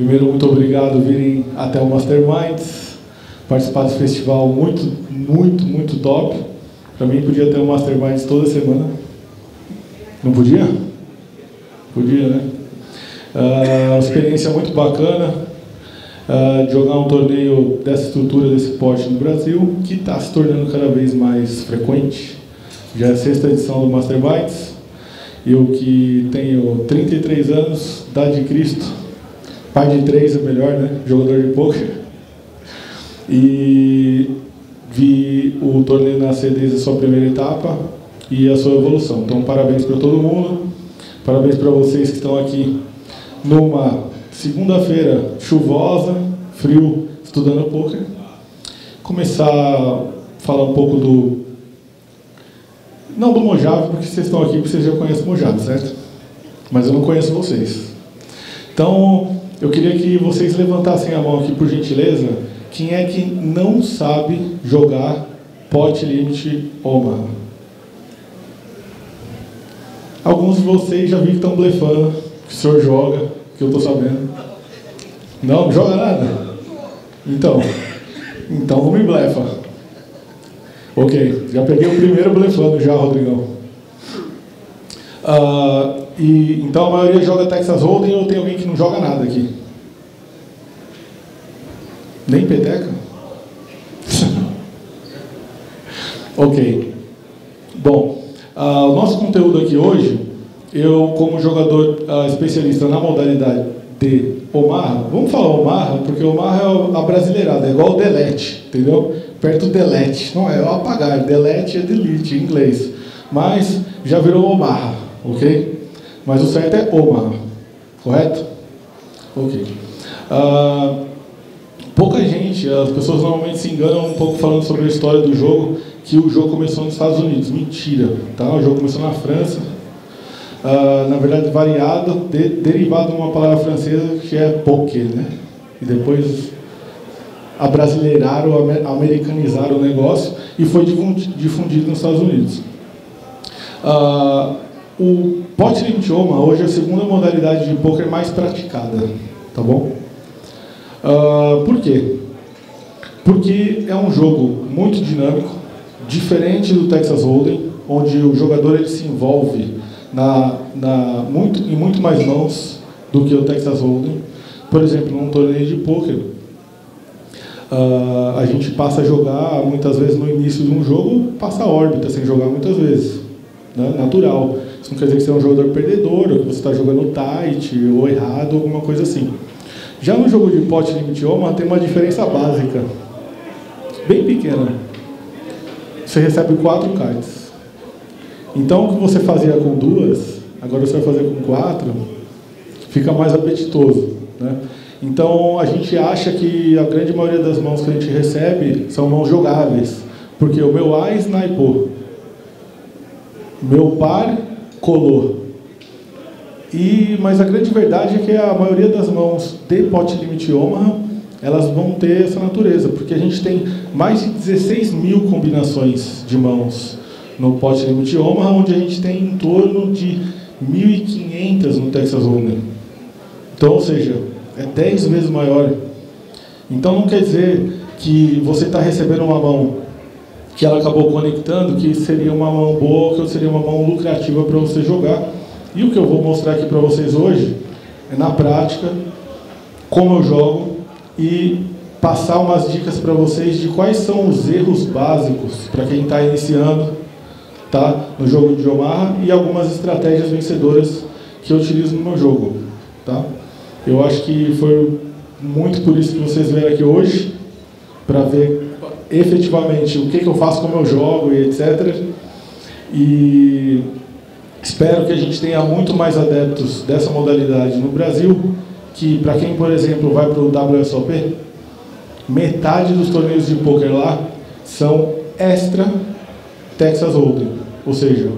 Primeiro, muito obrigado por virem até o Masterminds, participar desse festival muito, muito, muito top. Para mim, podia ter um Masterminds toda semana. Não podia? Podia, né? Uh, experiência muito bacana uh, jogar um torneio dessa estrutura, desse porte no Brasil, que está se tornando cada vez mais frequente. Já é a sexta edição do Master Bytes. Eu que tenho 33 anos, idade de Cristo, pai de três é melhor, né? Jogador de poker. E vi o torneio nascer desde a sua primeira etapa e a sua evolução. Então, parabéns para todo mundo. Parabéns para vocês que estão aqui numa segunda-feira chuvosa, frio, estudando poker. Começar a falar um pouco do. Não do Mojave, porque vocês estão aqui, porque vocês já conhecem Mojave, certo? Mas eu não conheço vocês. Então, eu queria que vocês levantassem a mão aqui, por gentileza. Quem é que não sabe jogar Pot Limit Omaha? Alguns de vocês já vi que estão blefando, que o senhor joga, que eu estou sabendo. Não, não joga nada? Então, então não me blefa. Ok, já peguei o primeiro blefando já, Rodrigão. Uh, e, então a maioria joga Texas Hold'em ou tem alguém que não joga nada aqui? Nem peteca? ok. Bom, uh, o nosso conteúdo aqui hoje eu, como jogador uh, especialista na modalidade de Omaha, vamos falar Omaha, porque Omaha é a brasileirada, é igual o delete, entendeu? Perto do delete, não é o apagar, delete é delete em inglês, mas já virou Omaha, ok? Mas o certo é Omaha, correto? Ok. Uh, pouca gente, as pessoas normalmente se enganam um pouco falando sobre a história do jogo, que o jogo começou nos Estados Unidos. Mentira, tá? O jogo começou na França, uh, na verdade, variado, de, derivado de uma palavra francesa que é poker, né? E depois abrasileiraram, americanizaram o negócio e foi difundido nos Estados Unidos. Uh, o Pot Limit hoje é a segunda modalidade de poker mais praticada, tá bom? Uh, por quê? Porque é um jogo muito dinâmico, diferente do Texas Hold'em, onde o jogador ele se envolve na, na, muito, em muito mais mãos do que o Texas Hold'em. Por exemplo, num torneio de pôquer, uh, a gente passa a jogar, muitas vezes no início de um jogo, passa a órbita sem jogar muitas vezes. Né? Natural. Isso não quer dizer que você é um jogador perdedor, ou que você está jogando tight, ou errado, alguma coisa assim. Já no jogo de pote limit Oma tem uma diferença básica, bem pequena. Você recebe quatro cards. Então, o que você fazia com duas, agora você vai fazer com quatro, fica mais apetitoso. Né? Então, a gente acha que a grande maioria das mãos que a gente recebe são mãos jogáveis, porque o meu A snipou, meu par colou. E, mas a grande verdade é que a maioria das mãos de Pot Limit Omaha, elas vão ter essa natureza, porque a gente tem mais de 16 mil combinações de mãos no Pot Limit Omaha, onde a gente tem em torno de 1.500 no Texas Hold'em. Então, ou seja, é 10 vezes maior. Então não quer dizer que você está recebendo uma mão que ela acabou conectando, que seria uma mão boa, que seria uma mão lucrativa para você jogar. E o que eu vou mostrar aqui para vocês hoje é na prática como eu jogo e passar umas dicas para vocês de quais são os erros básicos para quem está iniciando tá? no jogo de Omaha e algumas estratégias vencedoras que eu utilizo no meu jogo. Tá? Eu acho que foi muito por isso que vocês vieram aqui hoje, para ver efetivamente o que, que eu faço, como eu jogo e etc. E espero que a gente tenha muito mais adeptos dessa modalidade no Brasil, que para quem, por exemplo, vai para o WSOP, metade dos torneios de poker lá são extra Texas Hold'em. Ou seja,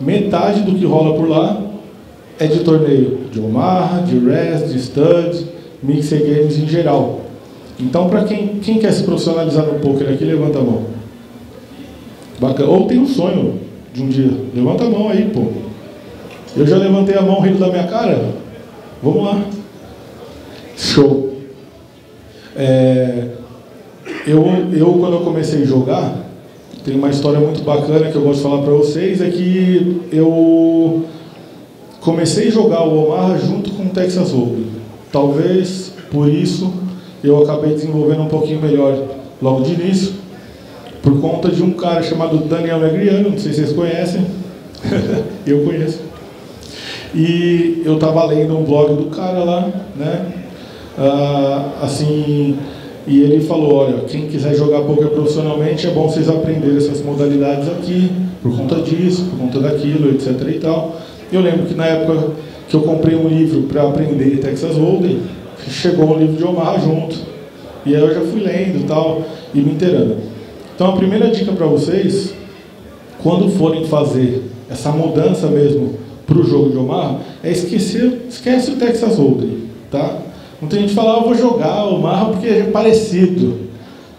metade do que rola por lá é de torneio de Omaha, de Rest, de Stud, Mixer Games em geral. Então, para quem, quem quer se profissionalizar no poker aqui, levanta a mão. Bacana. Ou tem um sonho de um dia. Levanta a mão aí, pô. Eu já levantei a mão rindo da minha cara. Vamos lá. Show. É, eu, eu, quando eu comecei a jogar, tem uma história muito bacana que eu gosto de falar para vocês, é que eu comecei a jogar o Omaha junto com o Texas Hold'em. Talvez por isso eu acabei desenvolvendo um pouquinho melhor logo de início, por conta de um cara chamado Daniel Negriano, não sei se vocês conhecem, eu conheço. E eu estava lendo um blog do cara lá, né? Ah, assim, e ele falou, olha, quem quiser jogar poker profissionalmente é bom vocês aprenderem essas modalidades aqui, por conta disso, por conta daquilo, etc e tal. Eu lembro que na época que eu comprei um livro para aprender Texas Hold'em, chegou um livro de Omar junto. E aí eu já fui lendo e tal, e me inteirando. Então a primeira dica para vocês, quando forem fazer essa mudança mesmo para o jogo de Omar, é esquecer, esquece o Texas Hold'em, tá? Muita gente fala, eu vou jogar o Marra porque é parecido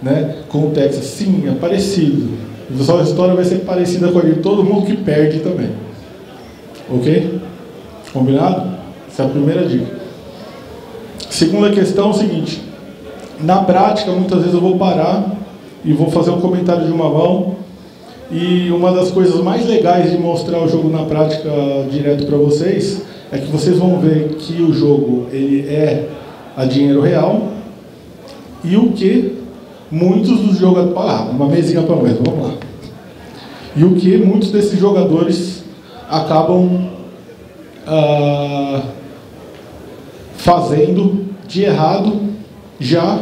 né, com o Texas. Sim, é parecido. Só a história vai ser parecida com a de todo mundo que perde também. Ok? Combinado? Essa é a primeira dica. Segunda questão é o seguinte. Na prática, muitas vezes eu vou parar e vou fazer um comentário de uma mão. E uma das coisas mais legais de mostrar o jogo na prática direto para vocês é que vocês vão ver que o jogo ele é a dinheiro real e o que muitos dos jogadores. Ah, uma mesinha para mais, vamos lá. E o que muitos desses jogadores acabam ah, fazendo de errado já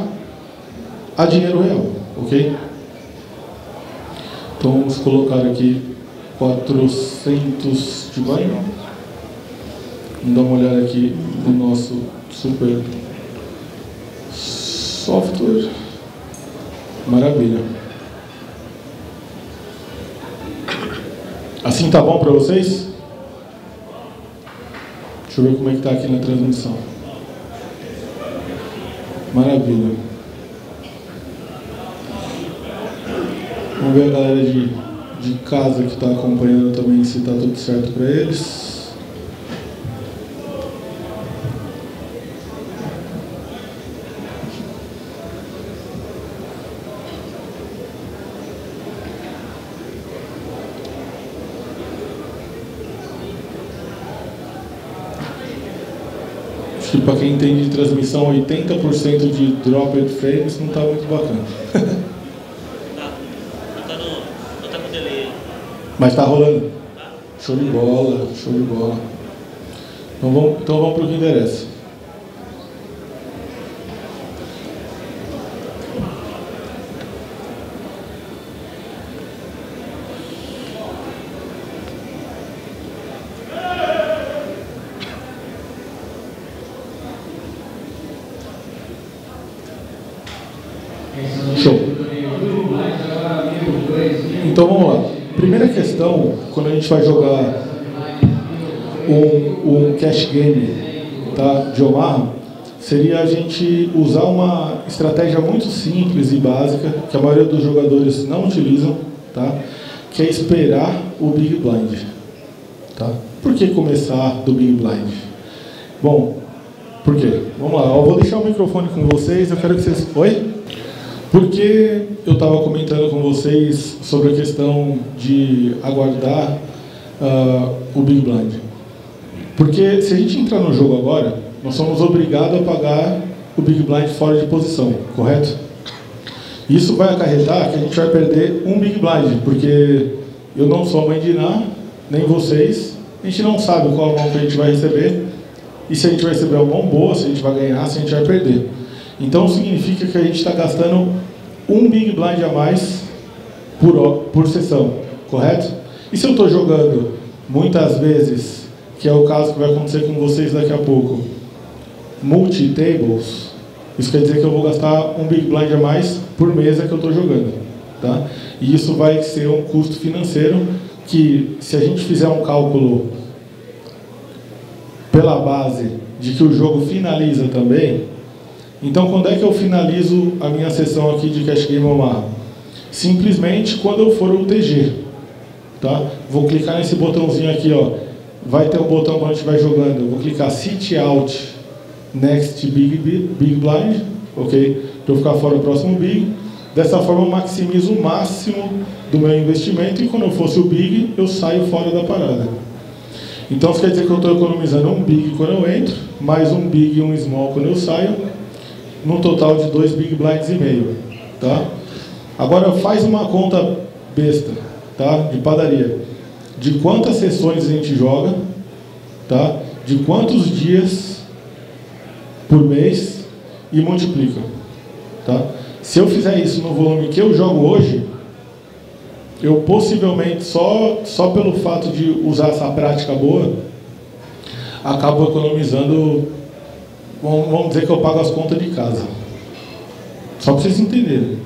a dinheiro real, ok? Então vamos colocar aqui 400 de banho. Vamos dar uma olhada aqui no nosso super software. Maravilha. Assim tá bom para vocês? Deixa eu ver como é que tá aqui na transmissão. Maravilha. Vamos ver a galera de, de casa que está acompanhando também se está tudo certo para eles. Para quem entende de transmissão, 80% de dropped frames não está muito bacana. Tá. Tá tá com delay. Mas está rolando. Tá? Show de bola, show de bola. Então vamos, então vamos para o que interessa. Show. Então vamos lá. Primeira questão, quando a gente vai jogar um, um cash game tá, de Omaha, seria a gente usar uma estratégia muito simples e básica, que a maioria dos jogadores não utilizam, tá, que é esperar o Big Blind. Tá? Por que começar do Big Blind? Bom, por quê? Vamos lá, eu vou deixar o microfone com vocês, eu quero que vocês... Oi? Porque eu estava comentando com vocês sobre a questão de aguardar uh, o Big Blind. Porque se a gente entrar no jogo agora, nós somos obrigados a pagar o Big Blind fora de posição, correto? Isso vai acarretar que a gente vai perder um Big Blind, porque eu não sou mãe de Iná, nem vocês, a gente não sabe qual mão que a gente vai receber, e se a gente vai receber uma mão boa, se a gente vai ganhar, se a gente vai perder. Então significa que a gente está gastando um Big Blind a mais por, por sessão, correto? E se eu estou jogando muitas vezes, que é o caso que vai acontecer com vocês daqui a pouco, multi-tables, isso quer dizer que eu vou gastar um Big Blind a mais por mesa que eu estou jogando. Tá? E isso vai ser um custo financeiro que, se a gente fizer um cálculo pela base de que o jogo finaliza também, então, quando é que eu finalizo a minha sessão aqui de Cash Game Omar? Simplesmente quando eu for o TG. Tá? Vou clicar nesse botãozinho aqui, ó. vai ter um botão quando a gente vai jogando. Eu vou clicar Sit Out next big, big blind, ok? Para eu ficar fora do próximo big. Dessa forma eu maximizo o máximo do meu investimento e quando eu fosse o big, eu saio fora da parada. Então isso quer dizer que eu estou economizando um big quando eu entro, mais um big e um small quando eu saio, num total de dois big blinds e meio. Tá? Agora faz uma conta besta, tá? de padaria. De quantas sessões a gente joga, tá? de quantos dias por mês e multiplica. Tá? Se eu fizer isso no volume que eu jogo hoje, eu possivelmente, só, só pelo fato de usar essa prática boa, acabo economizando, vamos dizer que eu pago as contas de casa. Só para vocês entenderem.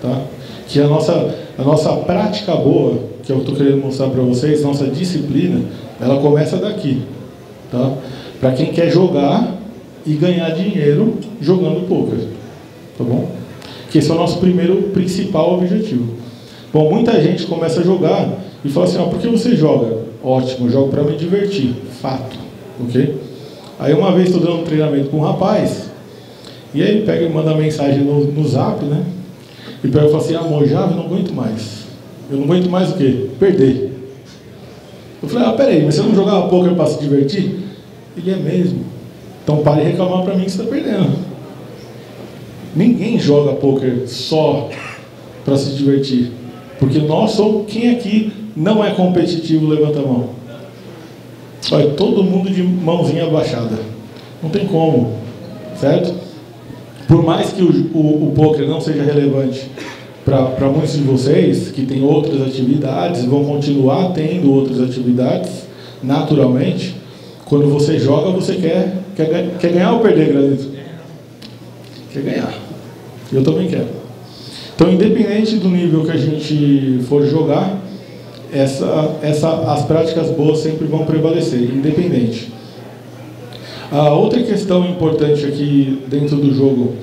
Tá? Que a nossa, a nossa prática boa, que eu estou querendo mostrar para vocês, nossa disciplina, ela começa daqui. Tá? Para quem quer jogar e ganhar dinheiro jogando poker. Tá bom? Que esse é o nosso primeiro principal objetivo. Bom, muita gente começa a jogar e fala assim, ó, por que você joga? Ótimo, eu jogo para me divertir. Fato, ok? Aí uma vez estou dando um treinamento com um rapaz, e aí ele pega e manda mensagem no, no zap, né? E pega e fala assim, amor, já eu não aguento mais. Eu não aguento mais o quê? Perder. Eu falei, ah, peraí, mas você não jogava poker para se divertir? Ele é mesmo. Então pare de reclamar para mim que você está perdendo. Ninguém joga poker só para se divertir. Porque nós somos, quem aqui não é competitivo, levanta a mão. Olha, todo mundo de mãozinha abaixada. Não tem como, certo? Por mais que o, o, o poker não seja relevante para muitos de vocês, que têm outras atividades, vão continuar tendo outras atividades, naturalmente, quando você joga, você quer, quer, quer ganhar ou perder, Granito? Quer ganhar. Eu também quero. Então, independente do nível que a gente for jogar, essa, essa, as práticas boas sempre vão prevalecer, independente. A outra questão importante aqui dentro do jogo,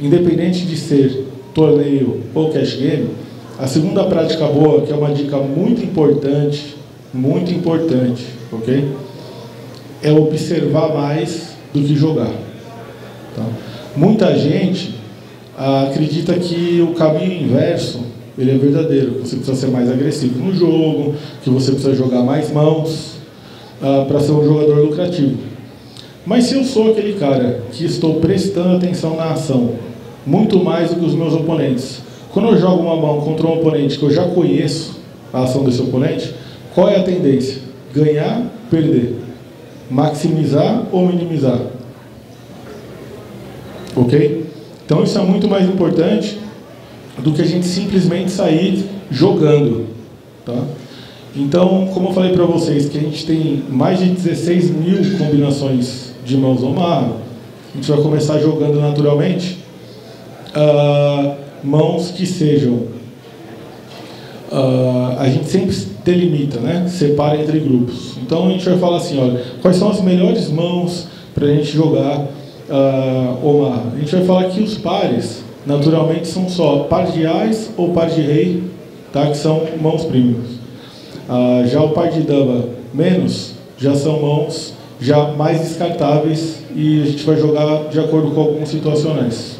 independente de ser torneio ou cash game, a segunda prática boa, que é uma dica muito importante, muito importante, ok? É observar mais do que jogar. Tá? Muita gente acredita que o caminho inverso ele é verdadeiro, que você precisa ser mais agressivo no jogo, que você precisa jogar mais mãos uh, para ser um jogador lucrativo. Mas se eu sou aquele cara que estou prestando atenção na ação, muito mais do que os meus oponentes, quando eu jogo uma mão contra um oponente que eu já conheço a ação desse oponente, qual é a tendência? Ganhar, perder. Maximizar ou minimizar? Ok? Então isso é muito mais importante do que a gente simplesmente sair jogando. Tá? Então, como eu falei para vocês, que a gente tem mais de 16 mil combinações de mãos Omar, a gente vai começar jogando naturalmente uh, mãos que sejam. Uh, a gente sempre delimita, né? separa entre grupos. Então a gente vai falar assim: olha, quais são as melhores mãos para a gente jogar uh, Omar, a gente vai falar que os pares, naturalmente, são só par de ais ou par de rei, tá? que são mãos primas. Uh, já o par de dama menos, já são mãos já mais descartáveis e a gente vai jogar de acordo com alguns situacionais.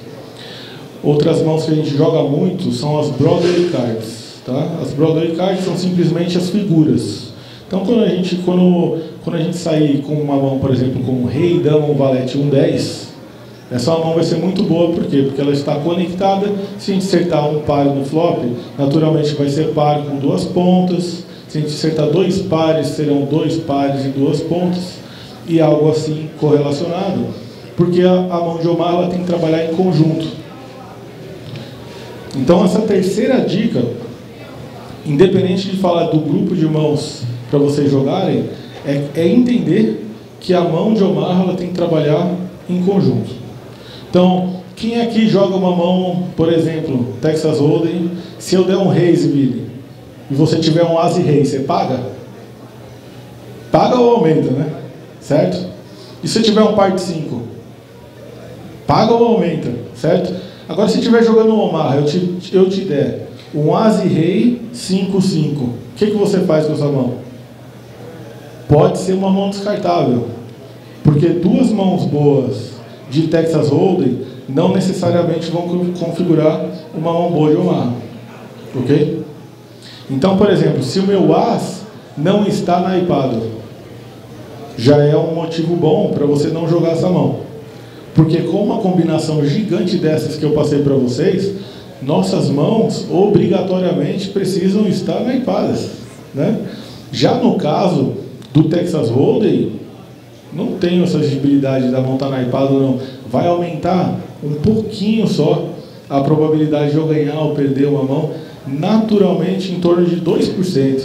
Outras mãos que a gente joga muito são as Broadway Cards. Tá? As Broadway Cards são simplesmente as figuras. Então, quando a gente, quando quando a gente sair com uma mão, por exemplo, com rei, dama, um valete, um 10, essa mão vai ser muito boa, por quê? Porque ela está conectada, se a gente acertar um par no flop, naturalmente vai ser par com duas pontas, se a gente acertar dois pares, serão dois pares e duas pontas, e algo assim correlacionado, porque a, a mão de Omar tem que trabalhar em conjunto. Então essa terceira dica, independente de falar do grupo de mãos para vocês jogarem, é, é entender que a mão de Omar ela tem que trabalhar em conjunto. Então, quem aqui joga uma mão, por exemplo, Texas Hold'em, se eu der um raise, Billy, e você tiver um as e rei, você paga? Paga ou aumenta, né? Certo? E se tiver um par de 5? Paga ou aumenta, certo? Agora, se estiver jogando um Omar, eu te, eu te der um as e rei 5, 5, o que, que você faz com a sua mão? pode ser uma mão descartável. Porque duas mãos boas de Texas Hold'em não necessariamente vão configurar uma mão boa de Omaha. Ok? Então, por exemplo, se o meu As não está naipado, já é um motivo bom para você não jogar essa mão. Porque com uma combinação gigante dessas que eu passei para vocês, nossas mãos obrigatoriamente precisam estar naipadas. Né? Já no caso do Texas Hold'em, não tenho essa visibilidade da mão estar tá naipada ou não. Vai aumentar um pouquinho só a probabilidade de eu ganhar ou perder uma mão, naturalmente em torno de 2%.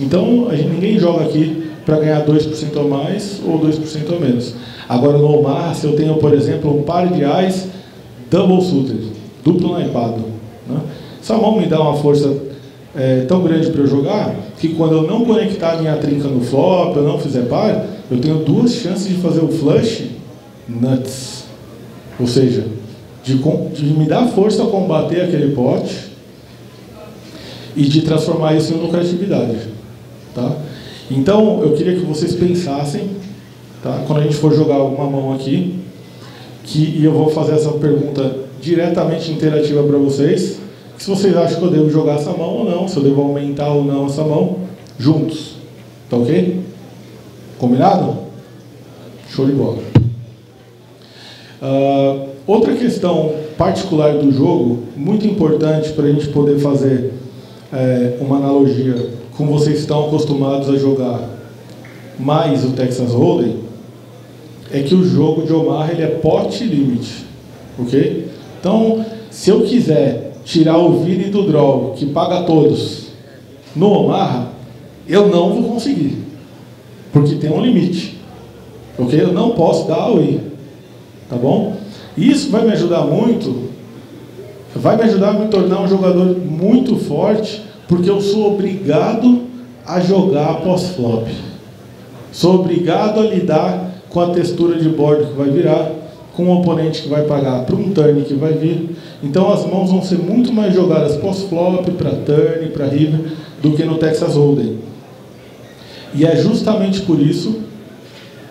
Então, gente, ninguém joga aqui para ganhar 2% a mais ou 2% a menos. Agora, no Omar, se eu tenho, por exemplo, um par de ais double suited, duplo naipado, né? mão me dá uma força é, tão grande para eu jogar que quando eu não conectar a minha trinca no flop, eu não fizer par, eu tenho duas chances de fazer o flush nuts. Ou seja, de, de me dar força a combater aquele pote e de transformar isso em lucratividade. Tá? Então, eu queria que vocês pensassem, tá? quando a gente for jogar alguma mão aqui, que, e eu vou fazer essa pergunta diretamente interativa para vocês, se vocês acham que eu devo jogar essa mão ou não, se eu devo aumentar ou não essa mão, juntos. Tá ok? Combinado? Show de bola. Uh, outra questão particular do jogo, muito importante para a gente poder fazer é, uma analogia com vocês estão acostumados a jogar mais o Texas Hold'em, é que o jogo de Omar ele é pot limit, ok? Então, se eu quiser tirar o Vini do draw, que paga todos, no Omar, eu não vou conseguir, porque tem um limite, ok? Eu não posso dar away, tá bom? Isso vai me ajudar muito, vai me ajudar a me tornar um jogador muito forte, porque eu sou obrigado a jogar pós-flop. Sou obrigado a lidar com a textura de bordo que vai virar, com o oponente que vai pagar para um turn que vai vir. Então as mãos vão ser muito mais jogadas pós-flop, para turn, para river, do que no Texas Hold'em. E é justamente por isso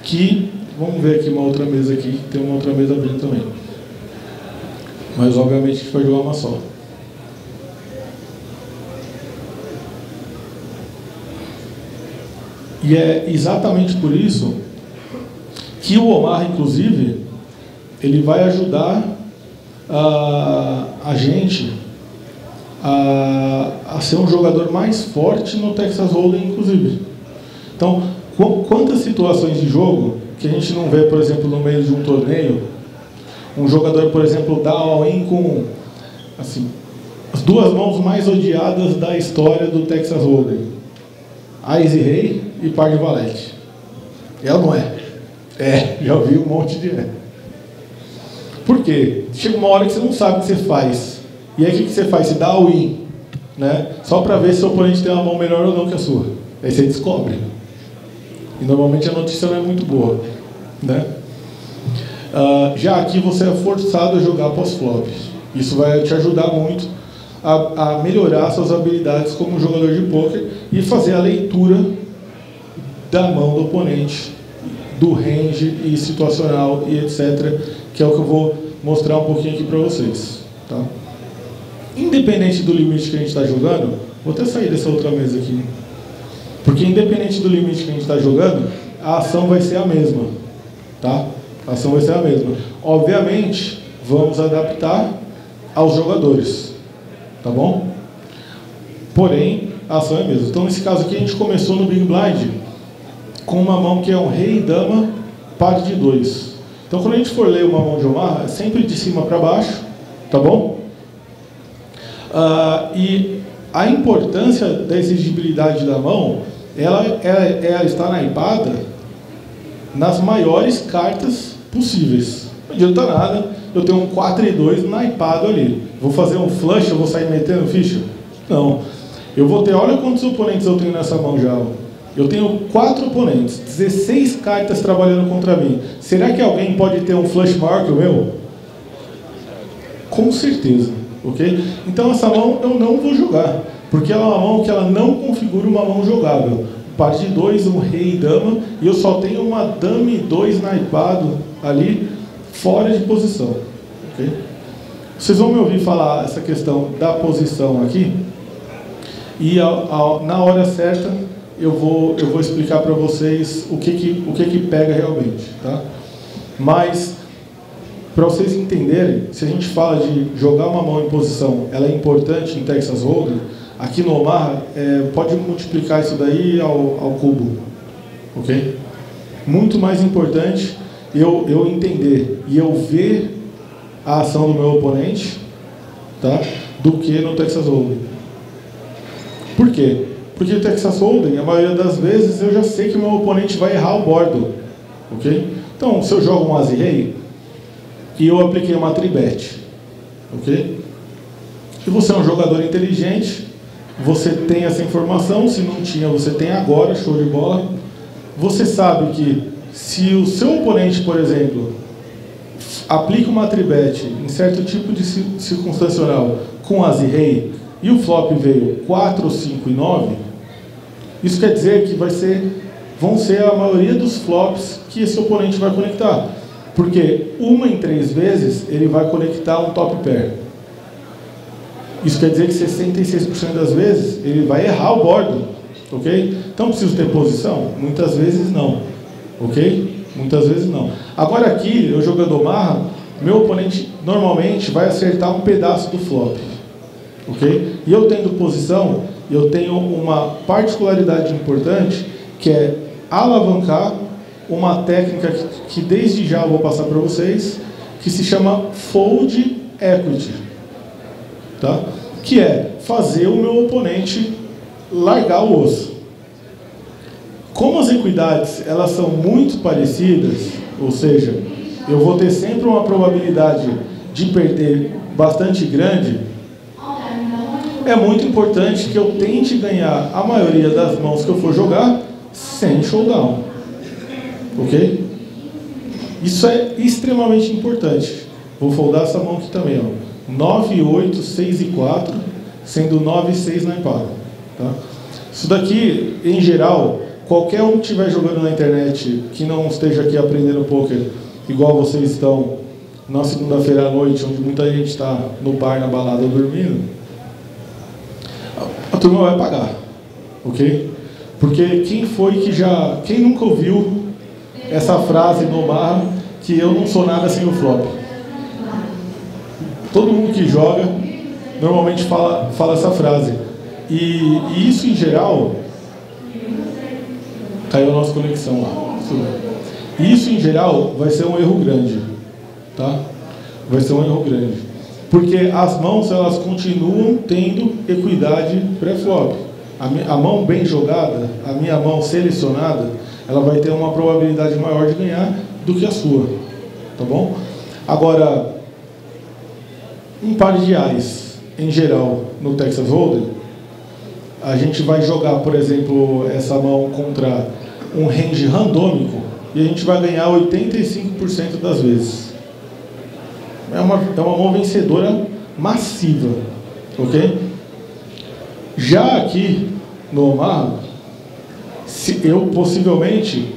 que, vamos ver aqui uma outra mesa aqui, tem uma outra mesa abrindo também. Mas obviamente a gente vai jogar uma só. E é exatamente por isso que o Omar, inclusive, ele vai ajudar a, a gente a, a ser um jogador mais forte no Texas Hold'em, inclusive. Então, quantas situações de jogo que a gente não vê, por exemplo, no meio de um torneio, um jogador, por exemplo, dá all-in com assim, as duas mãos mais odiadas da história do Texas Hold'em. Ice Rei e par de valete. É ou não é? É, já ouvi um monte de é. Por quê? Chega uma hora que você não sabe o que você faz. E aí o que você faz? Você dá a win. Né? Só para ver se o oponente tem uma mão melhor ou não que a sua. Aí você descobre. E normalmente a notícia não é muito boa. Né? Uh, já aqui você é forçado a jogar pós-flop. Isso vai te ajudar muito a, a melhorar suas habilidades como jogador de pôquer e fazer a leitura da mão do oponente, do range e situacional e etc., que é o que eu vou mostrar um pouquinho aqui para vocês. Tá? Independente do limite que a gente está jogando, vou até sair dessa outra mesa aqui, porque independente do limite que a gente está jogando, a ação vai ser a mesma. Tá? A ação vai ser a mesma. Obviamente, vamos adaptar aos jogadores. Tá bom? Porém, a ação é a mesma. Então, nesse caso aqui, a gente começou no Big Blind com uma mão que é um rei e dama, par de dois. Então, quando a gente for ler uma mão de Omar, é sempre de cima para baixo, tá bom? Uh, e a importância da exigibilidade da mão, ela, ela, ela está naipada nas maiores cartas possíveis. Não adianta nada, eu tenho um 4 e 2 naipado ali. Vou fazer um flush, eu vou sair metendo ficha? Não. Eu vou ter, olha quantos oponentes eu tenho nessa mão já. Eu tenho quatro oponentes, 16 cartas trabalhando contra mim. Será que alguém pode ter um flush maior que o meu? Com certeza, ok? Então essa mão eu não vou jogar, porque ela é uma mão que ela não configura uma mão jogável. Par de dois, um rei e dama, e eu só tenho uma dama e dois naipado ali, fora de posição. ok? Vocês vão me ouvir falar essa questão da posição aqui, e ao- ao- na hora certa eu vou, eu vou explicar para vocês o que, que, o que, que pega realmente. Tá? Mas, para vocês entenderem, se a gente fala de jogar uma mão em posição, ela é importante em Texas Hold'em, aqui no Omaha, é, pode multiplicar isso daí ao, ao cubo. Ok? Muito mais importante eu, eu entender e eu ver a ação do meu oponente tá? do que no Texas Hold'em. Por quê? Porque no Texas Hold'em, a maioria das vezes, eu já sei que o meu oponente vai errar o bordo. Ok? Então, se eu jogo um Azi-Rei e eu apliquei uma tribete, ok? E você é um jogador inteligente, você tem essa informação, se não tinha, você tem agora, show de bola. Você sabe que se o seu oponente, por exemplo, aplica uma tribete em certo tipo de ci- circunstancial com Azi-Rei e o flop veio 4, 5 e 9, isso quer dizer que vai ser, vão ser a maioria dos flops que esse oponente vai conectar. Porque uma em três vezes ele vai conectar um top pair. Isso quer dizer que 66% das vezes ele vai errar o bordo. Ok? Então preciso ter posição? Muitas vezes não. Ok? Muitas vezes não. Agora aqui, eu jogando marra, meu oponente normalmente vai acertar um pedaço do flop. Ok? E eu tendo posição, eu tenho uma particularidade importante que é alavancar uma técnica que, que desde já eu vou passar para vocês, que se chama Fold Equity. Tá? Que é fazer o meu oponente largar o osso. Como as equidades elas são muito parecidas, ou seja, eu vou ter sempre uma probabilidade de perder bastante grande, é muito importante que eu tente ganhar a maioria das mãos que eu for jogar sem showdown. Ok? Isso é extremamente importante. Vou foldar essa mão aqui também. Ó. 9, 8, 6 e 4, sendo 9 e 6 na empada. Tá? Isso daqui, em geral, qualquer um que estiver jogando na internet que não esteja aqui aprendendo poker, igual vocês estão na segunda-feira à noite, onde muita gente está no bar, na balada, dormindo, a turma vai pagar, ok? Porque quem foi que já, quem nunca ouviu essa frase no mar que eu não sou nada sem o flop? Todo mundo que joga normalmente fala, fala essa frase. E, e isso em geral caiu a nossa conexão lá. Isso em geral vai ser um erro grande, tá? Vai ser um erro grande. Porque as mãos elas continuam tendo equidade pré-flop. A, a mão bem jogada, a minha mão selecionada, ela vai ter uma probabilidade maior de ganhar do que a sua. Tá bom? Agora, um par de ais, em geral, no Texas Hold'em, a gente vai jogar, por exemplo, essa mão contra um range randômico e a gente vai ganhar 85% das vezes. É uma, é uma mão vencedora massiva, ok? Já aqui no Omaha, se eu possivelmente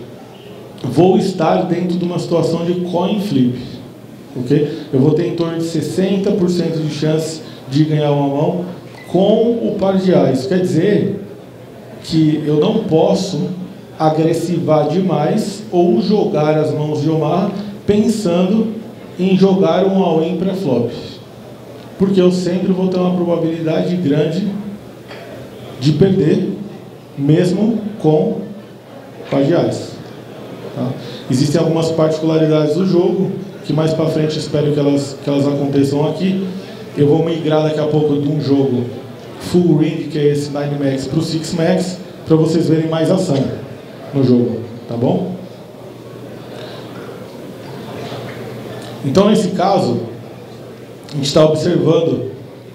vou estar dentro de uma situação de coin flip, ok? Eu vou ter em torno de 60% de chance de ganhar uma mão com o par de A. Isso quer dizer que eu não posso agressivar demais ou jogar as mãos de Omar pensando em jogar um all-in pré-flop. Porque eu sempre vou ter uma probabilidade grande de perder, mesmo com par de. Tá? Existem algumas particularidades do jogo que mais para frente espero que elas, que elas aconteçam aqui. Eu vou migrar daqui a pouco de um jogo full ring, que é esse 9 max, para o 6 max, para vocês verem mais ação no jogo, tá bom? Então, nesse caso, a gente está observando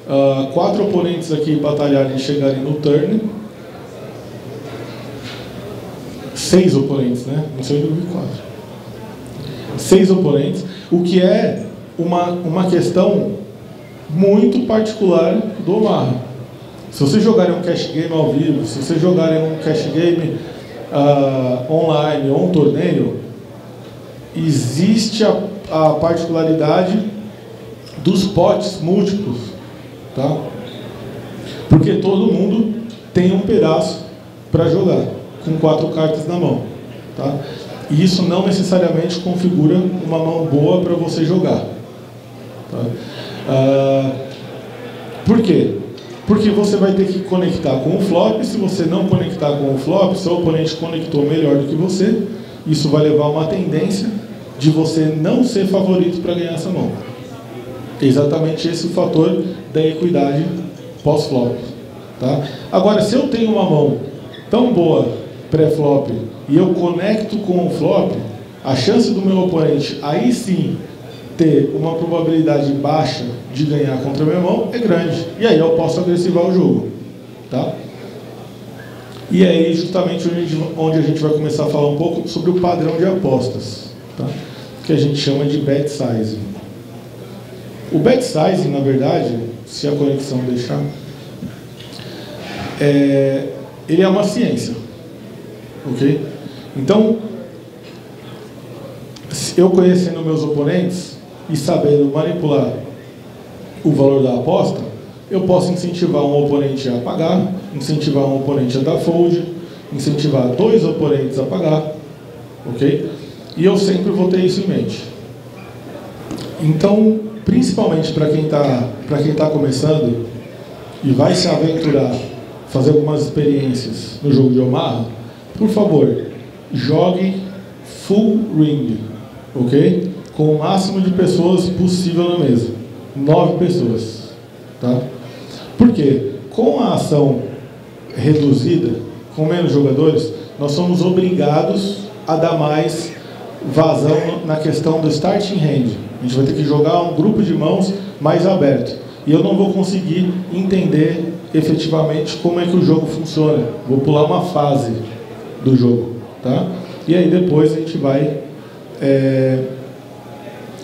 ah, quatro oponentes aqui batalharem e chegarem no turn. Seis oponentes, né? Não sei onde eu vi quatro. Seis oponentes, o que é uma, uma questão muito particular do Omaha. Se vocês jogarem um cash game ao vivo, se vocês jogarem um cash game ah, online ou um torneio, existe a a particularidade dos potes múltiplos, tá? Porque todo mundo tem um pedaço para jogar, com quatro cartas na mão, tá? E isso não necessariamente configura uma mão boa para você jogar. Tá? Ah, por quê? Porque você vai ter que conectar com o flop. Se você não conectar com o flop, seu oponente conectou melhor do que você. Isso vai levar a uma tendência de você não ser favorito para ganhar essa mão. Exatamente esse o fator da equidade pós-flop. Tá? Agora, se eu tenho uma mão tão boa pré-flop e eu conecto com o flop, a chance do meu oponente aí sim ter uma probabilidade baixa de ganhar contra meu irmão é grande. E aí eu posso agressivar o jogo. Tá? E aí justamente onde a gente vai começar a falar um pouco sobre o padrão de apostas, tá? que a gente chama de bet sizing. O bet sizing, na verdade, se a conexão deixar, é, ele é uma ciência. Ok? Então, eu conhecendo meus oponentes e sabendo manipular o valor da aposta, eu posso incentivar um oponente a pagar, incentivar um oponente a dar fold, incentivar dois oponentes a pagar, ok? E eu sempre vou ter isso em mente. Então, principalmente para quem está quem tá começando e vai se aventurar, fazer algumas experiências no jogo de Omaha, por favor, jogue full ring, ok? Com o máximo de pessoas possível na mesa. Nove pessoas, tá? Por quê? Com a ação reduzida, com menos jogadores, nós somos obrigados a dar mais vazão na questão do starting hand. A gente vai ter que jogar um grupo de mãos mais aberto. E eu não vou conseguir entender efetivamente como é que o jogo funciona. Vou pular uma fase do jogo, tá? E aí depois a gente vai é,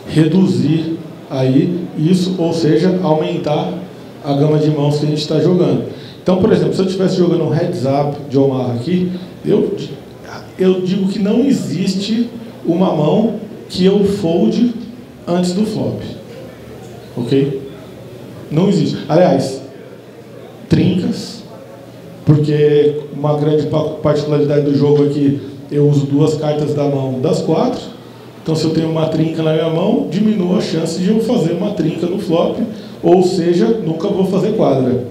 reduzir aí isso, ou seja, aumentar a gama de mãos que a gente está jogando. Então, por exemplo, se eu estivesse jogando um heads up de Omar aqui, eu, eu digo que não existe uma mão que eu fold antes do flop. Ok? Não existe. Aliás, trincas, porque uma grande particularidade do jogo é que eu uso duas cartas da mão das quatro. Então, se eu tenho uma trinca na minha mão, diminua a chance de eu fazer uma trinca no flop, ou seja, nunca vou fazer quadra.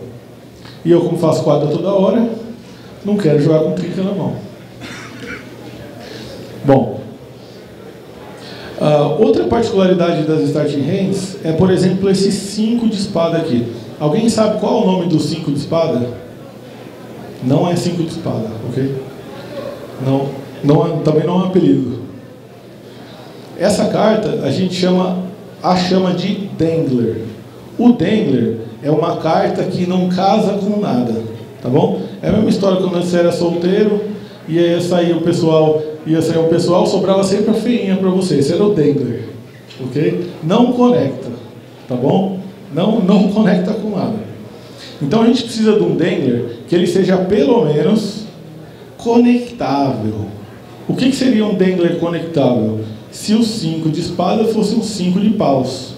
E eu, como faço quadra toda hora, não quero jogar com trinca na mão. Bom, uh, outra particularidade das starting hands é, por exemplo, esse 5 de espada aqui. Alguém sabe qual é o nome do 5 de espada? Não é 5 de espada, ok? Não, não é, também não é um apelido. Essa carta a gente chama, a chama de Dangler. O Dangler é uma carta que não casa com nada, tá bom? É a mesma história quando você era solteiro ia sair o pessoal, ia sair o pessoal, sobrava sempre a feinha para você. Esse era o Dangler, ok? Não conecta, tá bom? Não, não conecta com nada. Então a gente precisa de um Dangler que ele seja pelo menos conectável. O que, que seria um Dangler conectável? Se o 5 de espada fosse um 5 de paus.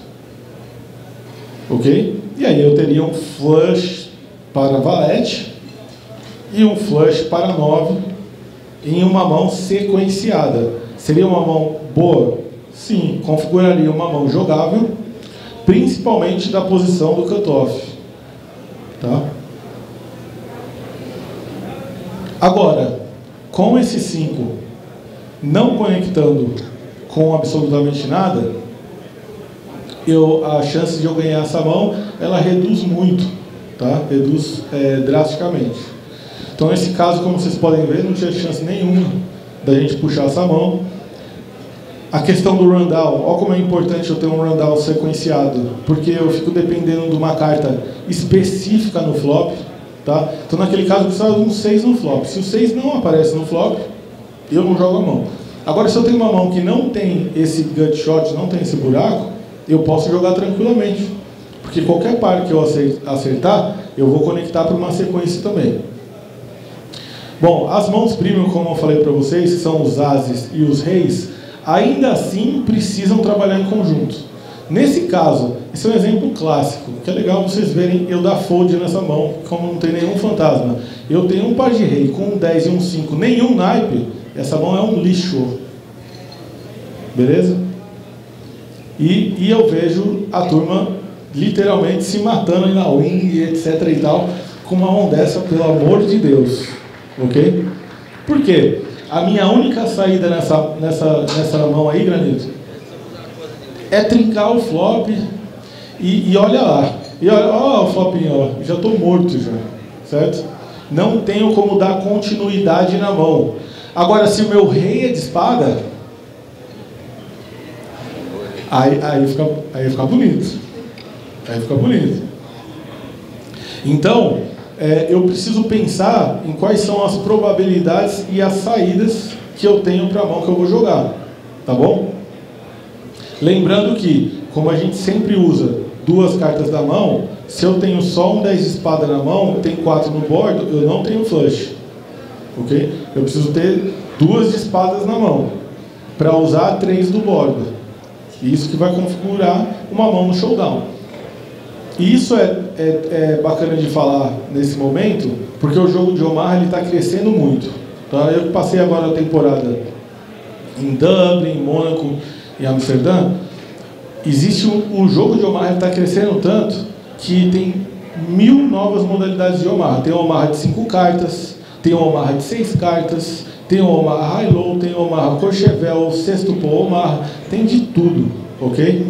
Ok? E aí eu teria um flush para valete e um flush para 9 em uma mão sequenciada. Seria uma mão boa? Sim, configuraria uma mão jogável, principalmente da posição do cutoff. Tá? Agora, com esse 5 não conectando com absolutamente nada, eu, a chance de eu ganhar essa mão, ela reduz muito, tá? reduz é, drasticamente. Então, nesse caso, como vocês podem ver, não tinha chance nenhuma da gente puxar essa mão. A questão do rundown, olha como é importante eu ter um rundown sequenciado, porque eu fico dependendo de uma carta específica no flop, Tá? Então, naquele caso, precisava de um 6 no flop. Se o 6 não aparece no flop, eu não jogo a mão. Agora, se eu tenho uma mão que não tem esse gut shot, não tem esse buraco, eu posso jogar tranquilamente. Porque qualquer par que eu acertar, eu vou conectar para uma sequência também. Bom, as mãos premium, como eu falei para vocês, que são os ases e os reis, ainda assim precisam trabalhar em conjunto. Nesse caso, esse é um exemplo clássico, que é legal vocês verem eu dar fold nessa mão, como não tem nenhum fantasma. Eu tenho um par de rei com um 10 e um 5, nenhum naipe, essa mão é um lixo. Beleza? E, e eu vejo a turma literalmente se matando na wing, etc e tal, com uma mão dessa, pelo amor de Deus. Ok? Por quê? A minha única saída nessa, nessa, nessa mão aí, Granito, é trincar o flop e, e olha lá. E olha, o flopinho, ó, já estou morto já, certo? Não tenho como dar continuidade na mão. Agora, se o meu rei é de espada, aí, aí, fica, aí fica bonito. Aí fica bonito. Então, é, eu preciso pensar em quais são as probabilidades e as saídas que eu tenho para a mão que eu vou jogar. Tá bom? Lembrando que, como a gente sempre usa duas cartas da mão, se eu tenho só um 10 de espada na mão, tem quatro no bordo, eu não tenho flush. Ok? Eu preciso ter duas espadas na mão para usar três do bordo. Isso que vai configurar uma mão no showdown. E isso é, é, é, bacana de falar nesse momento, porque o jogo de Omar está crescendo muito. Tá? Eu passei agora a temporada em Dublin, em Mônaco, em Amsterdã. Existe um, o jogo de Omar está crescendo tanto que tem mil novas modalidades de Omar. Tem o Omar de cinco cartas, tem o Omar de seis cartas, tem o Omar High-Low, tem o Omar Courchevel, Sexto Pô Omar, tem de tudo, ok?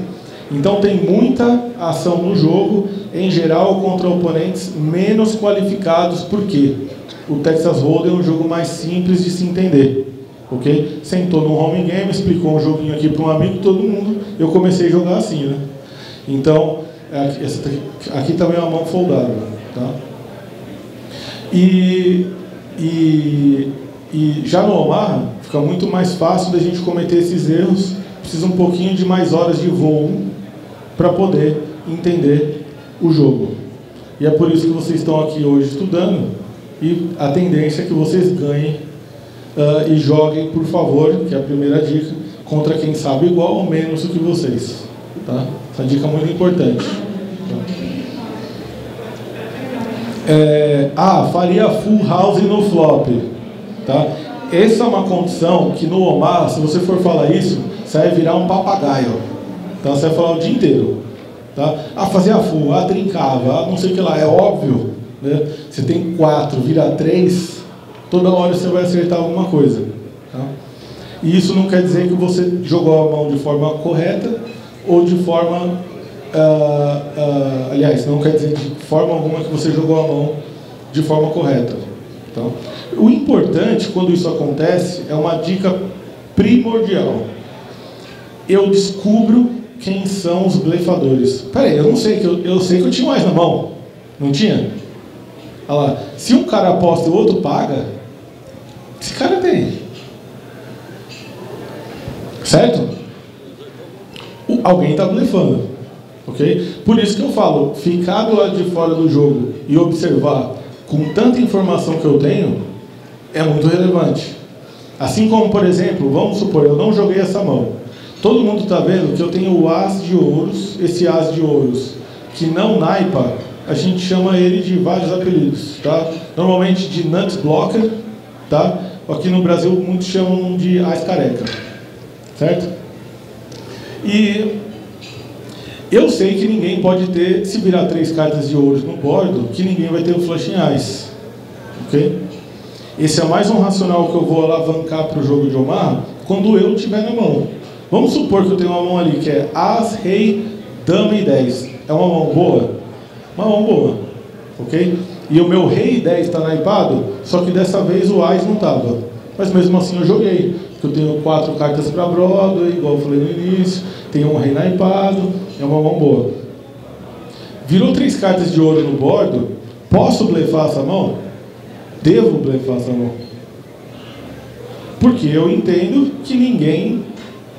Então tem muita ação no jogo, em geral contra oponentes menos qualificados, porque o Texas Hold'em é um jogo mais simples de se entender. Ok? Sentou no home game, explicou um joguinho aqui para um amigo, todo mundo, eu comecei a jogar assim, né? Então, aqui também é uma mão foldável, tá? E, e, e já no Omar, fica muito mais fácil da gente cometer esses erros, precisa um pouquinho de mais horas de voo para poder entender o jogo. E é por isso que vocês estão aqui hoje estudando e a tendência é que vocês ganhem uh, e joguem, por favor, que é a primeira dica, contra quem sabe igual ou menos do que vocês. Tá? Essa dica é muito importante. É, ah, faria full house no flop. Tá? Essa é uma condição que no Omar, se você for falar isso, você vai virar um papagaio. Então você vai falar o dia inteiro. Tá? Ah, fazia full, ah, trincava, ah, não sei o que lá. É óbvio. Né? Você tem quatro, vira três, toda hora você vai acertar alguma coisa. Tá? E isso não quer dizer que você jogou a mão de forma correta ou de forma. Uh, uh, aliás, não quer dizer de forma alguma que você jogou a mão de forma correta. Tá? O importante quando isso acontece é uma dica primordial. Eu descubro quem são os blefadores. Peraí, eu não sei que eu, eu sei que eu tinha mais na mão. Não tinha? Olha lá. Se um cara aposta e o outro paga, esse cara tem. Certo? O, alguém está blefando. Ok? Por isso que eu falo, ficar do lado de fora do jogo e observar com tanta informação que eu tenho é muito relevante. Assim como, por exemplo, vamos supor, eu não joguei essa mão. Todo mundo está vendo que eu tenho o as de ouros, esse as de ouros, que não naipa, a gente chama ele de vários apelidos, tá? Normalmente de nuts blocker, tá? Aqui no Brasil muitos chamam de as careca, certo? E eu sei que ninguém pode ter, se virar três cartas de ouros no bordo, que ninguém vai ter o flush em ice, ok? Esse é mais um racional que eu vou alavancar para o jogo de Omar quando eu estiver na mão. Vamos supor que eu tenho uma mão ali que é As, Rei, Dama e 10. É uma mão boa? Uma mão boa. Ok? E o meu Rei 10 está naipado, só que dessa vez o As não estava. Mas mesmo assim eu joguei. Porque eu tenho quatro cartas para Broadway, igual eu falei no início. Tenho um Rei naipado. É uma mão boa. Virou três cartas de ouro no bordo. Posso blefar essa mão? Devo blefar essa mão? Porque eu entendo que ninguém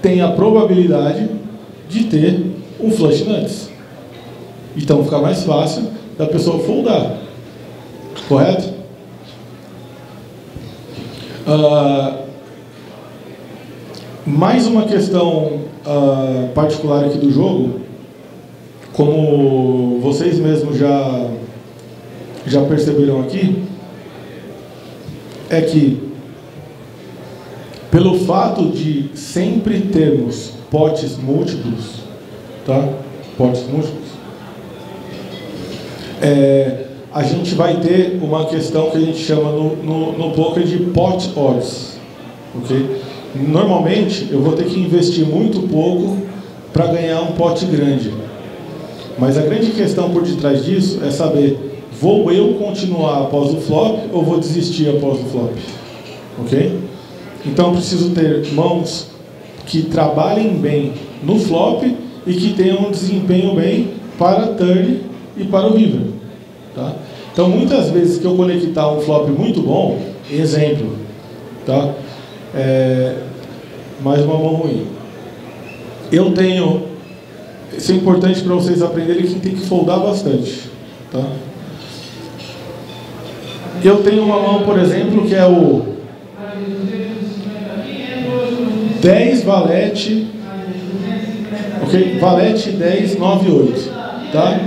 tem a probabilidade de ter um flush nuts. Então fica mais fácil da pessoa foldar. Correto? Uh, Mais uma questão uh, particular aqui do jogo, como vocês mesmos já, já perceberam aqui, é que pelo fato de sempre termos potes múltiplos, tá? Potes múltiplos, é, a gente vai ter uma questão que a gente chama no, no, no poker de pot odds, ok? Normalmente eu vou ter que investir muito pouco para ganhar um pote grande. Mas a grande questão por detrás disso é saber, vou eu continuar após o flop ou vou desistir após o flop? Ok? Então preciso ter mãos que trabalhem bem no flop e que tenham um desempenho bem para turn e para o river. Tá? Então muitas vezes que eu conectar um flop muito bom, exemplo, tá? É, mais uma mão ruim. Eu tenho, isso é importante para vocês aprenderem que tem que foldar bastante. Tá? Eu tenho uma mão, por exemplo, que é o 10 valete, ok? Valete 10, 9, 8, tá?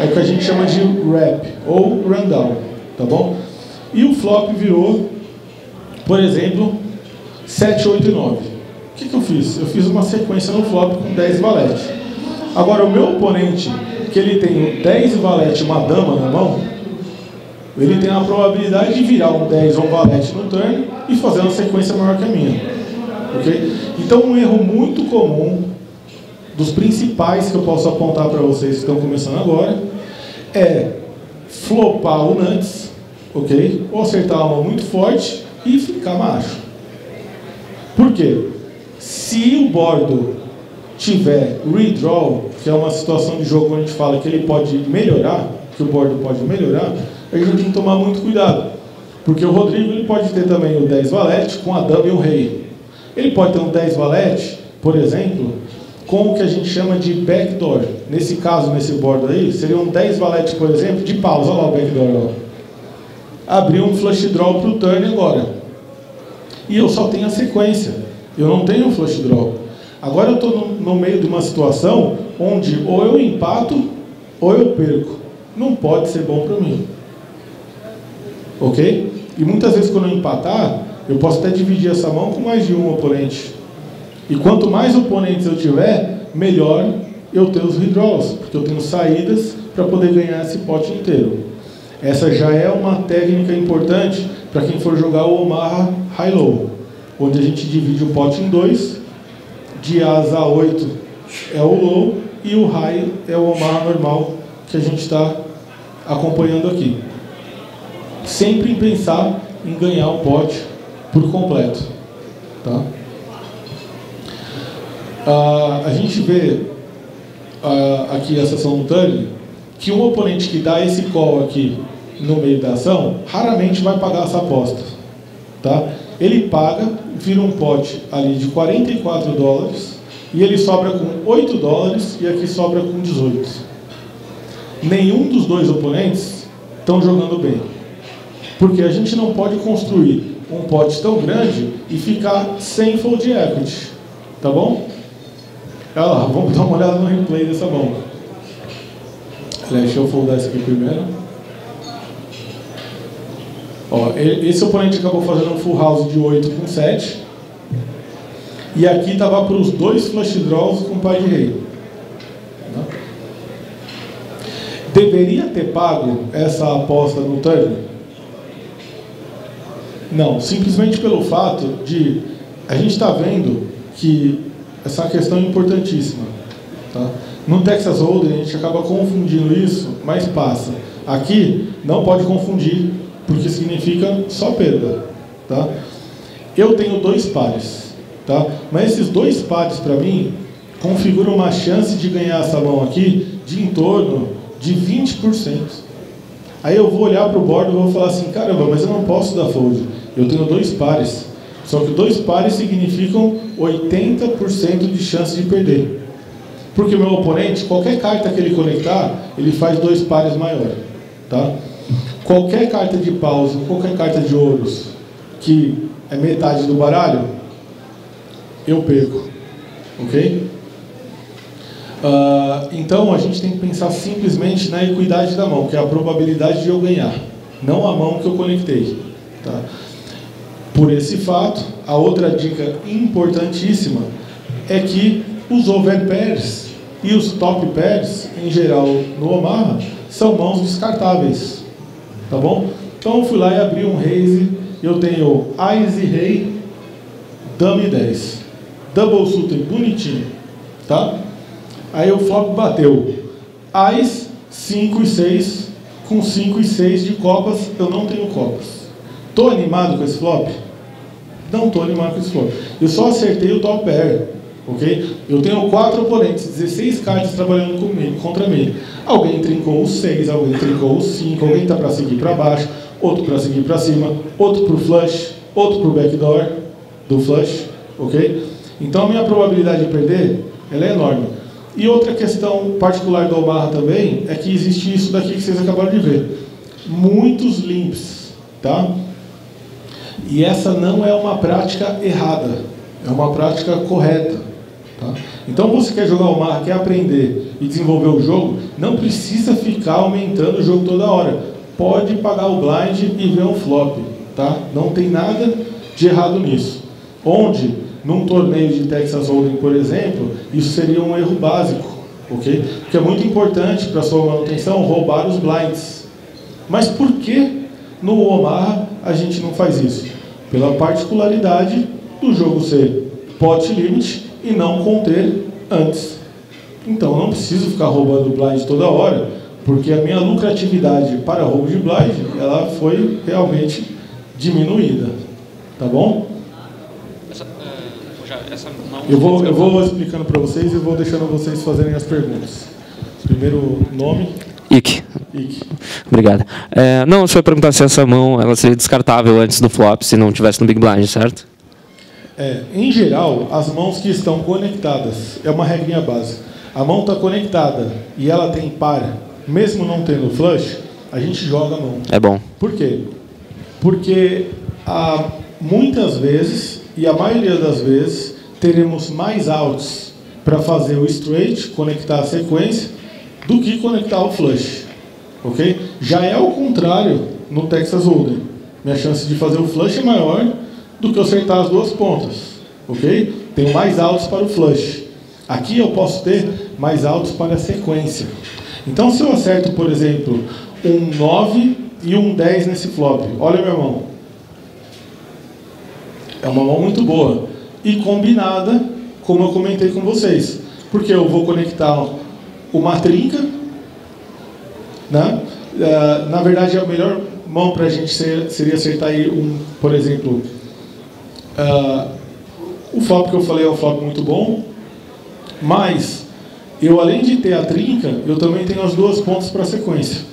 É o que a gente chama de wrap ou rundown, tá bom? E o flop virou, por exemplo, 7, 8 e 9. O que, que eu fiz? Eu fiz uma sequência no flop com 10 valete. Agora, o meu oponente, que ele tem 10 valete e uma dama na mão, ele tem a probabilidade de virar um 10 ou um valete no turn e fazer uma sequência maior que a minha. Okay? Então, um erro muito comum, dos principais que eu posso apontar para vocês que estão começando agora, é flopar o nuts, ok? Ou acertar a mão muito forte e ficar macho. Por quê? Se o bordo tiver redraw, que é uma situação de jogo onde a gente fala que ele pode melhorar, que o bordo pode melhorar, a gente tem que tomar muito cuidado. Porque o Rodrigo ele pode ter também o 10 valete com a dama e o rei. Ele pode ter um 10 valete, por exemplo, com o que a gente chama de backdoor. Nesse caso, nesse bordo aí, seria um 10 valete, por exemplo, de pausa. Olha lá o backdoor. Ó. Abrir um flush draw para o turn agora e eu só tenho a sequência. Eu não tenho o flush draw. Agora eu estou no, no, meio de uma situação onde ou eu empato ou eu perco. Não pode ser bom para mim. Ok? E muitas vezes quando eu empatar, eu posso até dividir essa mão com mais de um oponente. E quanto mais oponentes eu tiver, melhor eu ter os redraws, porque eu tenho saídas para poder ganhar esse pote inteiro. Essa já é uma técnica importante para quem for jogar o Omaha High-Low, onde a gente divide o pote em dois, de asa a 8 é o low e o high é o Omaha normal que a gente está acompanhando aqui. Sempre em pensar em ganhar o pote por completo. Tá? Ah, a gente vê ah, aqui a sessão do turn que um oponente que dá esse call aqui no meio da ação, raramente vai pagar essa aposta. Tá? Ele paga, vira um pote ali de 44 dólares e ele sobra com 8 dólares e aqui sobra com 18. Nenhum dos dois oponentes estão jogando bem. Porque a gente não pode construir um pote tão grande e ficar sem fold equity. Tá bom? Olha lá, vamos dar uma olhada no replay dessa bomba. Deixa eu foldar isso aqui primeiro. Ó, esse oponente acabou fazendo um full house de 8 com 7. E aqui estava para os dois flush draws com pai de rei. Deveria ter pago essa aposta no turn? Não, simplesmente pelo fato de a gente está vendo que essa questão é importantíssima. Tá? No Texas Hold'em a gente acaba confundindo isso, mas passa. Aqui não pode confundir porque significa só perda. Tá? Eu tenho dois pares, tá? mas esses dois pares para mim configuram uma chance de ganhar essa mão aqui de em torno de 20%. Aí eu vou olhar para o bordo e vou falar assim, caramba, mas eu não posso dar fold. Eu tenho dois pares. Só que dois pares significam 80% de chance de perder. Porque o meu oponente, qualquer carta que ele conectar, ele faz dois pares maior. Tá? Qualquer carta de paus, qualquer carta de ouros que é metade do baralho, eu perco. Ok? Uh, então a gente tem que pensar simplesmente na equidade da mão, que é a probabilidade de eu ganhar, não a mão que eu conectei. Tá? Por esse fato, a outra dica importantíssima é que os overpairs e os top pairs, em geral no Omaha, são mãos descartáveis. Tá bom? Então eu fui lá e abri um raise, eu tenho Ais e Rei, Dame 10. Double suited, bonitinho. Tá? Aí o flop bateu. Ais, 5 e 6, com 5 e 6 de copas, eu não tenho copas. Estou animado com esse flop? Não estou animado com esse flop. Eu só acertei o top pair. Ok? Eu tenho quatro oponentes, 16 cartas trabalhando comigo, contra mim. Alguém trincou o 6, alguém trincou o 5, alguém está para seguir para baixo, outro para seguir para cima, outro para o flush, outro para o backdoor do flush. Ok? Então a minha probabilidade de perder ela é enorme. E outra questão particular do Omaha também é que existe isso daqui que vocês acabaram de ver. Muitos limps, tá? E essa não é uma prática errada, é uma prática correta. Tá? Então você quer jogar o Omaha, quer aprender e desenvolver o jogo, não precisa ficar aumentando o jogo toda hora. Pode pagar o blind e ver um flop, tá? Não tem nada de errado nisso. Onde num torneio de Texas Hold'em, por exemplo, isso seria um erro básico, ok? Porque é muito importante para a sua manutenção roubar os blinds. Mas por que no Omaha a gente não faz isso? Pela particularidade do jogo ser pot limit e não conter antes. Então não preciso ficar roubando blind toda hora, porque a minha lucratividade para roubo de blind ela foi realmente diminuída. Tá bom? essa não. Eu vou, eu vou explicando para vocês e vou deixando vocês fazerem as perguntas. Primeiro nome. Ike. Ike. Obrigado. É, não, você vai perguntar se essa mão ela seria descartável antes do flop, se não tivesse no Big Blind, certo? É, em geral, as mãos que estão conectadas, é uma regrinha básica. A mão está conectada e ela tem par, mesmo não tendo flush, a gente joga a mão. É bom. Por quê? Porque ah, muitas vezes, e a maioria das vezes, teremos mais outs para fazer o straight, conectar a sequência, do que conectar o flush. Ok? Já é o contrário no Texas Hold'em. Minha chance de fazer o flush é maior do que acertar as duas pontas. Ok? Tenho mais outs para o flush. Aqui eu posso ter mais outs para a sequência. Então, se eu acerto, por exemplo, um 9 e um 10 nesse flop, olha minha mão. É uma mão muito boa e combinada, como eu comentei com vocês. Porque eu vou conectar uma trinca, né? Uh, na verdade, a melhor mão para a gente ser, seria acertar aí, um, por exemplo, uh, o flop que eu falei é um flop muito bom, mas eu além de ter a trinca, eu também tenho as duas pontas para sequência.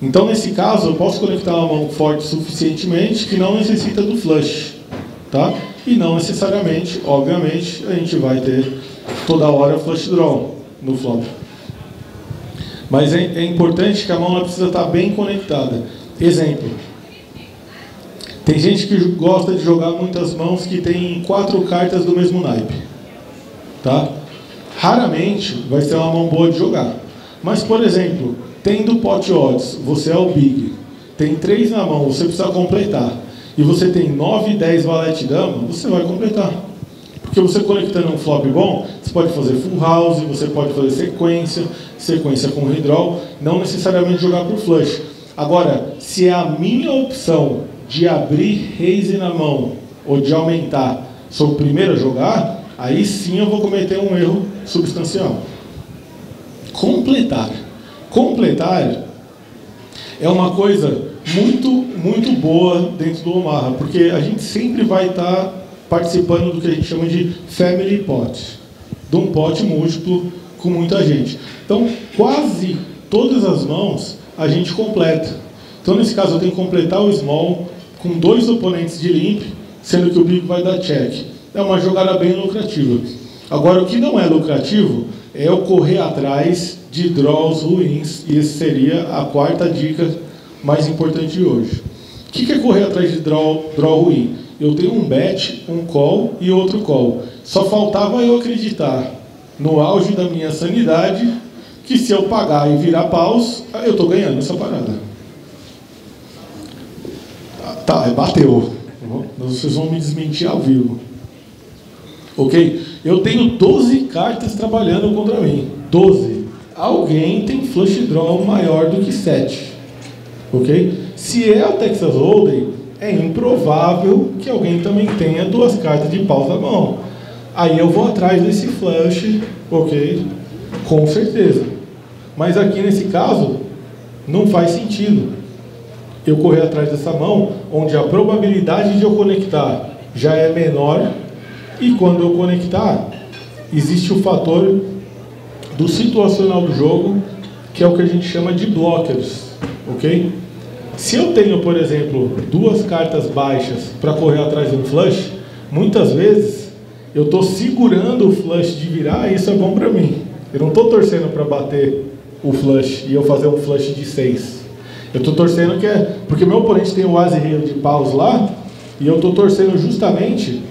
Então, nesse caso, eu posso conectar uma mão forte suficientemente que não necessita do flush. Tá? E não necessariamente, obviamente, a gente vai ter toda hora flush draw no flop. Mas é, é importante que a mão precisa estar bem conectada. Exemplo. Tem gente que gosta de jogar muitas mãos que tem quatro cartas do mesmo naipe. Tá? Raramente vai ser uma mão boa de jogar. Mas, por exemplo, tendo pot odds, você é o big, tem três na mão, você precisa completar e você tem 9 e 10 valete dama, você vai completar. Porque você conectando um flop bom, você pode fazer full house, você pode fazer sequência, sequência com redraw, não necessariamente jogar para o flush. Agora, se é a minha opção de abrir raise na mão ou de aumentar, sou o primeiro a jogar, aí sim eu vou cometer um erro substancial. Completar. Completar é uma coisa muito, muito boa dentro do Omaha, porque a gente sempre vai estar participando do que a gente chama de family pot, de um pote múltiplo com muita gente. Então, quase todas as mãos a gente completa. Então, nesse caso, eu tenho que completar o small com dois oponentes de limp, sendo que o big vai dar check. É uma jogada bem lucrativa. Agora, o que não é lucrativo é eu correr atrás de draws ruins, e essa seria a quarta dica mais importante de hoje. O que é correr atrás de draw, draw ruim? eu tenho um bet, um call e outro call. Só faltava eu acreditar, no auge da minha sanidade, que se eu pagar e virar paus, eu estou ganhando essa parada. Tá, tá bateu. Vocês vão me desmentir ao vivo. Ok? Eu tenho 12 cartas trabalhando contra mim. 12. Alguém tem flush draw maior do que 7. Ok? Se é o Texas Hold'em, é improvável que alguém também tenha duas cartas de paus na mão. Aí eu vou atrás desse flush, ok? Com certeza. Mas aqui nesse caso, não faz sentido eu correr atrás dessa mão, onde a probabilidade de eu conectar já é menor, e quando eu conectar, existe o fator do situacional do jogo, que é o que a gente chama de blockers, ok? Se eu tenho, por exemplo, duas cartas baixas para correr atrás de um flush, muitas vezes eu estou segurando o flush de virar e isso é bom para mim. Eu não estou torcendo para bater o flush e eu fazer um flush de 6. Eu estou torcendo que é. Porque meu oponente tem o Rei de paus lá, e eu estou torcendo justamente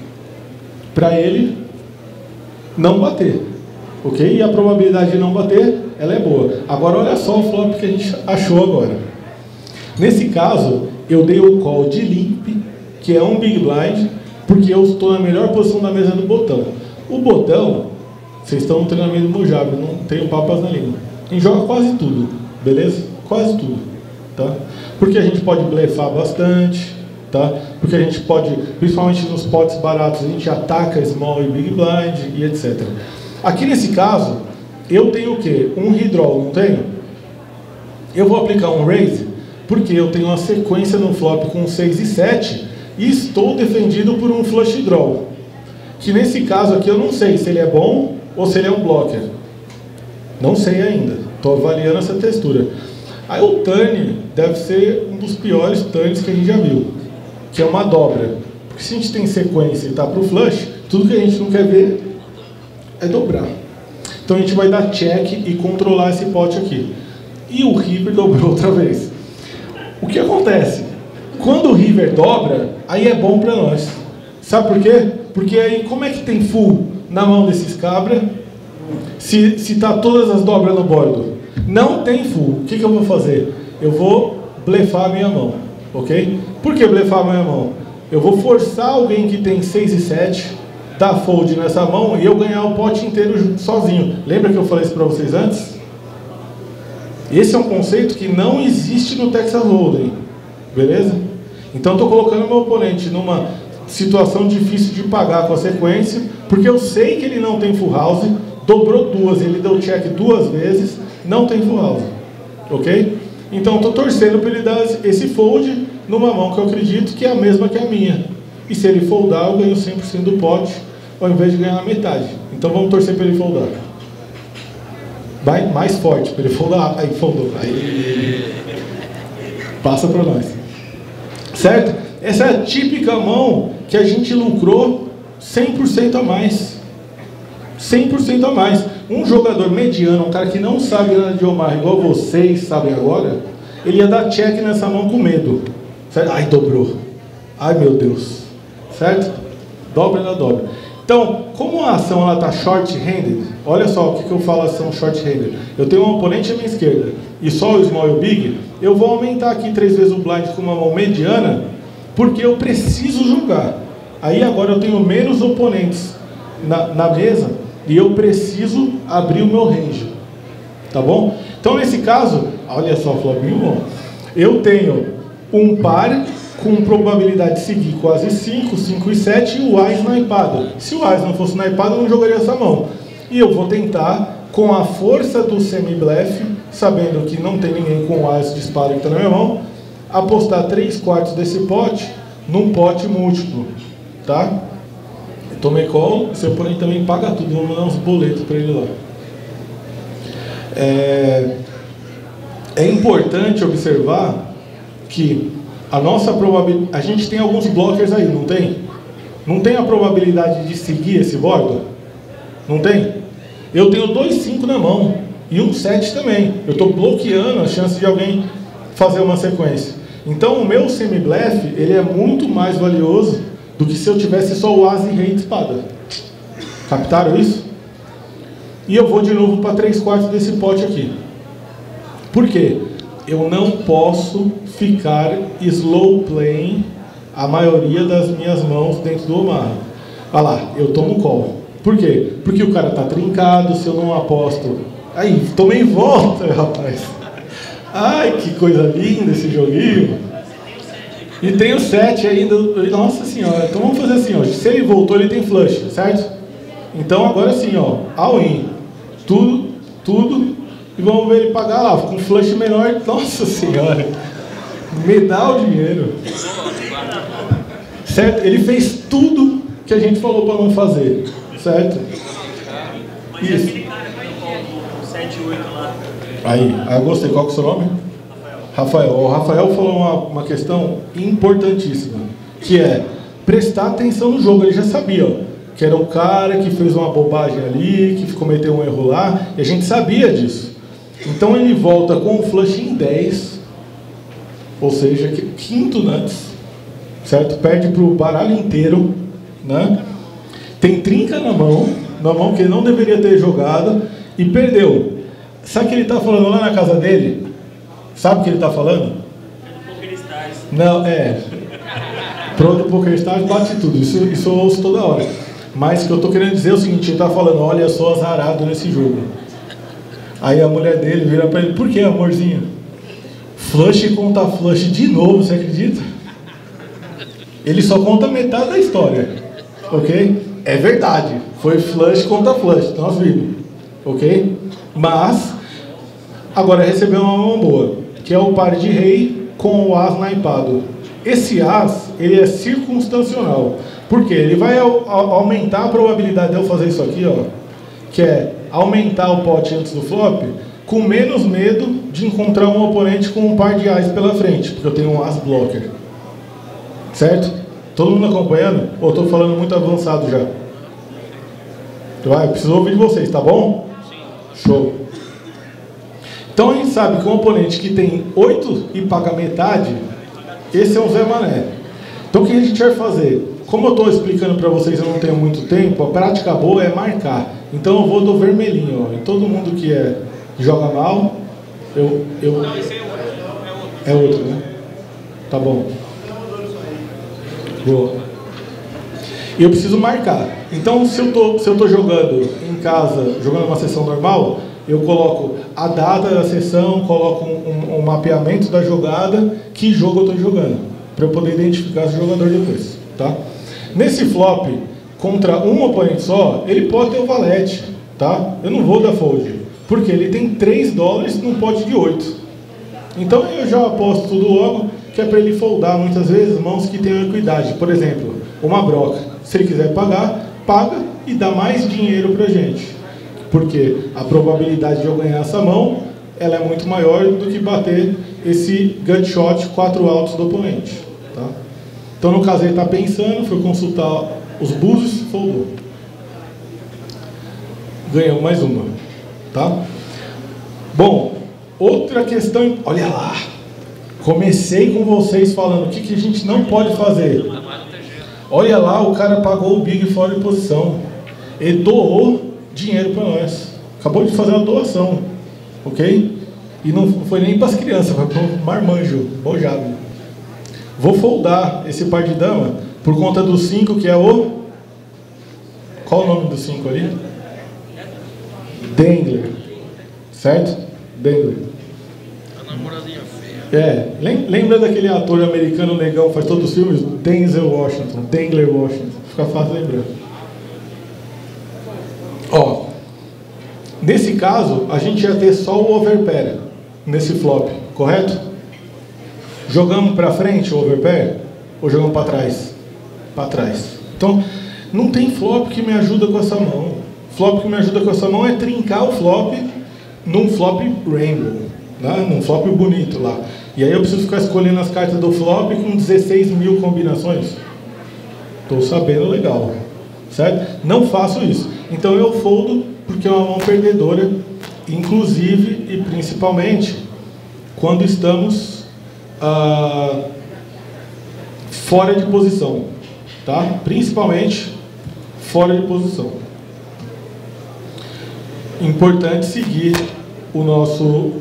para ele não bater. Ok? E a probabilidade de não bater, ela é boa. Agora olha só o flop que a gente achou agora. Nesse caso, eu dei o call de limp, que é um big blind, porque eu estou na melhor posição da mesa do botão. O botão, vocês estão no treinamento do Mojave, não tenho papas na língua. Gente joga quase tudo, beleza? Quase tudo, tá? Porque a gente pode blefar bastante, tá? Porque a gente pode, principalmente nos potes baratos, a gente ataca small e big blind e etc. Aqui nesse caso, eu tenho o quê? Um redraw, não tenho? Eu vou aplicar um raise porque eu tenho uma sequência no flop com 6 e 7 e estou defendido por um flush draw. Que nesse caso aqui eu não sei se ele é bom ou se ele é um blocker. Não sei ainda. Estou avaliando essa textura. Aí o turn deve ser um dos piores turns que a gente já viu, que é uma dobra. Porque se a gente tem sequência e está para o flush, tudo que a gente não quer ver é dobrar. Então a gente vai dar check e controlar esse pote aqui. E o river dobrou outra vez. O que acontece? Quando o River dobra, aí é bom para nós. Sabe por quê? Porque aí como é que tem full na mão desses cabra se, se tá todas as dobras no bordo? Não tem full. O que, que eu vou fazer? Eu vou blefar a minha mão. Ok? Por que blefar a minha mão? Eu vou forçar alguém que tem 6 e 7, dar fold nessa mão e eu ganhar o pote inteiro sozinho. Lembra que eu falei isso para vocês antes? Esse é um conceito que não existe no Texas Hold'em, beleza? Então estou colocando meu oponente numa situação difícil de pagar com a sequência, porque eu sei que ele não tem full house, dobrou duas, ele deu check duas vezes, não tem full ok? Então estou torcendo para ele dar esse fold numa mão que eu acredito que é a mesma que a minha. E se ele foldar, eu ganho 100% do pote, ao invés de ganhar a metade. Então vamos torcer para ele foldar. Vai mais forte, para ele foldar. Aí foldou. Aí. Passa para nós. Certo? Essa é a típica mão que a gente lucrou 100% a mais. 100% a mais. Um jogador mediano, um cara que não sabe nada de Omar, igual vocês sabem agora, ele ia dar check nessa mão com medo. Certo? Ai, dobrou. Ai, meu Deus. Certo? Dobra na dobra. Então, como a ação está short-handed, olha só o que, que eu falo ação short-handed. Eu tenho um oponente à minha esquerda e só o small e o big, eu vou aumentar aqui três vezes o blind com uma mão mediana, porque eu preciso jogar. Aí agora eu tenho menos oponentes na, na mesa e eu preciso abrir o meu range. Tá bom? Então nesse caso, olha só, Flávio, eu tenho um par com probabilidade de seguir quase 5, 5 e 7 e o Ás naipado. Se o Ás não fosse naipado, eu não jogaria essa mão. E eu vou tentar, com a força do semi-blefe, sabendo que não tem ninguém com o Ás disparo que está na minha mão, apostar 3 quartos desse pote num pote múltiplo. Tá? Tomei call, seu oponente também paga tudo, vou mandar uns boletos para ele lá. É, é importante observar que a nossa probabilidade. A gente tem alguns blockers aí, não tem? Não tem a probabilidade de seguir esse bordo? Não tem? Eu tenho dois 5 na mão e um 7 também. Eu estou bloqueando a chance de alguém fazer uma sequência. Então o meu semi-blefe ele é muito mais valioso do que se eu tivesse só o as e rei de espada. Captaram isso? E eu vou de novo para 3 quartos desse pote aqui. Por quê? Eu não posso ficar slow playing a maioria das minhas mãos dentro do Omaha. Olha lá, eu tomo call. Por quê? Porque o cara tá trincado, se eu não aposto. Aí, tomei volta, rapaz. Ai, que coisa linda esse joguinho. E tem o 7 ainda. Nossa senhora, então vamos fazer assim, ó. Se ele voltou, ele tem flush, certo? Então agora sim, ó, all in. Tudo, tudo. E vamos ver ele pagar lá, com flush menor. Nossa senhora. Me dá o dinheiro. Certo? Ele fez tudo que a gente falou para não fazer. Certo? Mas Isso. aquele cara que o 7 8 lá. Aí, aí eu gostei. Qual que é o seu nome? Rafael. O Rafael falou uma, uma questão importantíssima, que é prestar atenção no jogo. Ele já sabia, ó, que era o cara que fez uma bobagem ali, que cometeu um erro lá, e a gente sabia disso. Então ele volta com o flush em 10, ou seja, quinto nuts, certo? Perde para o baralho inteiro, né? Tem trinca na mão, na mão que ele não deveria ter jogado, e perdeu. Sabe o que ele está falando lá na casa dele? Sabe o que ele está falando? Não, é. Pro Poker Stars bate tudo, isso, isso eu ouço toda hora. Mas o que eu estou querendo dizer é o seguinte, ele está falando, olha, eu sou azarado nesse jogo. Aí a mulher dele vira para ele, por que, amorzinho? Flush conta flush de novo, você acredita? Ele só conta metade da história, ok? É verdade, foi flush conta flush, nós vimos, ok? Mas, agora recebeu uma mão boa, que é o par de rei com o as naipado. Esse as, ele é circunstancial. Por quê? Ele vai aumentar a probabilidade de eu fazer isso aqui, ó, que é aumentar o pote antes do flop, com menos medo de encontrar um oponente com um par de as pela frente, porque eu tenho um as blocker. Certo? Todo mundo acompanhando? Ou estou falando muito avançado já? Vai, preciso ouvir de vocês, tá bom? Show. Então a gente sabe que um oponente que tem 8 e paga metade, esse é o Zé Mané. Então o que a gente vai fazer? Como eu estou explicando para vocês, eu não tenho muito tempo, a prática boa é marcar. Então eu vou do vermelhinho, ó. E todo mundo que é joga mal, eu. eu é outro. Né? Tá bom. Boa. E eu preciso marcar. Então, se eu tô jogando em casa, jogando uma sessão normal, eu coloco a data da sessão, coloco um, um, um mapeamento da jogada, que jogo eu estou jogando, para eu poder identificar o jogador depois, tá? Nesse flop, contra um oponente só, ele pode ter o valete, tá? Eu não vou dar fold, porque ele tem 3 dólares num pote de 8. Então eu já aposto tudo logo, que é para ele foldar muitas vezes mãos que tenham equidade. Por exemplo, uma broca. Se ele quiser pagar, paga e dá mais dinheiro para gente. Porque a probabilidade de eu ganhar essa mão, ela é muito maior do que bater esse gut shot 4 altos do oponente. Tá? Então, no caso, ele está pensando, foi consultar os búzios, foldou. Ganhou mais uma. Tá? Bom, outra questão. Olha lá. Comecei com vocês falando o que, que a gente não pode fazer. Olha lá, o cara pagou o Big fora de posição. Ele doou dinheiro para nós. Acabou de fazer uma doação. Ok? E não foi nem para as crianças, foi para o marmanjo, bojado. Vou foldar esse par de dama por conta do 5, que é o. Qual o nome do 5 ali? Dengler. Certo? Dengler. A namoradinha feia. É. Lembra daquele ator americano negão faz todos os filmes? Denzel Washington. Dengler Washington. Fica fácil lembrar. Nesse caso, a gente ia ter só o overpair nesse flop, correto? Jogamos para frente o overpair ou jogamos para trás? Para trás. Então, não tem flop que me ajuda com essa mão. Flop que me ajuda com essa mão é trincar o flop num flop rainbow, né? num flop bonito lá. E aí eu preciso ficar escolhendo as cartas do flop com 16 mil combinações. Estou sabendo legal, certo? Não faço isso. Então eu foldo porque é uma mão perdedora, inclusive e principalmente quando estamos ah, fora de posição. tá? Principalmente fora de posição. Importante seguir o nosso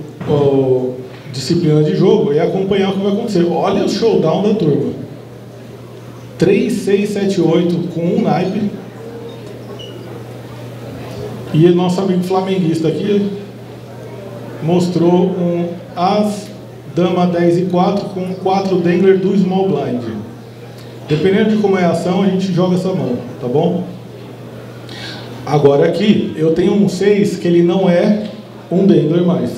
disciplina de jogo e acompanhar o que vai acontecer. Olha o showdown da turma. 3, 6, 7, 8 com um naipe. E nosso amigo flamenguista aqui mostrou um As, Dama 10 e 4 com 4 Dangler do Small Blind. Dependendo de como é a ação, a gente joga essa mão, tá bom? Agora aqui, eu tenho um 6 que ele não é um Dangler mais.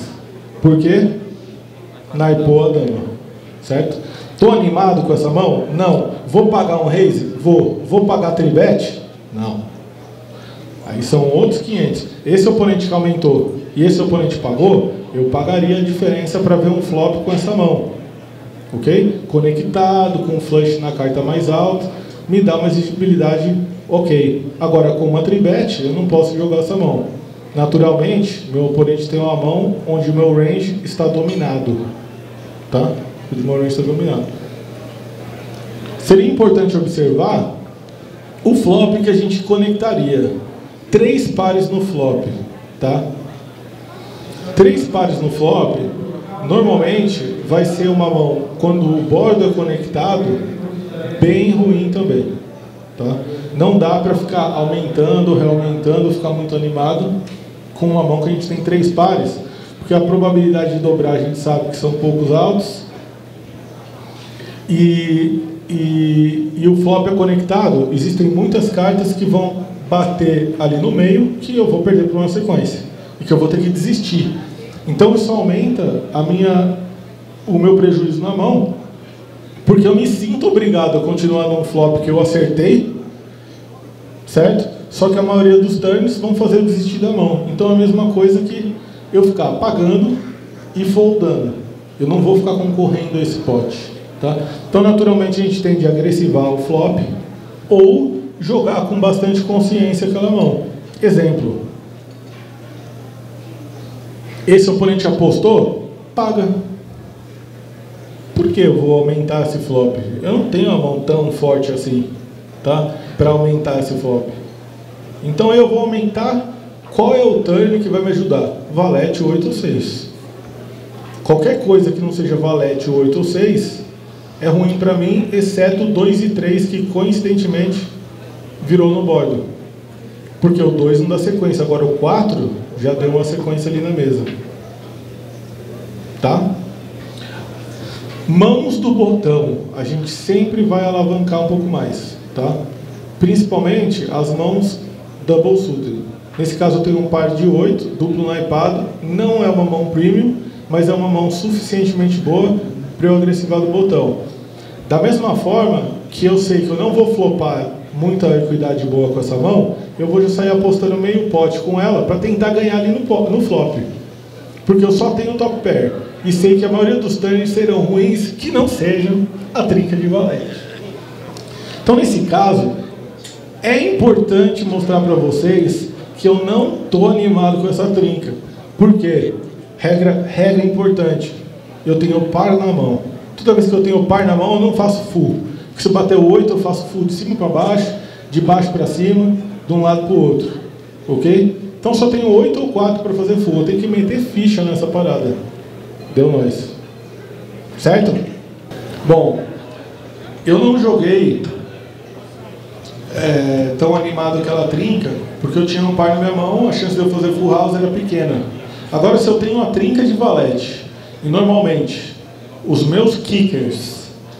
Por quê? Naipou a dama, certo? Estou animado com essa mão? Não. Vou pagar um raise? Vou. Vou pagar tribet? Aí são outros 500. Esse oponente que aumentou e esse oponente pagou, eu pagaria a diferença para ver um flop com essa mão. Ok? Conectado, com flush na carta mais alta, me dá uma exigibilidade ok. Agora, com uma tribet, eu não posso jogar essa mão. Naturalmente, meu oponente tem uma mão onde o meu range está dominado. Tá? O meu range está dominado. Seria importante observar o flop que a gente conectaria. Três pares no flop. Tá? Três pares no flop, normalmente vai ser uma mão, quando o bordo é conectado, bem ruim também. Tá? Não dá para ficar aumentando, reaumentando, ficar muito animado com uma mão que a gente tem três pares, porque a probabilidade de dobrar a gente sabe que são poucos altos. E, e, e o flop é conectado, existem muitas cartas que vão bater ali no meio que eu vou perder por uma sequência e que eu vou ter que desistir. Então isso aumenta a minha, o meu prejuízo na mão, porque eu me sinto obrigado a continuar num flop que eu acertei, certo? Só que a maioria dos turns vão fazer eu desistir da mão. Então é a mesma coisa que eu ficar pagando e foldando. Eu não vou ficar concorrendo a esse pote. Tá? Então naturalmente a gente tende a agressivar o flop ou jogar com bastante consciência aquela mão. Exemplo. Esse oponente apostou? Paga. Por que eu vou aumentar esse flop? Eu não tenho a mão tão forte assim, tá? Para aumentar esse flop. Então eu vou aumentar qual é o turn que vai me ajudar? Valete 8 ou 6. Qualquer coisa que não seja valete 8 ou 6 é ruim para mim, exceto 2 e 3 que coincidentemente virou no bordo. Porque o 2 não dá sequência, agora o 4 já deu uma sequência ali na mesa. Tá? Mãos do botão, a gente sempre vai alavancar um pouco mais, tá? Principalmente as mãos double suited. Nesse caso eu tenho um par de 8, duplo naipado, não é uma mão premium, mas é uma mão suficientemente boa para eu agressivar do botão. Da mesma forma que eu sei que eu não vou flopar muita equidade boa com essa mão, eu vou já sair apostando meio pote com ela para tentar ganhar ali no, no flop. Porque eu só tenho top pair. E sei que a maioria dos turns serão ruins que não sejam a trinca de valete. Então, nesse caso, é importante mostrar para vocês que eu não estou animado com essa trinca. Por quê? Regra, regra importante. Eu tenho par na mão. Toda vez que eu tenho par na mão, eu não faço full. Se bater 8, eu faço full de cima para baixo, de baixo para cima, de um lado para o outro. Ok? Então só tenho 8 ou 4 para fazer full. Eu tenho que meter ficha nessa parada. Deu nós. Certo? Bom, eu não joguei é, tão animado aquela trinca, porque eu tinha um par na minha mão, a chance de eu fazer full house era pequena. Agora, se eu tenho uma trinca de valete, e normalmente os meus kickers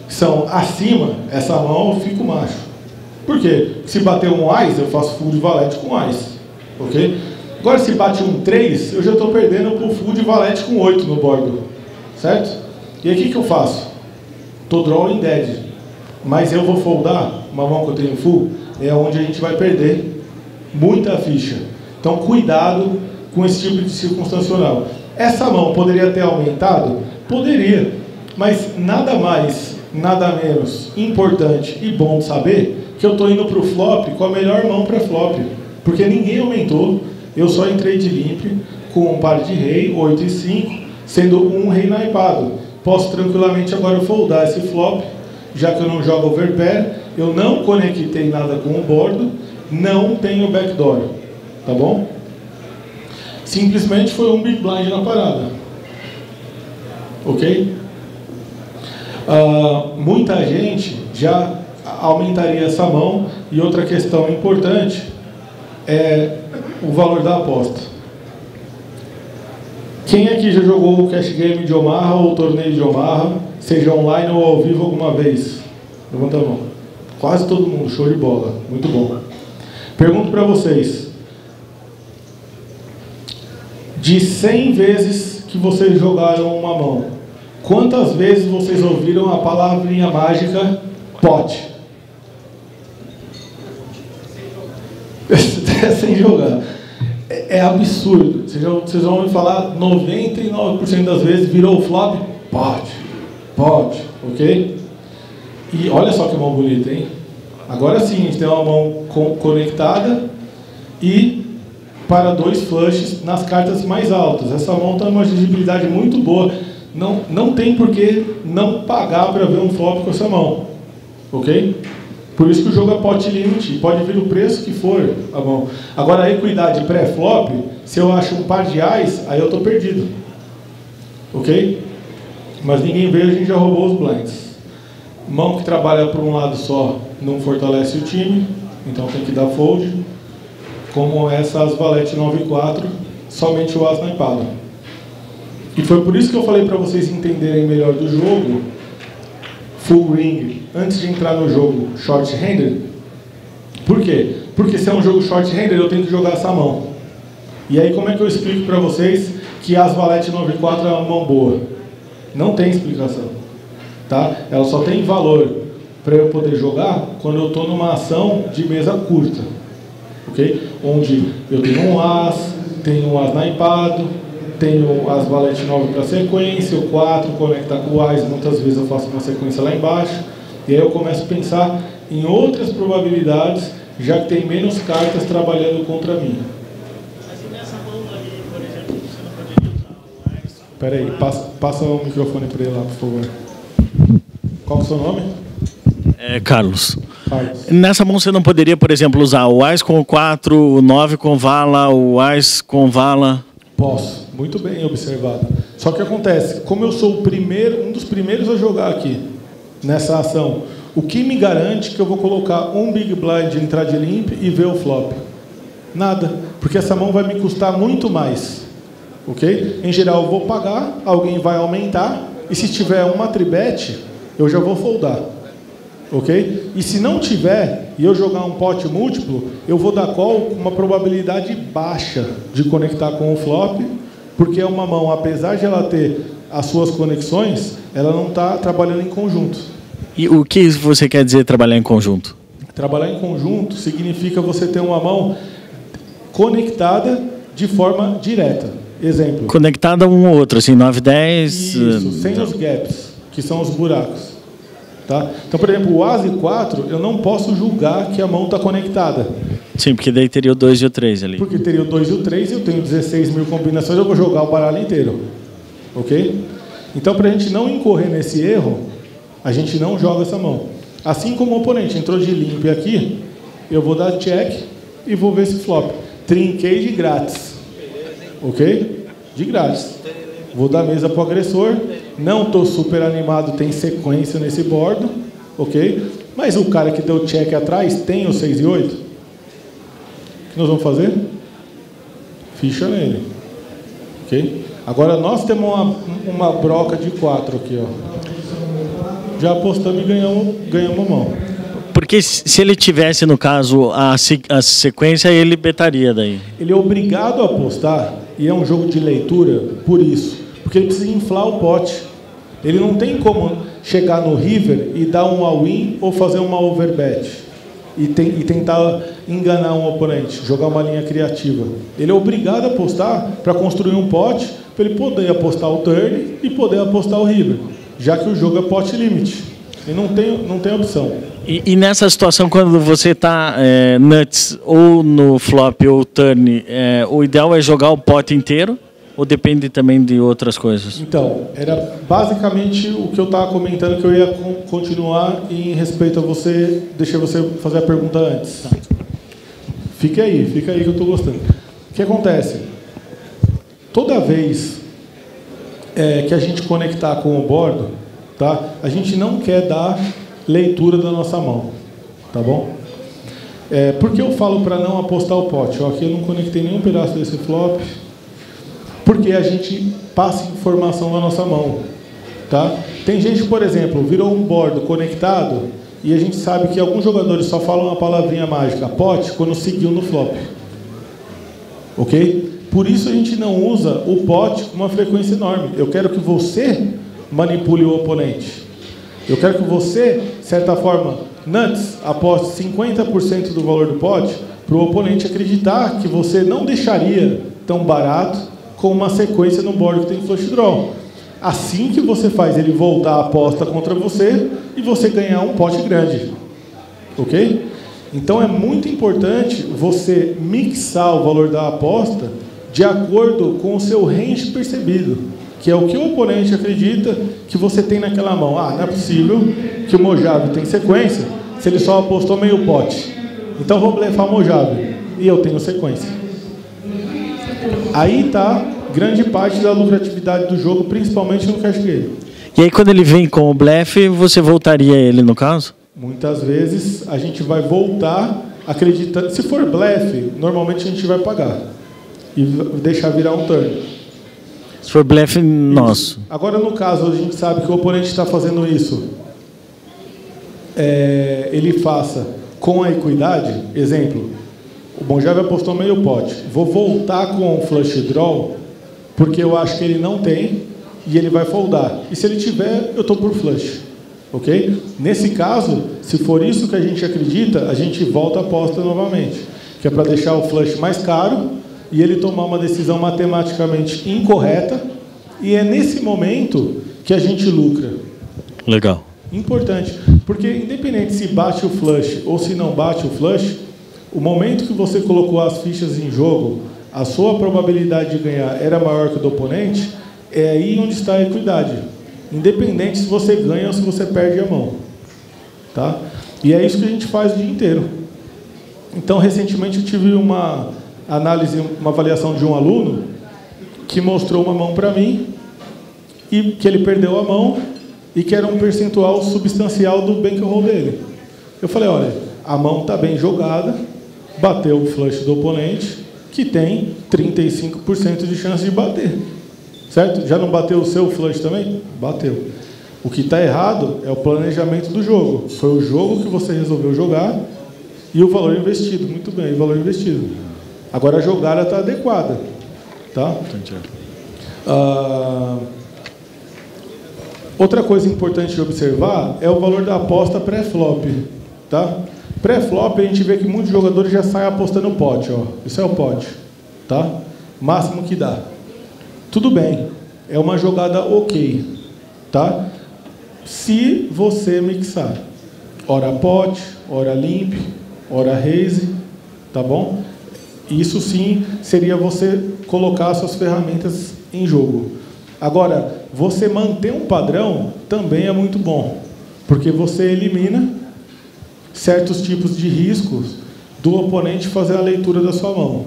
são acima, essa mão eu fico macho. Por quê? Se bater um ice, eu faço full de valete com ice. Ok? Agora, se bate um 3, eu já estou perdendo para o full de valete com 8 no bordo. Certo? E aí, o que, eu faço? Estou drawing dead. Mas eu vou foldar uma mão que eu tenho full, é onde a gente vai perder muita ficha. Então, cuidado com esse tipo de circunstancial. Essa mão poderia ter aumentado? Poderia. Mas nada mais, nada menos importante e bom de saber que eu estou indo para o flop com a melhor mão para flop. Porque ninguém aumentou, eu só entrei de limp com um par de rei, 8 e 5, sendo um rei naipado. Posso tranquilamente agora foldar esse flop, já que eu não jogo overpair, eu não conectei nada com o bordo, não tenho backdoor, tá bom? Simplesmente foi um big blind na parada, ok? Uh, muita gente já aumentaria essa mão e outra questão importante é o valor da aposta. Quem aqui já jogou o cash game de Omaha ou o torneio de Omaha, seja online ou ao vivo alguma vez? Levanta a mão. Quase todo mundo, show de bola, muito bom. Pergunto para vocês: de 100 vezes que vocês jogaram uma mão, quantas vezes vocês ouviram a palavrinha mágica pote? Sem jogar. É, é absurdo. Vocês, já, vocês vão me falar 99% das vezes virou flop? Pode. Pode. Ok? E olha só que mão bonita, hein? Agora sim, a gente tem uma mão conectada e para dois flushes nas cartas mais altas. Essa mão tem uma legibilidade muito boa. Não, não tem por que não pagar para ver um flop com essa mão. Ok? Por isso que o jogo é pot limit. Pode vir o preço que for a mão. Agora, a equidade pré-flop, se eu acho um par de ais, aí eu estou perdido. Ok? Mas ninguém veio, a gente já roubou os blinds. Mão que trabalha por um lado só não fortalece o time, então tem que dar fold. Como essa as valete 9 e 4, somente o as na empada. E foi por isso que eu falei para vocês entenderem melhor do jogo, full ring, antes de entrar no jogo short-handed. Por quê? Porque se é um jogo short-handed, eu tenho que jogar essa mão. E aí como é que eu explico para vocês que as valete 9 e 4 é uma mão boa? Não tem explicação. Tá? Ela só tem valor para eu poder jogar quando eu estou numa ação de mesa curta. ok? Onde eu tenho um as, tenho um as naipado, tenho as valete 9 para sequência, o 4 conectar com o as, muitas vezes eu faço uma sequência lá embaixo, e aí eu começo a pensar em outras probabilidades, já que tem menos cartas trabalhando contra mim. Espera aí, passa, passa o microfone para ele lá, por favor. Qual é o seu nome? É, Carlos. Carlos. Nessa mão você não poderia, por exemplo, usar o Ás com 4, o 9 com vala, o Ás com vala? Posso, muito bem observado. Só que acontece, como eu sou o primeiro, um dos primeiros a jogar aqui, nessa ação, o que me garante que eu vou colocar um Big Blind entrar de limp e ver o flop? Nada, porque essa mão vai me custar muito mais ok? Em geral, eu vou pagar, alguém vai aumentar, e se tiver uma tribete, eu já vou foldar, ok? E se não tiver, e eu jogar um pote múltiplo, eu vou dar call com uma probabilidade baixa de conectar com o flop, porque é uma mão, apesar de ela ter as suas conexões, ela não está trabalhando em conjunto. E o que você quer dizer trabalhar em conjunto? Trabalhar em conjunto significa você ter uma mão conectada de forma direta. Exemplo. Conectada um ao outro, assim, 9, 10. Isso, hum, sem então. os gaps, que são os buracos. Tá? Então, por exemplo, o ASE 4, eu não posso julgar que a mão está conectada. Sim, porque daí teria o 2 e o 3 ali. Porque teria o 2 e o 3 e eu tenho 16 mil combinações, eu vou jogar o baralho inteiro. Ok? Então, para a gente não incorrer nesse erro, a gente não joga essa mão. Assim como o oponente entrou de limpo aqui, eu vou dar check e vou ver esse flop. Trinquei de grátis. Ok? De grátis. Vou dar mesa para o agressor. Não estou super animado, tem sequência nesse bordo. Ok? Mas o cara que deu check atrás tem o 6 e 8. Nós vamos fazer? Ficha nele. Ok? Agora nós temos uma, uma broca de 4 aqui. Ó. Já apostamos e ganhamos, ganhamos a mão. Porque se ele tivesse, no caso, a, a sequência, ele betaria daí. Ele é obrigado a apostar e é um jogo de leitura por isso. Porque ele precisa inflar o pote. Ele não tem como chegar no river e dar um all-in ou fazer uma overbet. E, tem, e tentar enganar um oponente, jogar uma linha criativa. Ele é obrigado a apostar para construir um pote para ele poder apostar o turn e poder apostar o river, já que o jogo é pot limit. E não tem, não tem opção. E, e nessa situação, quando você está é, nuts ou no flop ou turn, é, o ideal é jogar o pote inteiro Ou depende também de outras coisas? Então, era basicamente o que eu estava comentando que eu ia continuar em respeito a você. Deixei você fazer a pergunta antes. Fique aí, fica aí que eu estou gostando. O que acontece? Toda vez é, que a gente conectar com o bordo, tá? A gente não quer dar leitura da nossa mão, tá bom? É, por que eu falo para não apostar o pote? Ó, aqui eu não conectei nenhum pedaço desse flop, porque a gente passa informação na nossa mão, tá? Tem gente, por exemplo, virou um bordo conectado e a gente sabe que alguns jogadores só falam a palavrinha mágica pote quando seguiu no flop, ok? Por isso a gente não usa o pote com uma frequência enorme. Eu quero que você manipule o oponente. Eu quero que você, de certa forma, Nuts, aposte 50% do valor do pote para o oponente acreditar que você não deixaria tão barato com uma sequência no board que tem flush draw. Assim que você faz ele voltar a aposta contra você e você ganhar um pote grande. Ok? Então é muito importante você mixar o valor da aposta de acordo com o seu range percebido, que é o que o oponente acredita que você tem naquela mão. Ah, não é possível que o Mojave tem sequência se ele só apostou meio pote. Então vou blefar o Mojave e eu tenho sequência. Aí está grande parte da lucratividade do jogo, principalmente no cash game. E aí quando ele vem com o blefe, você voltaria ele no caso? Muitas vezes a gente vai voltar acreditando. Se for blefe, normalmente a gente vai pagar e deixar virar um turn. Se for blefe, nosso. Agora, no caso, a gente sabe que o oponente está fazendo isso. É, ele faça com a equidade, exemplo, o Bonjave apostou meio pote. Vou voltar com o flush draw, porque eu acho que ele não tem, e ele vai foldar. E se ele tiver, eu estou por flush. Ok? Nesse caso, se for isso que a gente acredita, a gente volta a aposta novamente. Que é para deixar o flush mais caro e ele tomar uma decisão matematicamente incorreta, e é nesse momento que a gente lucra. Legal. Importante, porque independente se bate o flush ou se não bate o flush, o momento que você colocou as fichas em jogo, a sua probabilidade de ganhar era maior que o do oponente, é aí onde está a equidade. Independente se você ganha ou se você perde a mão. Tá? E é isso que a gente faz o dia inteiro. Então, recentemente eu tive uma análise, uma avaliação de um aluno que mostrou uma mão para mim e que ele perdeu a mão e que era um percentual substancial do bankroll dele. Eu falei, olha, a mão está bem jogada, bateu o flush do oponente, que tem 35% de chance de bater. Certo? Já não bateu o seu flush também? Bateu. O que está errado é o planejamento do jogo. Foi o jogo que você resolveu jogar e o valor investido. Muito bem, o valor investido. Agora a jogada está adequada. Tá? Ah, outra coisa importante de observar é o valor da aposta pré-flop. Tá? Pré-flop a gente vê que muitos jogadores já saem apostando pote. Ó. Isso é o pote. Tá? Máximo que dá. Tudo bem. É uma jogada ok. Tá? Se você mixar. Ora pote, ora limp, ora raise. Tá bom? Isso sim seria você colocar suas ferramentas em jogo. Agora, você manter um padrão também é muito bom, porque você elimina certos tipos de riscos do oponente fazer a leitura da sua mão,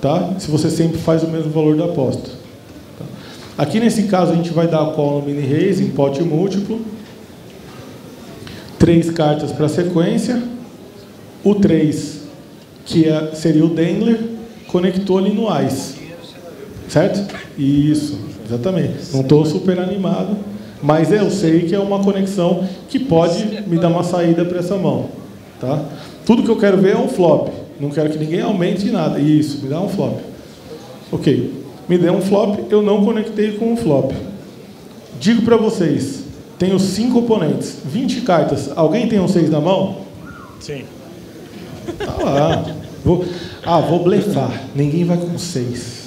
tá? Se você sempre faz o mesmo valor da aposta. Tá? Aqui nesse caso a gente vai dar call no mini raise em pote múltiplo, três cartas para sequência, o 3 que é, seria o Dengler, conectou ali no ICE. Certo? Isso, exatamente. Não estou super animado, mas eu sei que é uma conexão que pode me dar uma saída para essa mão. Tá? Tudo que eu quero ver é um flop. Não quero que ninguém aumente nada. Isso, me dá um flop. Ok. Me deu um flop, eu não conectei com um flop. Digo para vocês, tenho cinco oponentes, 20 cartas. Alguém tem um 6 na mão? Sim. Tá lá. Vou, ah, vou blefar. Ninguém vai com 6.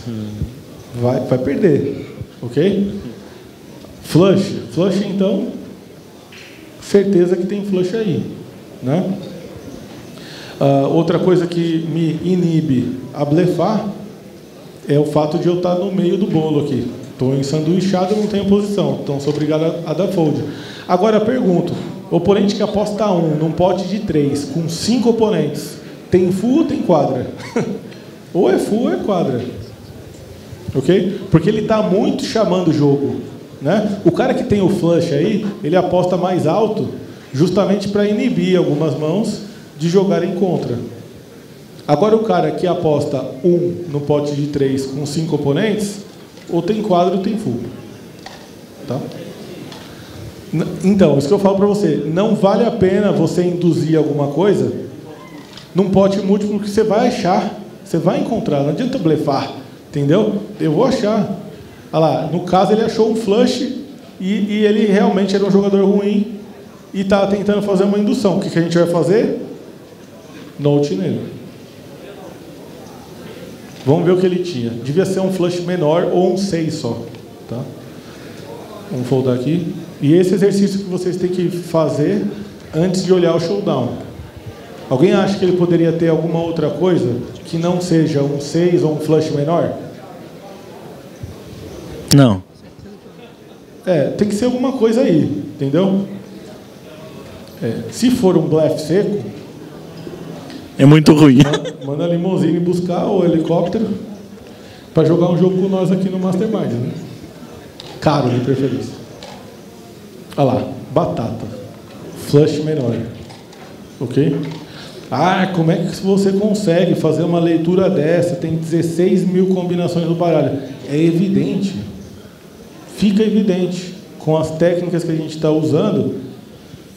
Vai, vai perder. Ok? Flush. Flush, então, certeza que tem flush aí. Né? Uh, outra coisa que me inibe a blefar é o fato de eu estar no meio do bolo aqui. Estou ensanduichado, não tenho posição, então sou obrigado a, a dar fold. Agora pergunto: oponente que aposta um num pote de três, com cinco oponentes, tem full ou tem quadra? ou é full ou é quadra. Ok? Porque ele está muito chamando o jogo. Né? O cara que tem o flush aí, ele aposta mais alto, justamente para inibir algumas mãos de jogarem contra. Agora o cara que aposta um no pote de três com cinco oponentes, ou tem quadro ou tem full. Tá? Então, isso que eu falo para você, não vale a pena você induzir alguma coisa num pote múltiplo que você vai achar, você vai encontrar, não adianta blefar, entendeu? Eu vou achar. Olha lá, no caso ele achou um flush e, e ele realmente era um jogador ruim e está tentando fazer uma indução. O que, que a gente vai fazer? Note nele. Vamos ver o que ele tinha. Devia ser um flush menor ou um 6 só. Tá? Vamos foldar aqui. E esse exercício que vocês têm que fazer antes de olhar o showdown. Alguém acha que ele poderia ter alguma outra coisa que não seja um 6 ou um flush menor? Não. É, tem que ser alguma coisa aí, entendeu? É, se for um blefe seco, é muito ruim. Manda a limousine buscar o helicóptero para jogar um jogo com nós aqui no Mastermind. Né? Caro de preferência. Olha lá, batata. Flush menor. Ok? Ah, como é que você consegue fazer uma leitura dessa? Tem 16 mil combinações no baralho. É evidente. Fica evidente com as técnicas que a gente está usando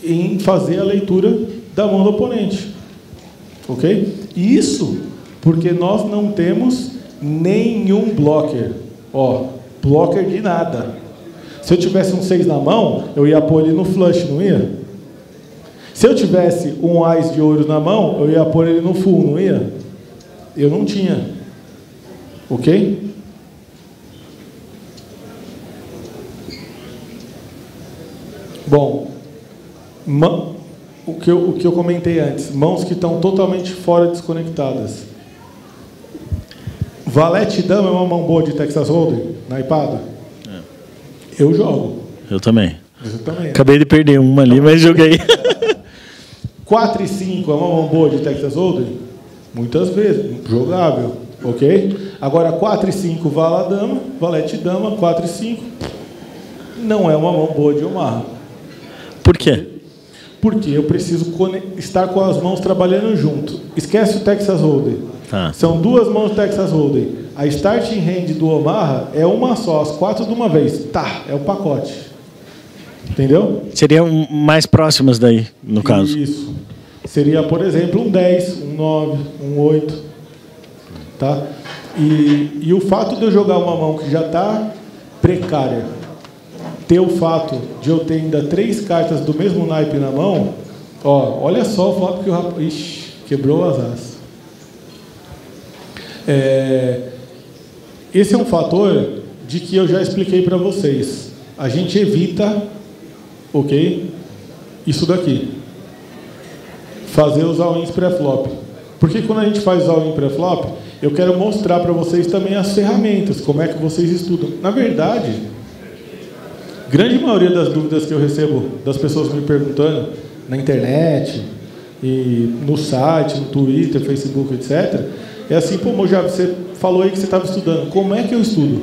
em fazer a leitura da mão do oponente. Ok? Isso porque nós não temos nenhum blocker. Ó, blocker de nada. Se eu tivesse um 6 na mão, eu ia pôr ele no flush, não ia? Se eu tivesse um ás de ouro na mão, eu ia pôr ele no full, não ia? Eu não tinha. Ok? Bom, o que, eu, o que eu comentei antes, mãos que estão totalmente fora desconectadas. Valete dama é uma mão boa de Texas Hold'em, naipado? É. Eu jogo. Eu também. Eu também. Acabei de perder uma ali, mas joguei. 4 e 5 é uma mão boa de Texas Hold'em? Muitas vezes, jogável, ok? Agora 4 e 5 vala dama, valete dama, 4 e 5 não é uma mão boa de Omaha. Por quê? Porque eu preciso estar com as mãos trabalhando junto. Esquece o Texas Hold'em. Ah. São duas mãos Texas Hold'em. A starting hand do Omaha é uma só, as quatro de uma vez. Tá, é o pacote. Entendeu? Seriam mais próximas daí, no caso. Isso. Seria, por exemplo, um 10, um 9, um 8. Tá? E, e o fato de eu jogar uma mão que já está precária ter o fato de eu ter ainda três cartas do mesmo naipe na mão, ó, olha só o fato que o rapaz. Ixi, quebrou as asas. É, esse é um fator de que eu já expliquei para vocês. A gente evita, ok? Isso daqui. Fazer os all-ins pré-flop. Porque quando a gente faz all-in pré-flop, eu quero mostrar para vocês também as ferramentas, como é que vocês estudam. Na verdade, grande maioria das dúvidas que eu recebo das pessoas me perguntando na internet e no site, no Twitter, Facebook, etc. É assim, pô, Mojave, você falou aí que você estava estudando. Como é que eu estudo?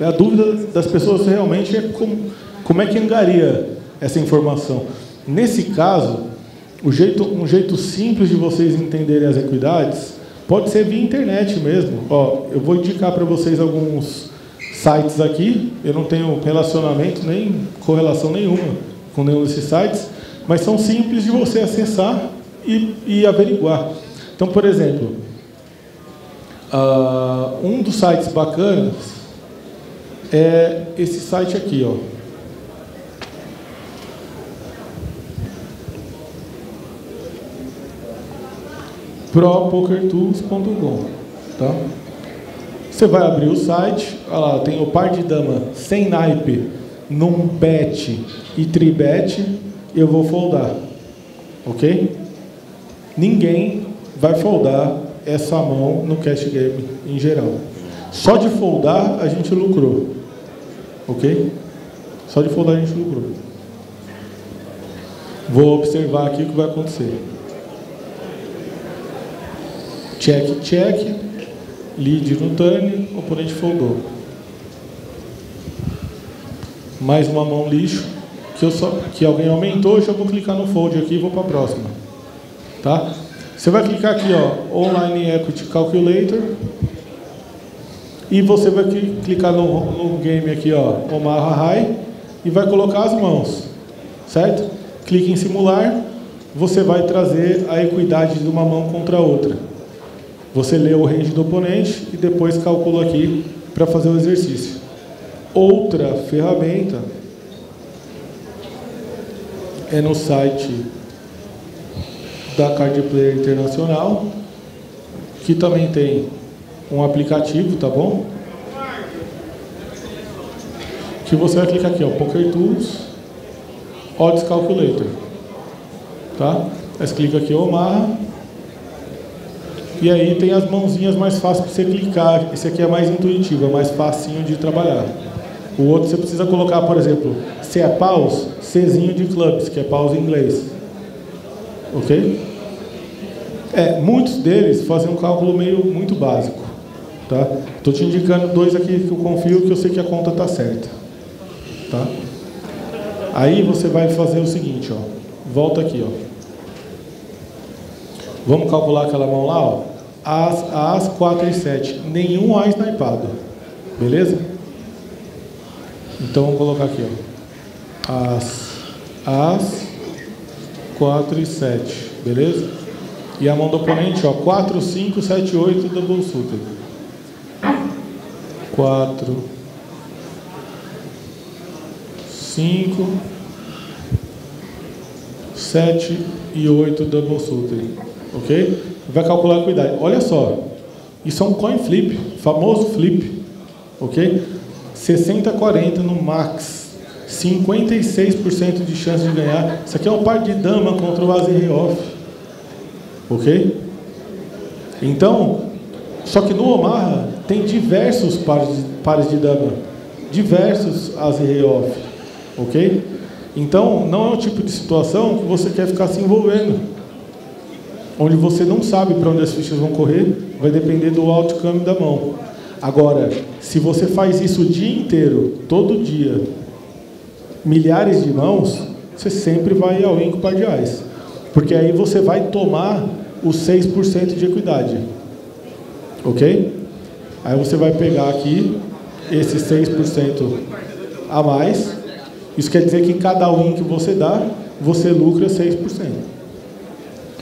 É a dúvida das pessoas realmente é como, como é que angaria essa informação. Nesse caso, o jeito, um jeito simples de vocês entenderem as equidades pode ser via internet mesmo. Ó, eu vou indicar para vocês alguns sites aqui, eu não tenho relacionamento nem correlação nenhuma com nenhum desses sites, mas são simples de você acessar e, e averiguar. Então, por exemplo, uh, um dos sites bacanas é esse site aqui, ó. propokertools.com, tá? Você vai abrir o site, lá, tem o par de dama sem naipe, num bet e tribet, eu vou foldar. Ok? Ninguém vai foldar essa mão no cash game em geral. Só de foldar a gente lucrou. Ok? Só de foldar a gente lucrou. Vou observar aqui o que vai acontecer. Check, check. Lead no turn, oponente foldou. Mais uma mão lixo. Que, eu só, que alguém aumentou, eu já vou clicar no fold aqui e vou para a próxima. Tá? Você vai clicar aqui, ó, Online Equity Calculator. E você vai clicar no, no game aqui, ó, Omaha High. E vai colocar as mãos. Certo? Clique em simular. Você vai trazer a equidade de uma mão contra a outra. Você lê o range do oponente e depois calcula aqui para fazer o exercício. Outra ferramenta é no site da Card Player Internacional, que também tem um aplicativo, tá bom? Que você vai clicar aqui, ó, Poker Tools, Odds Calculator, tá? Você clica aqui, Omaha, e aí tem as mãozinhas mais fáceis para você clicar. Esse aqui é mais intuitivo, é mais facinho de trabalhar. O outro você precisa colocar, por exemplo, se é paus, Czinho de clubs, que é paus em inglês. Ok? É, muitos deles fazem um cálculo meio muito básico. Tá? Estou te indicando dois aqui que eu confio que eu sei que a conta está certa. Tá? Aí você vai fazer o seguinte, ó. Volta aqui, ó. Vamos calcular aquela mão lá, ó. As, as 4 e 7. Nenhum A snipado. Beleza? Então vamos colocar aqui, ó. As, as 4 e 7. Beleza? E a mão do oponente, ó. 4, 5, 7, 8 double suited. 4, 5, 7 e 8 double suited. Ok? Vai calcular a equidade. Olha só, isso é um coin flip, famoso flip, ok? 60-40 no max, 56% de chance de ganhar. Isso aqui é um par de dama contra o Aze off, ok? Então, só que no Omaha tem diversos pares de, pares de dama, diversos Aze off, ok? Então, não é o tipo de situação que você quer ficar se envolvendo onde você não sabe para onde as fichas vão correr, vai depender do outcome da mão. Agora, se você faz isso o dia inteiro, todo dia, milhares de mãos, você sempre vai ao com par de ais. Porque aí você vai tomar os 6% de equidade. Ok? Aí você vai pegar aqui esses 6% a mais. Isso quer dizer que cada win que você dá, você lucra 6%.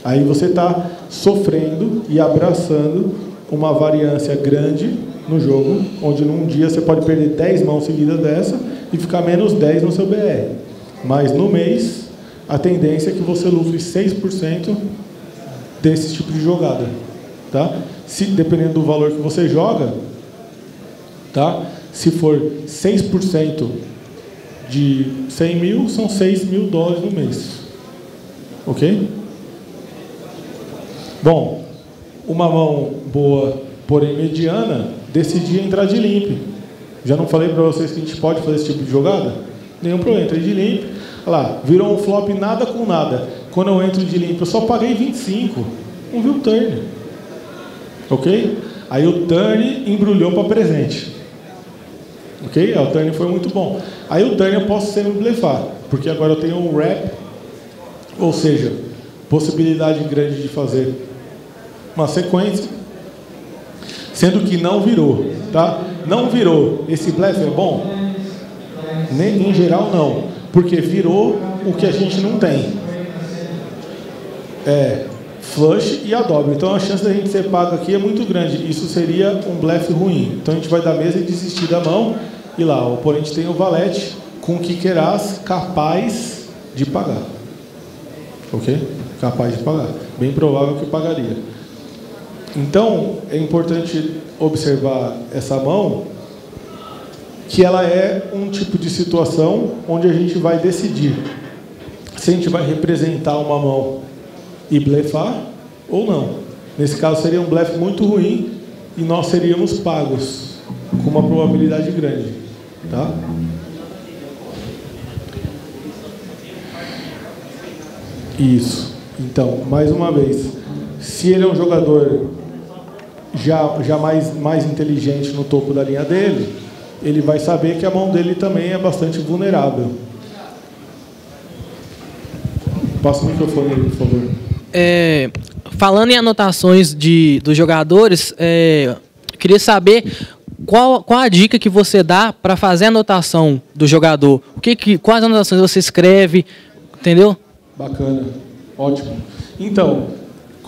Aí você está sofrendo e abraçando uma variância grande no jogo, onde num dia você pode perder 10 mãos seguidas dessa e ficar menos 10 no seu BR. Mas no mês, a tendência é que você lucre 6% desse tipo de jogada. Tá? Se, dependendo do valor que você joga, tá? se for 6% de 100 mil, são 6 mil dólares no mês. Ok? Bom, uma mão boa, porém mediana, decidia entrar de limpe. Já não falei para vocês que a gente pode fazer esse tipo de jogada? Nenhum problema, entrei de limpe. Olha lá, virou um flop nada com nada. Quando eu entro de limpe, eu só paguei 25. Não viu o turn. Ok? Aí o turn embrulhou para presente. Ok? o turn foi muito bom. Aí o turn eu posso sempre blefar, porque agora eu tenho um wrap, ou seja, possibilidade grande de fazer uma sequência, sendo que não virou, tá? Não virou. Esse blefe é bom? Nem, em geral, não, porque virou o que a gente não tem. É flush e a dobra. Então a chance da gente ser pago aqui é muito grande. Isso seria um blefe ruim. Então a gente vai da mesa e desistir da mão. E lá, o oponente tem o valete com que querás capaz de pagar. Ok? Capaz de pagar. Bem provável que pagaria. Então, é importante observar essa mão, que ela é um tipo de situação onde a gente vai decidir se a gente vai representar uma mão e blefar ou não. Nesse caso, seria um blefe muito ruim e nós seríamos pagos. com uma probabilidade grande. Tá? Isso. Então, mais uma vez, se ele é um jogador já, já mais, mais inteligente no topo da linha dele, ele vai saber que a mão dele também é bastante vulnerável. Passa o microfone aí, por favor. É, falando em anotações de, dos jogadores, é, queria saber qual, qual a dica que você dá para fazer a anotação do jogador. O que, que, quais anotações você escreve, entendeu? Bacana, ótimo. Então,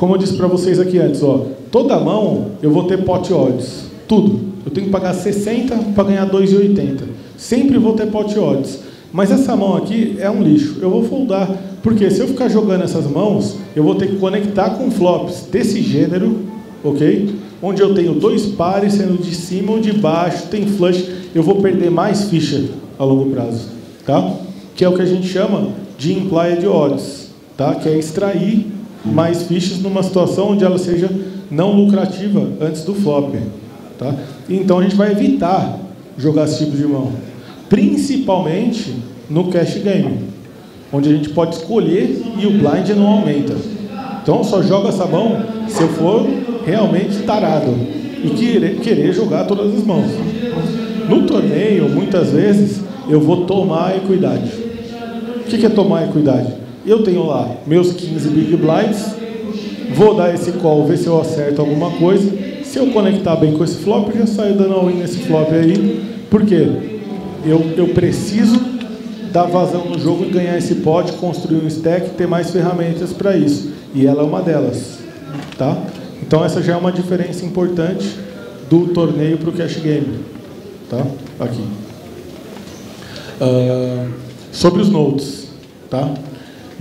como eu disse para vocês aqui antes, ó, toda mão eu vou ter pot odds, tudo. Eu tenho que pagar 60 para ganhar 2,80. Sempre vou ter pot odds. Mas essa mão aqui é um lixo. Eu vou foldar. Porque se eu ficar jogando essas mãos, eu vou ter que conectar com flops desse gênero, ok? Onde eu tenho dois pares sendo de cima ou de baixo, tem flush, eu vou perder mais ficha a longo prazo, tá? Que é o que a gente chama de implied odds, tá? Que é extrair mais fichas numa situação onde ela seja não lucrativa antes do flop, tá? Então a gente vai evitar jogar esse tipo de mão, principalmente no cash game onde a gente pode escolher e o blind não aumenta. Então só joga essa mão se eu for realmente tarado e querer jogar todas as mãos. No torneio, muitas vezes, eu vou tomar equidade. O que é tomar equidade? Eu tenho lá meus 15 big blinds, vou dar esse call, ver se eu acerto alguma coisa. Se eu conectar bem com esse flop, eu já saio dando all-in nesse flop aí. Por quê? Eu, eu preciso dar vazão no jogo e ganhar esse pote, construir um stack, ter mais ferramentas para isso. E ela é uma delas, tá? Então essa já é uma diferença importante do torneio para o cash game, tá? Aqui. Uh, sobre os notes, tá?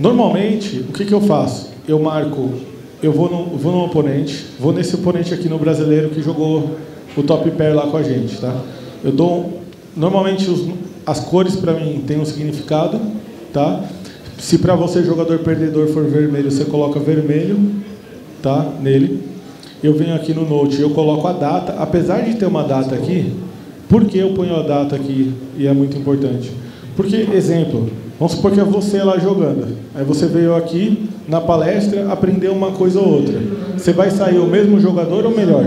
Normalmente, o que, que eu faço? Eu marco, eu vou no, vou no oponente, vou nesse oponente aqui no brasileiro que jogou o top pair lá com a gente, tá? Eu dou, normalmente os, as cores para mim têm um significado, tá? Se para você jogador perdedor for vermelho, você coloca vermelho, tá? Nele. Eu venho aqui no note, eu coloco a data, apesar de ter uma data aqui, por que eu ponho a data aqui e é muito importante? Porque exemplo, vamos supor que é você lá jogando. Aí você veio aqui na palestra, aprendeu uma coisa ou outra. Você vai sair o mesmo jogador ou melhor?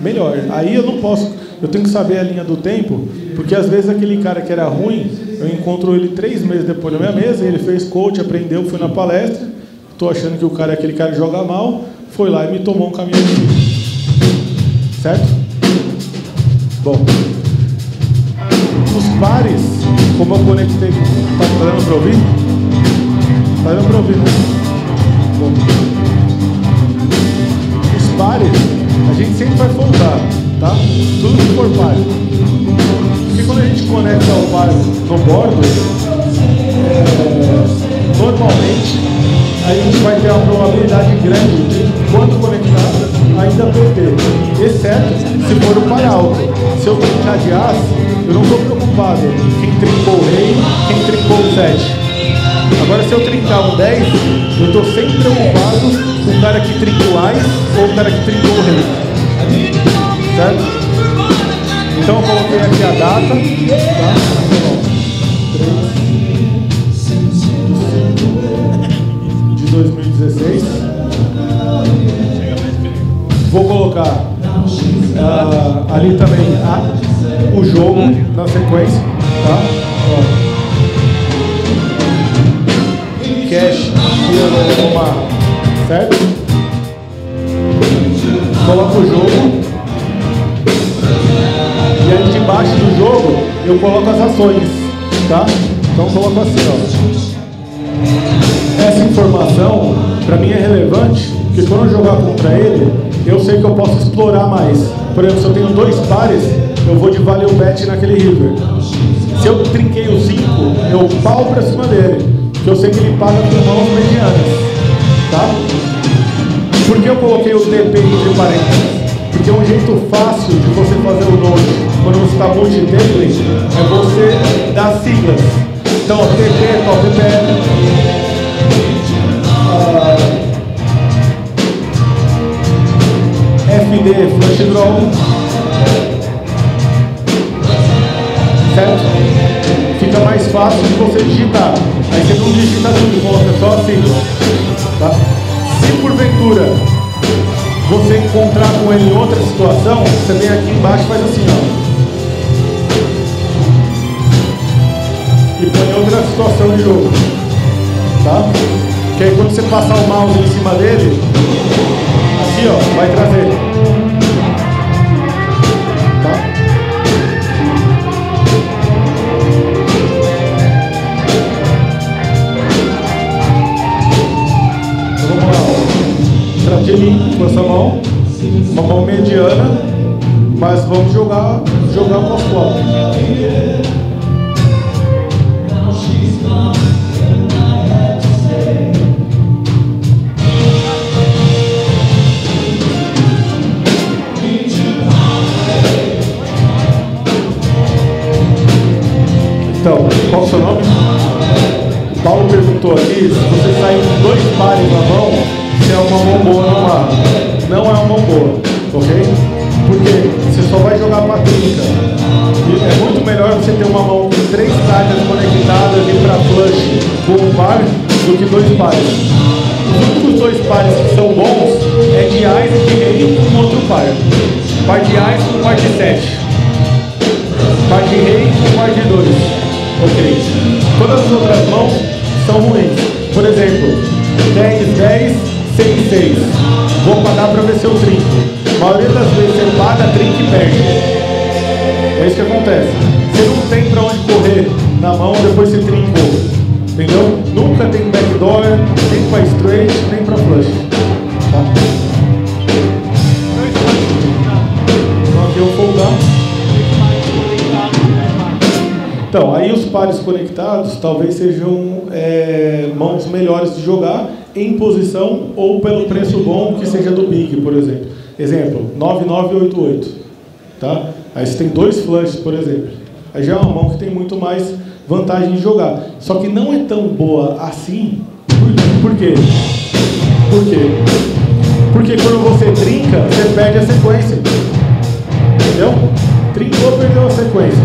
Melhor. Aí eu não posso eu tenho que saber a linha do tempo, porque às vezes aquele cara que era ruim, eu encontro ele três meses depois na minha mesa, ele fez coach, aprendeu, foi na palestra, estou achando que o cara é aquele cara que joga mal, foi lá e me tomou um caminho Certo? Bom. Os pares, como eu conectei. Tá, dando para ouvir? Tá dando para ouvir, né? Bom. Os pares, a gente sempre vai voltar tá? Tudo que for par. Porque quando a gente conecta o par no bordo, é, normalmente a gente vai ter uma probabilidade grande de, quando conectado, ainda perder. Exceto se for o par alto. Se eu trincar de aço, eu não estou preocupado. Quem trincou o rei, quem trincou o 7. Agora, se eu trincar um 10, eu estou sempre preocupado com o cara que trincou o AIS ou o cara que trincou o rei certo? Então eu coloquei aqui a data, tá? de 2016. Vou colocar uh, ali também a, o jogo na sequência, tá? Ó. Cash, uma, certo? Coloca o jogo e aí debaixo do jogo eu coloco as ações, tá? Então coloco assim, ó. Essa informação para mim é relevante, porque quando eu jogar contra ele, eu sei que eu posso explorar mais. Por exemplo, se eu tenho dois pares, eu vou de value bet naquele river. Se eu trinquei o 5, eu pau para cima dele, porque eu sei que ele paga com mãos medianas, tá? Por que eu coloquei o DP entre parênteses? Porque um jeito fácil de você fazer o node quando você está multitabling é você dar siglas. Então, TP, top PPL, FD, flash draw, certo? Fica mais fácil de você digitar. Aí você não digita tudo, coloca só assim. Tá? Se porventura você encontrar com ele em outra situação, você vem aqui embaixo e faz assim, ó. E põe outra situação de jogo. Tá? Que aí quando você passar o mouse em cima dele, aqui ó, vai trazer. Mediana, mas vamos jogar, jogar pós-flop. Então, qual o seu nome? Paulo perguntou aqui se você sair com dois pares na mão, se é uma mão boa ou não Não é uma mão boa, ok? Porque você só vai jogar para trinca. É muito melhor você ter uma mão com três cartas conectadas e para flush com um par do que dois pares. Os únicos dois pares que são bons é de ás e de rei com outro par. Par de ás com par de sete. Par de rei com par de dois. Ok? Todas as outras mãos são ruins. Por exemplo, 10, 10, 6, 6. Vou pagar para ver se eu trinco. A maioria das vezes você paga, trinca e perde. É isso que acontece. Você não tem para onde correr na mão, depois você trincou. Entendeu? Nunca tem backdoor, nem para straight, nem para flush. Tá? Então aqui eu vou foldar. Então, aí os pares conectados talvez sejam é, mãos melhores de jogar em posição ou pelo preço bom que seja do Big, por exemplo. Exemplo, 9988. Tá? Aí você tem dois flushes, por exemplo. Aí já é uma mão que tem muito mais vantagem de jogar. Só que não é tão boa assim. Por, quê? Por quê? Porque quando você trinca, você perde a sequência. Entendeu? Trincou, perdeu a sequência.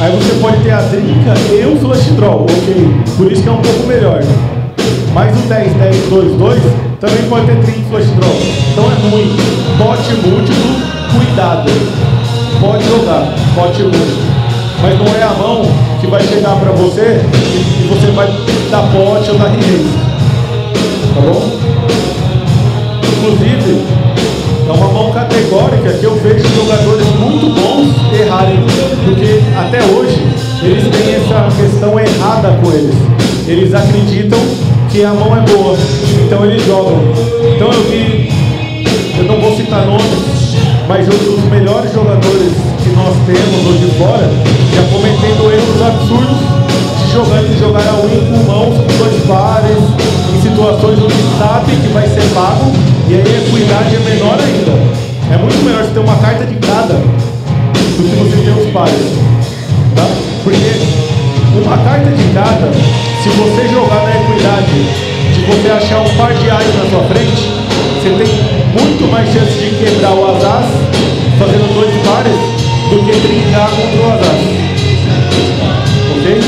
Aí você pode ter a trinca e o flush draw, ok? Por isso que é um pouco melhor. Mas o 10, 10, 2, 2 também pode ter 30 flush draw. Então é ruim. Pote múltiplo, cuidado. Pode jogar, pote múltiplo. Mas não é a mão que vai chegar para você e você vai dar pote ou dar rei. Tá bom? Inclusive, é uma mão categórica que eu vejo jogadores muito bons errarem. Porque até hoje eles têm essa questão errada com eles. Eles acreditam que a mão é boa. Então eles jogam. Então eu vi, eu não vou citar nomes, mas um dos melhores jogadores que nós temos hoje fora, já cometendo erros absurdos de jogar de jogar a win com mãos, com dois pares, em situações onde sabe que vai ser pago, e aí a equidade é menor ainda. É muito melhor você ter uma carta de cada do que você ter os pares. Tá? Porque uma carta de cada se você jogar na equidade de você achar um par de ais na sua frente, você tem muito mais chance de quebrar o asas fazendo dois pares do que brincar contra o asas. Ok?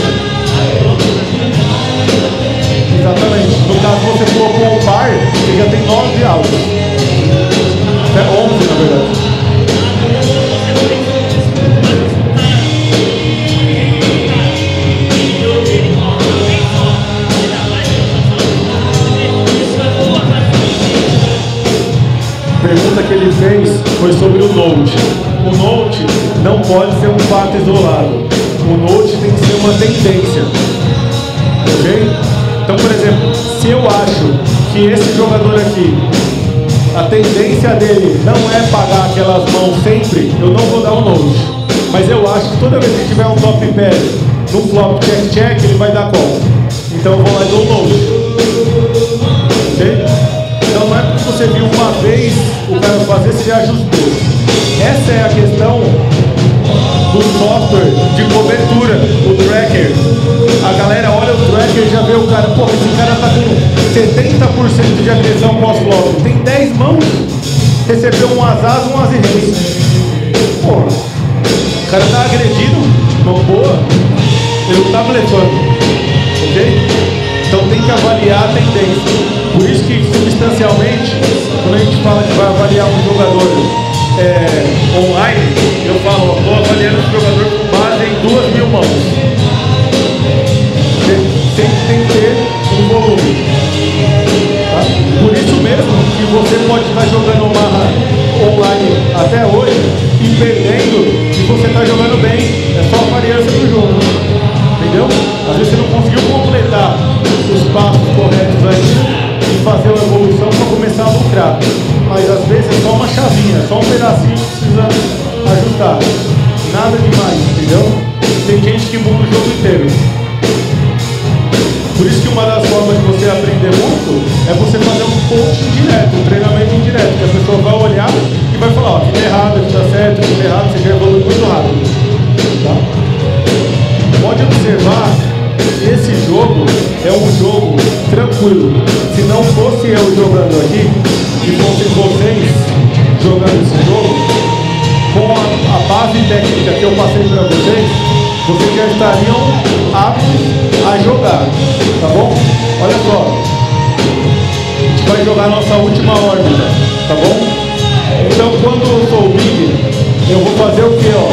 Exatamente. No caso você colocou um par, você já tem nove altos. Até onze na verdade. Ele fez foi sobre o Note. O Note não pode ser um fato isolado. O Note tem que ser uma tendência. Ok? Então, por exemplo, se eu acho que esse jogador aqui, a tendência dele não é pagar aquelas mãos sempre, eu não vou dar um Note. Mas eu acho que toda vez que tiver um top pair no flop check check, ele vai dar call. Então eu vou lá e dou um Note. É porque você viu uma vez o cara fazer, você já ajustou. Essa é a questão do software de cobertura, o tracker. A galera olha o tracker e já vê o cara, pô, esse cara tá com 70% de agressão pós-flop. Tem 10 mãos, recebeu um asas, um as Pô, o cara tá agredido, não blefando. Ele não está blefando. Ok? Então tem que avaliar a tendência. Por isso que substancialmente, quando a gente fala que vai avaliar um jogador é, online, eu falo, estou avaliando esse jogador com base em duas mil mãos. Sempre tem que ter um volume. Tá? Por isso mesmo que você pode estar jogando uma online até hoje e perdendo e você está jogando bem. É só a variância do jogo. Entendeu? Às vezes você não conseguiu completar os passos corretos e fazer uma evolução para começar a lucrar. Mas às vezes é só uma chavinha, só um pedacinho que precisa ajustar. Nada demais, entendeu? Tem gente que muda o jogo inteiro. Por isso que uma das formas de você aprender muito é você fazer um coaching direto, um treinamento indireto, que a pessoa vai olhar e vai falar, ó, aqui tá errado, aqui tá certo, aqui tá errado, você já evolui muito rápido. Tá? Pode observar, esse jogo é um jogo tranquilo. Se não fosse eu jogando aqui, e fossem vocês jogando esse jogo, com a, a base técnica que eu passei para vocês, vocês já estariam aptos a jogar, tá bom? Olha só, a gente vai jogar nossa última órbita, tá bom? Então quando eu sou Big, eu vou fazer o que, ó?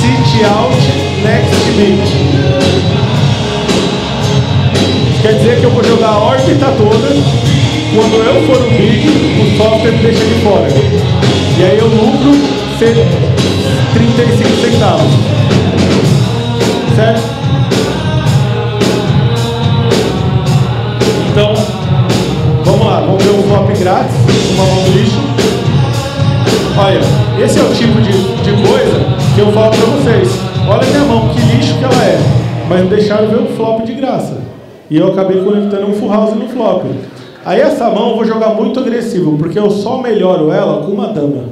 Sit out next beat. Quer dizer que eu vou jogar a órbita toda, quando eu for o Big, o software me deixa de fora. E aí eu lucro 35 centavos. Certo? Então, vamos lá, vamos ver um flop grátis, uma mão lixo. Olha, esse é o tipo de, de coisa que eu falo para vocês. Olha minha mão, que lixo que ela é. Mas não deixaram ver o flop de. E eu acabei conectando um full house no flop. Aí essa mão eu vou jogar muito agressivo, porque eu só melhoro ela com uma dama.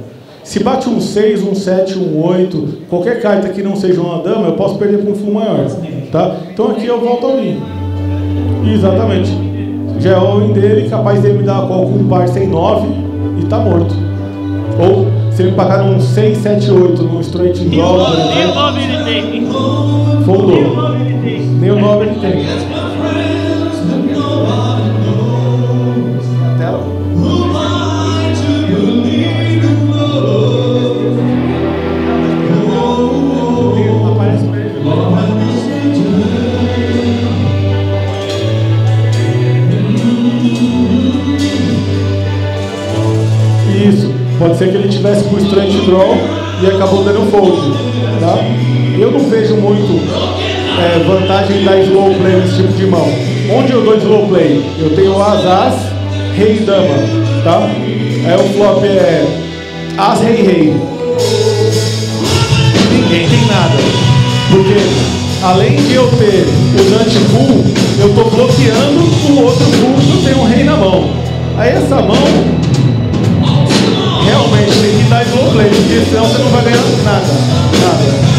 Se bate um 6, um 7, um 8, qualquer carta que não seja uma dama, eu posso perder para um full maior. Tá? Então aqui eu volto ao win. Exatamente. Já é o win dele, capaz dele me dar a call com um par sem 9 e tá morto. Ou se ele pagar um 6, 7, 8 num straight draw, Nem o 9 ele tem. Fundou. Nem o 9 ele tem. Ser que ele tivesse com straight draw e acabou dando fold. Tá? Eu não vejo muito é, vantagem da slow play nesse tipo de mão. Onde eu dou slow play? Eu tenho as as, rei e dama. Tá? Aí o flop é as, rei, rei. Ninguém tem nada. Porque além de eu ter o Dante full, eu estou bloqueando o outro full que eu tenho um rei na mão. Aí essa mão slow play, porque senão você não vai ganhar nada. Nada.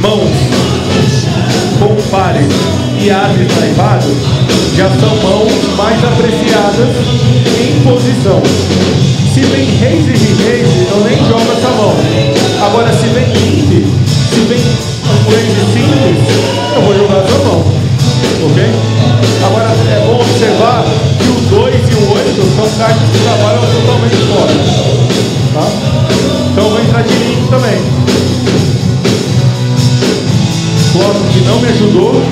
Mãos com pares e ases naivados já são mãos mais apreciadas em posição. Se vem reis e reis, eu nem jogo essa mão. Agora, se vem limp, se vem um range simples, eu vou jogar essa mão. Ok? Agora, é bom observar que o 2 e o 8 são cartas que trabalham totalmente fora. Tá? Então, vou entrar de limp também. Coloco que não me ajudou.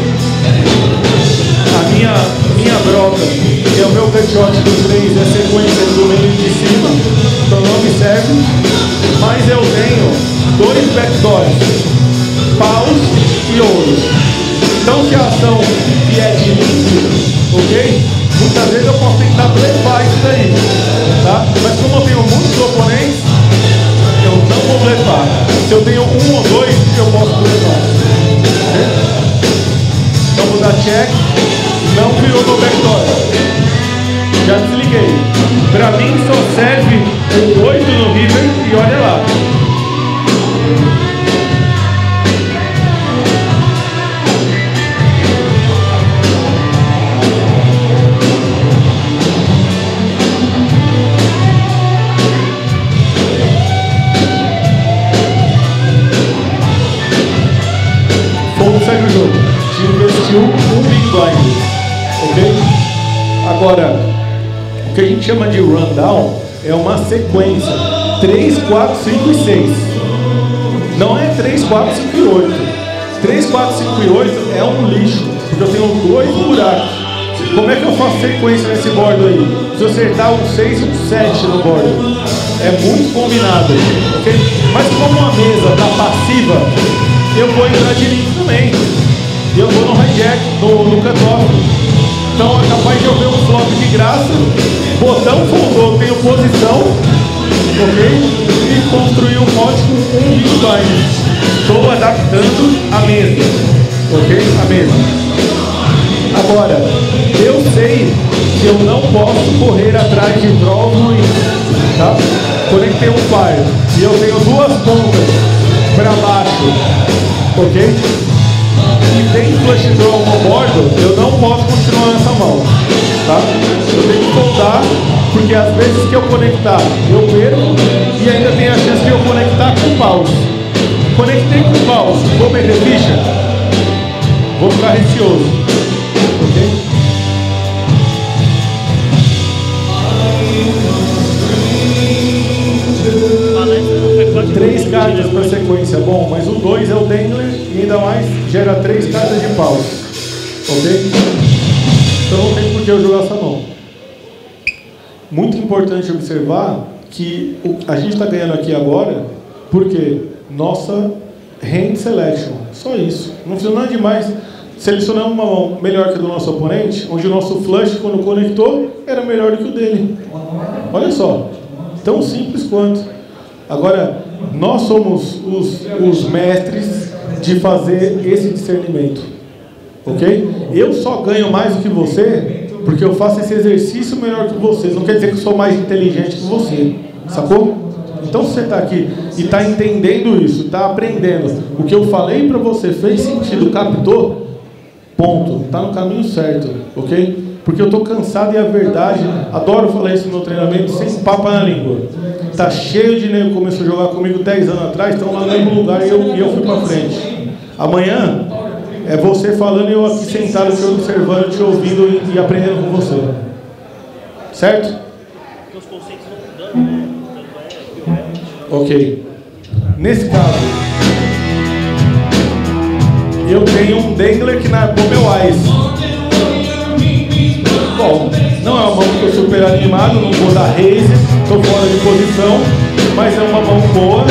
A minha, minha broca, que é o meu cut do 3, é sequência do meio de cima, então não me serve. Mas eu tenho dois backdoors, paus e ouros. Então se a ação vier de mim, ok? Muitas vezes eu posso tentar blefar isso daí, tá? Mas como eu tenho muitos oponentes, eu não vou blefar. Se eu tenho um ou dois, eu posso blefar. Então vou dar check, não virou no backdoor. Já desliguei. Pra mim só serve o 8 no River e olha lá. Agora, o que a gente chama de rundown é uma sequência. 3, 4, 5 e 6. Não é 3, 4, 5 e 8. 3, 4, 5 e 8 é um lixo. Porque eu tenho dois buracos. Como é que eu faço sequência nesse bordo aí? Se eu acertar um 6 e um 7 no bordo. É muito combinado. Okay? Mas como a mesa está passiva, eu vou entrar de também. Eu vou no hijack, no, no cutoff. Então é capaz de eu ver um flop de graça, botão fundou, tenho posição, ok? E construir um mod com um bitcoin. Estou adaptando a mesa, ok? A mesa. Agora, eu sei que eu não posso correr atrás de draw ruins, tá? Conectei um fire e eu tenho duas pontas para baixo, ok? E tem flush draw no bordo, eu não posso continuar nessa mão, tá? Eu tenho que voltar, porque às vezes que eu conectar, eu perco e ainda tem a chance de eu conectar com pause. Conectei com pause, vou meter ficha? Vou ficar receoso. Três cartas para sequência, bom, mas o 2 é o Dangler e ainda mais gera três cartas de pau. Ok? Então não tem por que eu jogar essa mão. Muito importante observar que a gente está ganhando aqui agora porque nossa hand selection. Só isso. Não precisa nada demais selecionamos uma mão melhor que a do nosso oponente, onde o nosso flush, quando conectou, era melhor do que o dele. Olha só, tão simples quanto. Agora, nós somos os, os mestres de fazer esse discernimento. Ok? Eu só ganho mais do que você porque eu faço esse exercício melhor que vocês. Não quer dizer que eu sou mais inteligente que você. Sacou? Então, se você está aqui e está entendendo isso, está aprendendo, o que eu falei para você fez sentido, captou, Ponto. Está no caminho certo, ok? Porque eu estou cansado e a verdade, adoro falar isso no meu treinamento, sem papo na língua. Tá cheio de nego começou a jogar comigo 10 anos atrás, estão lá no mesmo lugar e eu, e eu fui para frente. Amanhã é você falando e eu aqui sentado te observando, te ouvindo e, e aprendendo com você. Certo? Ok. Nesse caso, eu tenho um Dengler que narrou meu Ice. Bom, não é uma mão que eu super animado, não vou dar raise, estou fora de posição, mas é uma mão boa,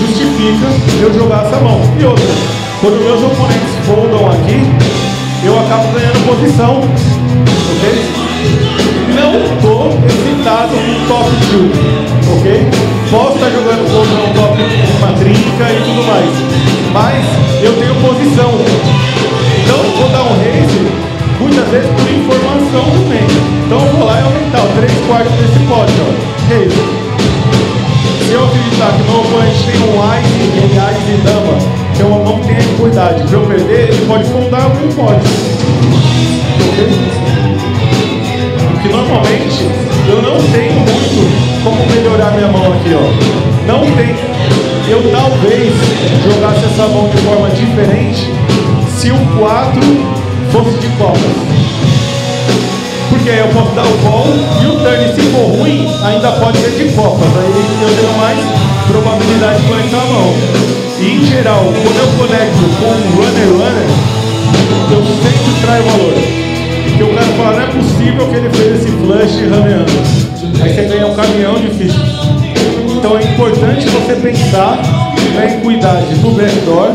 justifica eu jogar essa mão. E outra, quando meus oponentes foldam aqui, eu acabo ganhando posição, ok? Não estou excitado com top 2, ok? Posso estar jogando contra um top, uma trinca e tudo mais mas eu tenho posição. Então vou dar um raise, muitas vezes por informação também. Então eu vou lá e aumentar o 3 quartos desse pote, ó. Raise. Se eu acreditar que meu oponente tem um ice, e ice e dama, que é mão que tem equidade, para eu perder, ele pode fundar não pode. Ok? Porque normalmente eu não tenho muito como melhorar minha mão aqui, ó. Não tem eu talvez jogasse essa mão de forma diferente se o 4 fosse de copas. Porque eu posso dar o ball e o turn, se for ruim, ainda pode ser de copas. Aí eu tenho mais probabilidade de conectar a mão. E em geral, quando eu conecto com um runner runner, eu sempre traio valor. Porque o cara fala, não é possível que ele fez esse flush runner Aí você ganha um caminhão fichas. Então é importante você pensar na equidade do backdoor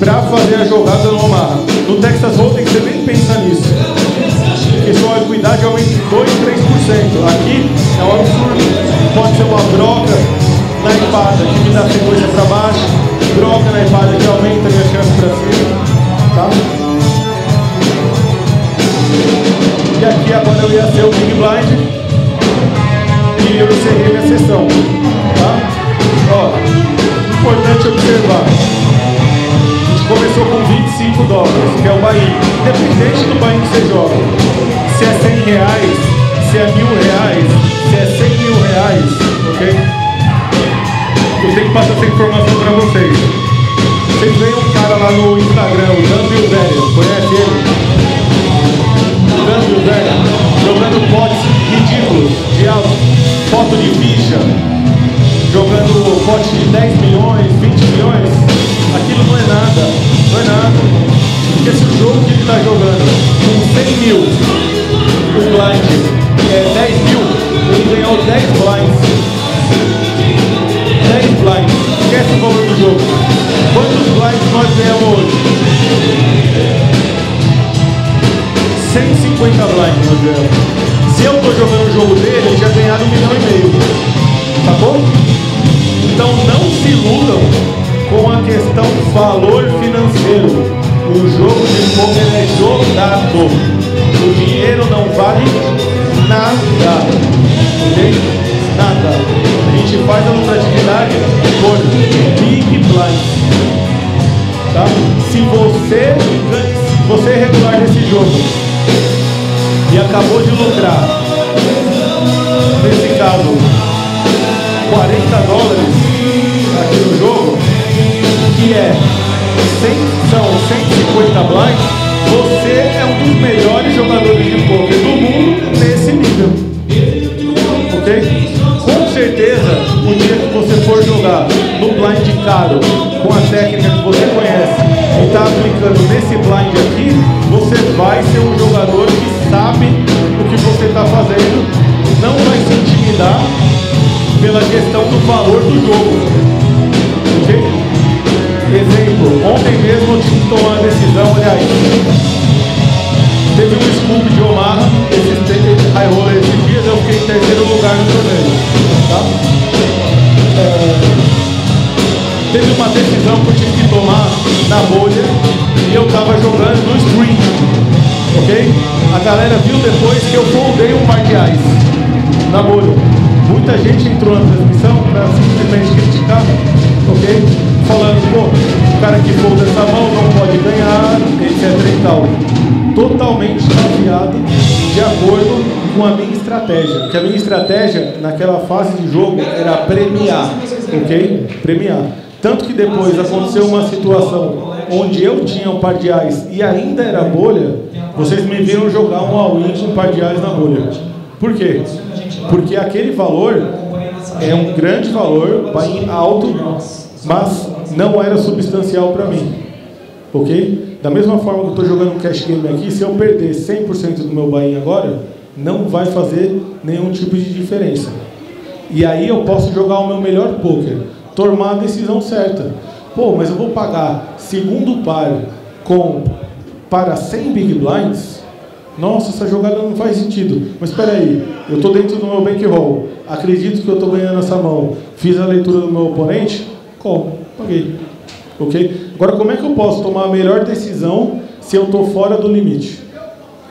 para fazer a jogada no amarra. No Texas Hold'em você nem pensa nisso. Porque sua equidade aumenta em 2, 3%. Aqui é um absurdo. Pode ser uma broca na empada que me dá sequência para baixo, broca na empada que aumenta minha chance para cima. Tá? E aqui agora eu ia ser o Big Blind e eu encerrei minha sessão. Tá? Ó, importante observar começou com 25 dólares, que é o Bahia, Independente do Bahia que você joga, se é 100 reais, se é mil reais, se é 100 mil reais, ok? Eu tenho que passar essa informação pra vocês. Vocês veem um cara lá no Instagram, o Dan Bilzerian, conhece ele? O Dan Bilzerian, jogando potes ridículos, de alto, foto de ficha, jogando potes de 10 milhões, 20 milhões jogo não é nada. Não é nada. Porque se o jogo que ele está jogando com 100 mil, o blind é 10 mil, ele ganhou 10 blinds. 10 blinds. Esquece o valor do jogo. Quantos blinds nós ganhamos hoje? 150 blinds nós ganhamos. Se eu estou jogando o jogo dele, ele já ganharam 1 milhão e meio. Tá bom? Então não se iludam com a questão valor financeiro. O jogo de poker é jogado. O dinheiro não vale nada. Ok? Nada. A gente faz a lucratividade por big blind. Tá? Se você, se você é regular nesse jogo e acabou de lucrar, nesse caso, 40 dólares aqui no jogo, que é 100, são 150 blinds, você é um dos melhores jogadores de poker do mundo nesse nível. Ok? Com certeza, o dia que você for jogar no blind caro, com a técnica que você conhece, e está aplicando nesse blind aqui, você vai ser um jogador que sabe o que você está fazendo, não vai se intimidar pela questão do valor do jogo. Ok? Exemplo, ontem mesmo eu tive que tomar uma decisão, aliás, teve um scoop de Omaha, esse high roller esses dias, eu fiquei em terceiro lugar no torneio. Tá? É, teve uma decisão que eu tive que tomar na bolha e eu estava jogando no stream. Ok? A galera viu depois que eu foldei um par de ice na bolha. Muita gente entrou na transmissão para simplesmente criticar, ok? Falando, pô, o cara que folda essa mão não pode ganhar, etc e tal. Totalmente baseado de acordo com a minha estratégia. Porque a minha estratégia naquela fase de jogo era premiar, ok? Premiar. Tanto que depois aconteceu uma situação onde eu tinha um par de ais e ainda era bolha, vocês me viram jogar um all-in com par de ais na bolha. Por quê? Porque aquele valor é um grande valor, buy alto, mas não era substancial para mim. Ok? Da mesma forma que eu estou jogando um cash game aqui, se eu perder 100% do meu buy agora, não vai fazer nenhum tipo de diferença. E aí eu posso jogar o meu melhor poker, tomar a decisão certa. Pô, mas eu vou pagar segundo par com para 100 big blinds? Nossa, essa jogada não faz sentido. Mas espera aí, eu estou dentro do meu bankroll. Acredito que eu estou ganhando essa mão. Fiz a leitura do meu oponente? Call, paguei. Ok? Agora, como é que eu posso tomar a melhor decisão se eu estou fora do limite?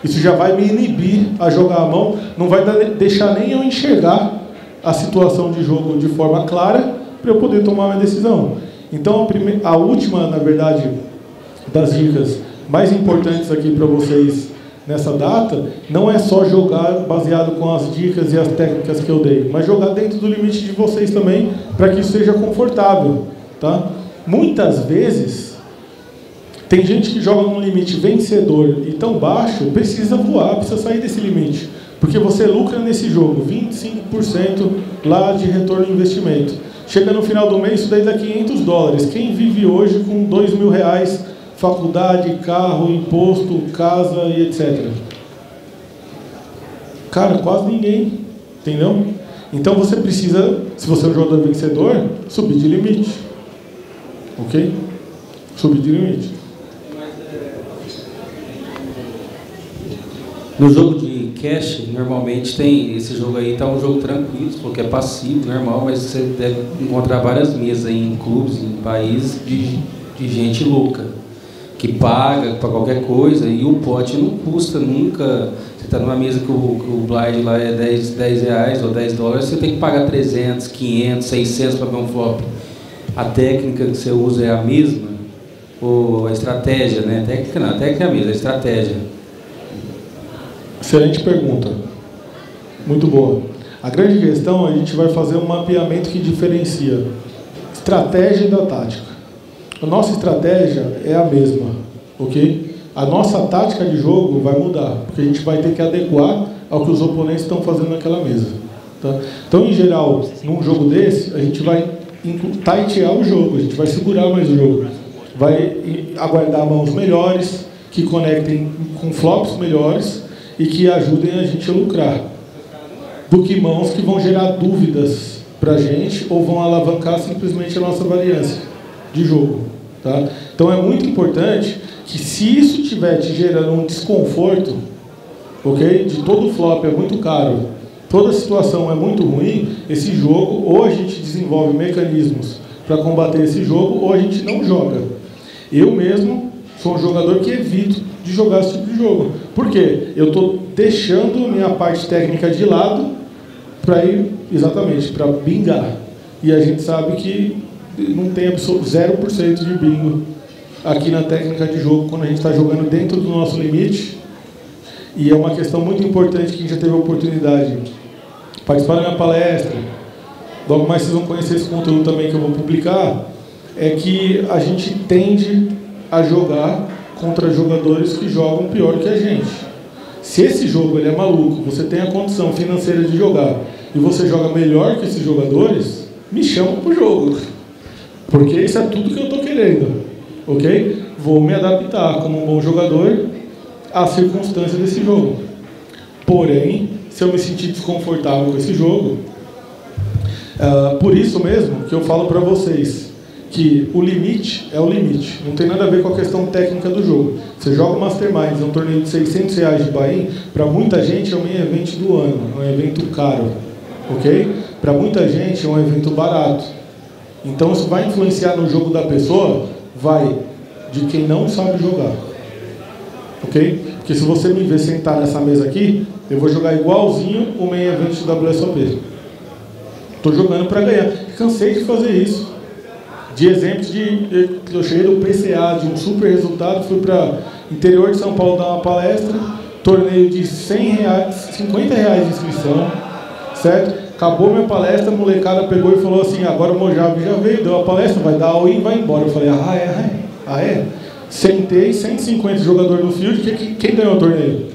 Isso já vai me inibir a jogar a mão, não vai deixar nem eu enxergar a situação de jogo de forma clara para eu poder tomar minha decisão. Então, a, primeira, a última, na verdade, das dicas mais importantes aqui para vocês nessa data, não é só jogar baseado com as dicas e as técnicas que eu dei, mas jogar dentro do limite de vocês também, para que isso seja confortável. Tá? Muitas vezes, tem gente que joga num limite vencedor e tão baixo, precisa voar, precisa sair desse limite. Porque você lucra nesse jogo, 25% lá de retorno de investimento. Chega no final do mês, isso daí dá 500 dólares. Quem vive hoje com 2 mil reais, faculdade, carro, imposto, casa e etc. Cara, quase ninguém, entendeu? Então você precisa, se você é um jogador vencedor, subir de limite. Ok? Subir de limite. No jogo de cash, normalmente tem esse jogo aí tá um jogo tranquilo, porque é passivo, normal, mas você deve encontrar várias mesas em clubes, em países de, de gente louca, que paga para qualquer coisa e o pote não custa nunca. Você está numa mesa que o, que o blind lá é 10, 10 reais ou 10 dólares, você tem que pagar 300, 500, 600 para ver um flop. A técnica que você usa é a mesma? Ou a estratégia, né? A técnica não, a técnica é a mesma, a estratégia. Excelente pergunta. Muito boa. A grande questão, a gente vai fazer um mapeamento que diferencia estratégia da tática. A nossa estratégia é a mesma, ok? A nossa tática de jogo vai mudar, porque a gente vai ter que adequar ao que os oponentes estão fazendo naquela mesa. Tá? Então, em geral, num jogo desse, a gente vai taitear o jogo, a gente vai segurar mais o jogo, vai aguardar mãos melhores, que conectem com flops melhores e que ajudem a gente a lucrar, do que mãos que vão gerar dúvidas para a gente ou vão alavancar simplesmente a nossa variância. de jogo. Tá? Então é muito importante que se isso estiver te gerando um desconforto, ok? De todo flop é muito caro, toda situação é muito ruim, esse jogo ou a gente desenvolve mecanismos para combater esse jogo ou a gente não joga. Eu mesmo sou um jogador que evito de jogar esse tipo de jogo. Por quê? Eu estou deixando minha parte técnica de lado para ir exatamente para bingar. E a gente sabe que não tem 0% de bingo aqui na técnica de jogo quando a gente está jogando dentro do nosso limite. E é uma questão muito importante que a gente já teve a oportunidade de participar da minha palestra. Logo mais vocês vão conhecer esse conteúdo também que eu vou publicar. É que a gente tende a jogar contra jogadores que jogam pior que a gente. Se esse jogo ele é maluco, você tem a condição financeira de jogar e você joga melhor que esses jogadores, me chama para o jogo. Porque isso é tudo que eu estou querendo. Ok? Vou me adaptar como um bom jogador às circunstâncias desse jogo. Porém, se eu me sentir desconfortável com esse jogo, uh, por isso mesmo que eu falo para vocês que o limite é o limite. Não tem nada a ver com a questão técnica do jogo. Você joga o Masterminds, é um torneio de 600 reais de Bahia, para muita gente é main evento do ano, é um evento caro. Ok? Para muita gente é um evento barato. Então isso vai influenciar no jogo da pessoa? Vai. De quem não sabe jogar. Ok? Porque se você me ver sentar nessa mesa aqui, eu vou jogar igualzinho o main event do WSOP. Estou jogando para ganhar. Cansei de fazer isso. De exemplos de. Eu cheguei do PCA, de um super resultado, fui para interior de São Paulo dar uma palestra, torneio de 100 reais, 50 reais de inscrição, certo? Acabou minha palestra, a molecada pegou e falou assim, agora o Mojave já veio, deu a palestra, vai dar all-in vai embora. Eu falei, ah é, ah é? Ah, é? Sentei, 150 jogadores no field, quem, quem ganhou o torneio?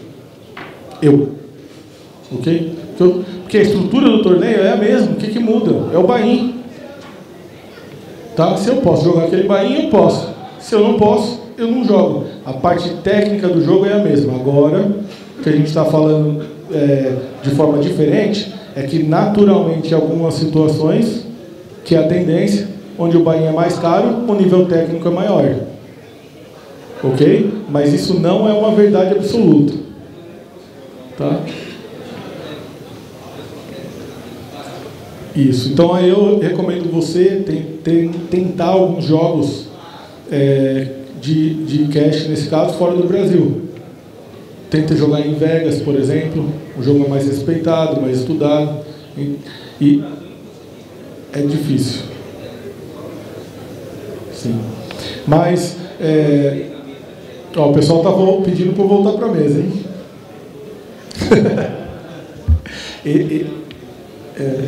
Eu. Ok? Porque a estrutura do torneio é a mesma, o que, que muda? É o bain. Tá? Se eu posso jogar aquele bain, eu posso. Se eu não posso, eu não jogo. A parte técnica do jogo é a mesma. Agora, que a gente está falando é, de forma diferente, é que naturalmente algumas situações, que é a tendência, onde o Bahia é mais caro, o nível técnico é maior. Ok? Mas isso não é uma verdade absoluta. Tá? Isso. Então aí eu recomendo você tentar alguns jogos é, de, de cash, nesse caso, fora do Brasil. Tenta jogar em Vegas, por exemplo, o jogo mais respeitado, mais estudado. E, e é difícil. Sim. Mas é, ó, o pessoal está pedindo para voltar para a mesa, hein? e, e, é,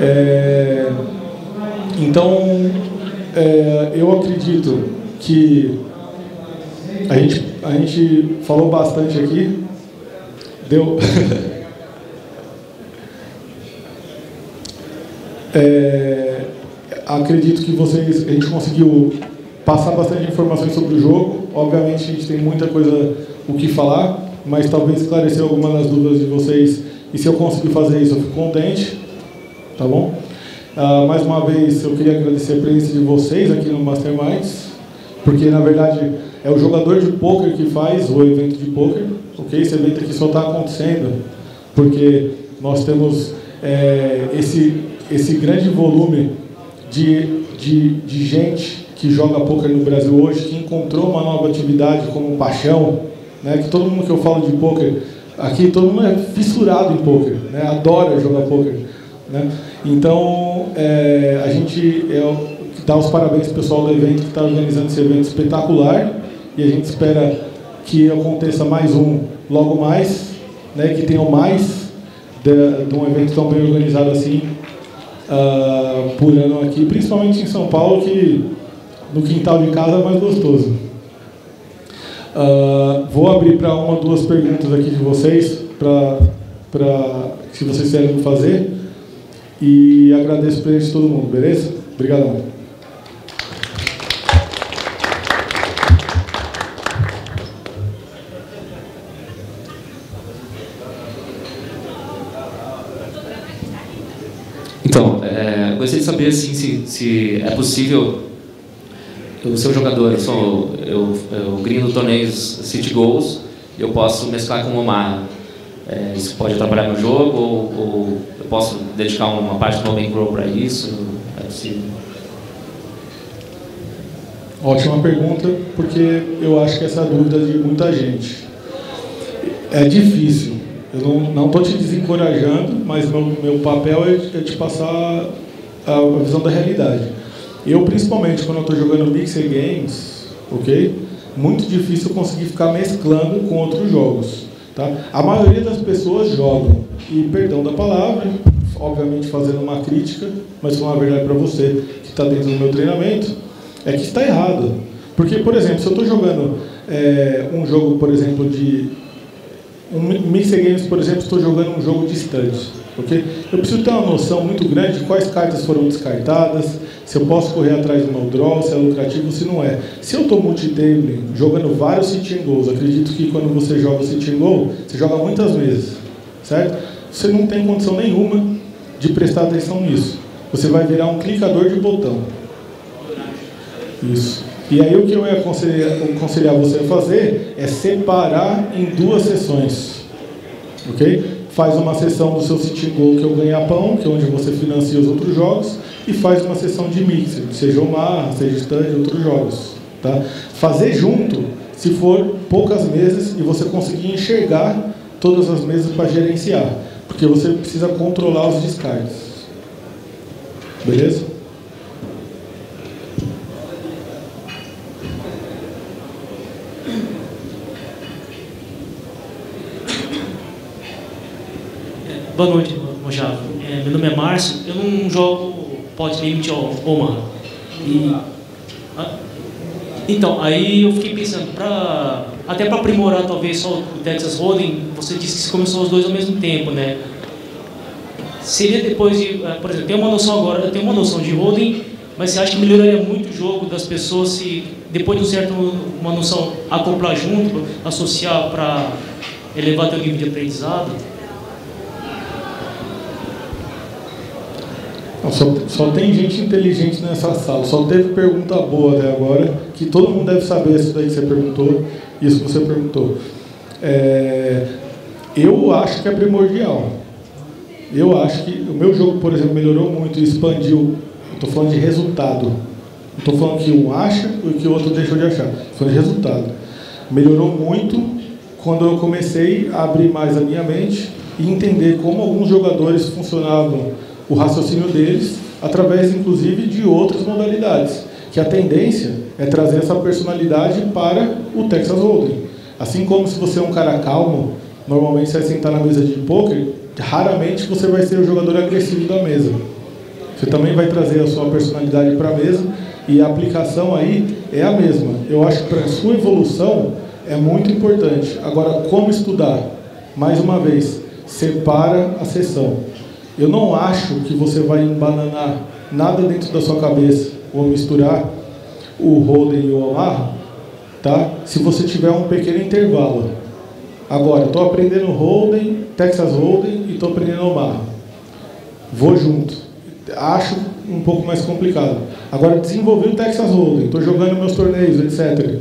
é, então, é, eu acredito que a gente, a gente falou bastante aqui, deu. É, acredito que vocês, a gente conseguiu passar bastante informações sobre o jogo. Obviamente, a gente tem muita coisa o que falar, mas talvez esclarecer algumas das dúvidas de vocês. E se eu conseguir fazer isso, eu fico contente. Tá bom? Uh, mais uma vez, eu queria agradecer a presença de vocês aqui no Masterminds, porque na verdade é o jogador de poker que faz o evento de poker. Ok? Esse evento aqui só está acontecendo porque nós temos é, esse esse grande volume de, de, de gente que joga poker no Brasil hoje, que encontrou uma nova atividade como paixão, né? Que todo mundo que eu falo de poker aqui, todo mundo é fissurado em poker, né? Adora jogar poker, né? Então é, a gente é, dá os parabéns para o pessoal do evento que está organizando esse evento espetacular e a gente espera que aconteça mais um logo mais, né? Que tenham mais de, de um evento tão bem organizado assim uh, por ano aqui, principalmente em São Paulo, que no quintal de casa é mais gostoso. Uh, vou abrir para uma ou duas perguntas aqui de vocês, para se vocês quiserem fazer. E agradeço a presença de todo mundo, beleza? Obrigadão. Gostaria de saber assim, se, se é possível eu sou jogador, eu sou eu, eu grindo torneios City Goals, eu posso mesclar com uma é, isso pode atrapalhar meu jogo ou, ou, eu posso dedicar uma parte do meu bankroll para isso? É possível? Ótima pergunta, porque eu acho que essa é dúvida de muita gente. É difícil. Eu não estou te desencorajando, mas meu, meu papel é, é te passar a, visão da realidade. Eu, principalmente, quando eu estou jogando Mixer Games, ok? Muito difícil conseguir ficar mesclando com outros jogos. Tá? A maioria das pessoas jogam, e perdão da palavra, obviamente fazendo uma crítica, mas com a verdade para você que está dentro do meu treinamento, é que está errado. Porque, por exemplo, se eu estou jogando é, um jogo, por exemplo, de. Um Mixer Games, por exemplo, estou jogando um jogo distante. Okay? Eu preciso ter uma noção muito grande de quais cartas foram descartadas, se eu posso correr atrás do meu draw, se é lucrativo ou se não é. Se eu estou multitable, jogando vários sit goals, acredito que quando você joga sit goal, você joga muitas vezes, certo? Você não tem condição nenhuma de prestar atenção nisso. Você vai virar um clicador de botão. Isso. E aí o que eu ia aconselhar, aconselhar você a fazer é separar em duas sessões. Ok? Faz uma sessão do seu City Goal que é o ganha-pão, que é onde você financia os outros jogos, e faz uma sessão de mixer, seja o Mar, seja Stand, outros jogos. Tá? Fazer junto, se for poucas mesas e você conseguir enxergar todas as mesas para gerenciar, porque você precisa controlar os descartes. Beleza? Boa noite, Mojave. É, meu nome é Márcio. Eu não jogo pot limit Omaha. E, então, aí eu fiquei pensando, pra, até para aprimorar talvez só o Texas Hold'em, você disse que você começou os dois ao mesmo tempo, né? Seria depois de, eh, por exemplo, tem uma noção agora, eu tenho uma noção de Hold'em, mas você acha que melhoraria muito o jogo das pessoas se depois de um certo uma noção acoplar junto, associar para elevar teu nível de aprendizado? Só, só, tem gente inteligente nessa sala, só teve pergunta boa até agora, que todo mundo deve saber isso daí que você perguntou, isso que você perguntou. É, eu acho que é primordial. Eu acho que o meu jogo, por exemplo, melhorou muito e expandiu. Estou falando de resultado. Não estou falando que um acha e que o outro deixou de achar. Estou falando de resultado. Melhorou muito quando eu comecei a abrir mais a minha mente e entender como alguns jogadores funcionavam o raciocínio deles através, inclusive, de outras modalidades. Que a tendência é trazer essa personalidade para o Texas Hold'em. Assim como se você é um cara calmo, normalmente você vai sentar na mesa de poker, raramente você vai ser o jogador agressivo da mesa. Você também vai trazer a sua personalidade para a mesa e a aplicação aí é a mesma. Eu acho que para a sua evolução é muito importante. Agora, como estudar? Mais uma vez, separa a sessão. Eu não acho que você vai embananar nada dentro da sua cabeça ou misturar o Holden e o Omaha, tá? Se você tiver um pequeno intervalo. Agora, estou aprendendo Holden, Texas Holden e estou aprendendo Omaha. Vou junto. Acho um pouco mais complicado. Agora, desenvolvi o Texas Hold'em, estou jogando meus torneios, etc.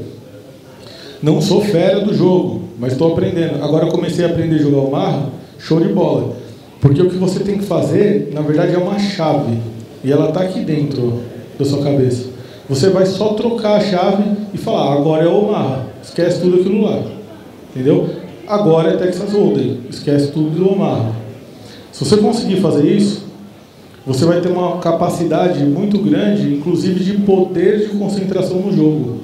Não sou fera do jogo, mas estou aprendendo. Agora comecei a aprender a jogar Omaha, show de bola. Porque o que você tem que fazer, na verdade, é uma chave. E ela está aqui dentro da sua cabeça. Você vai só trocar a chave e falar, agora é Omaha. Esquece tudo aquilo lá. Entendeu? Agora é Texas Hold'em. Esquece tudo do Omaha. Se você conseguir fazer isso, você vai ter uma capacidade muito grande, inclusive de poder de concentração no jogo.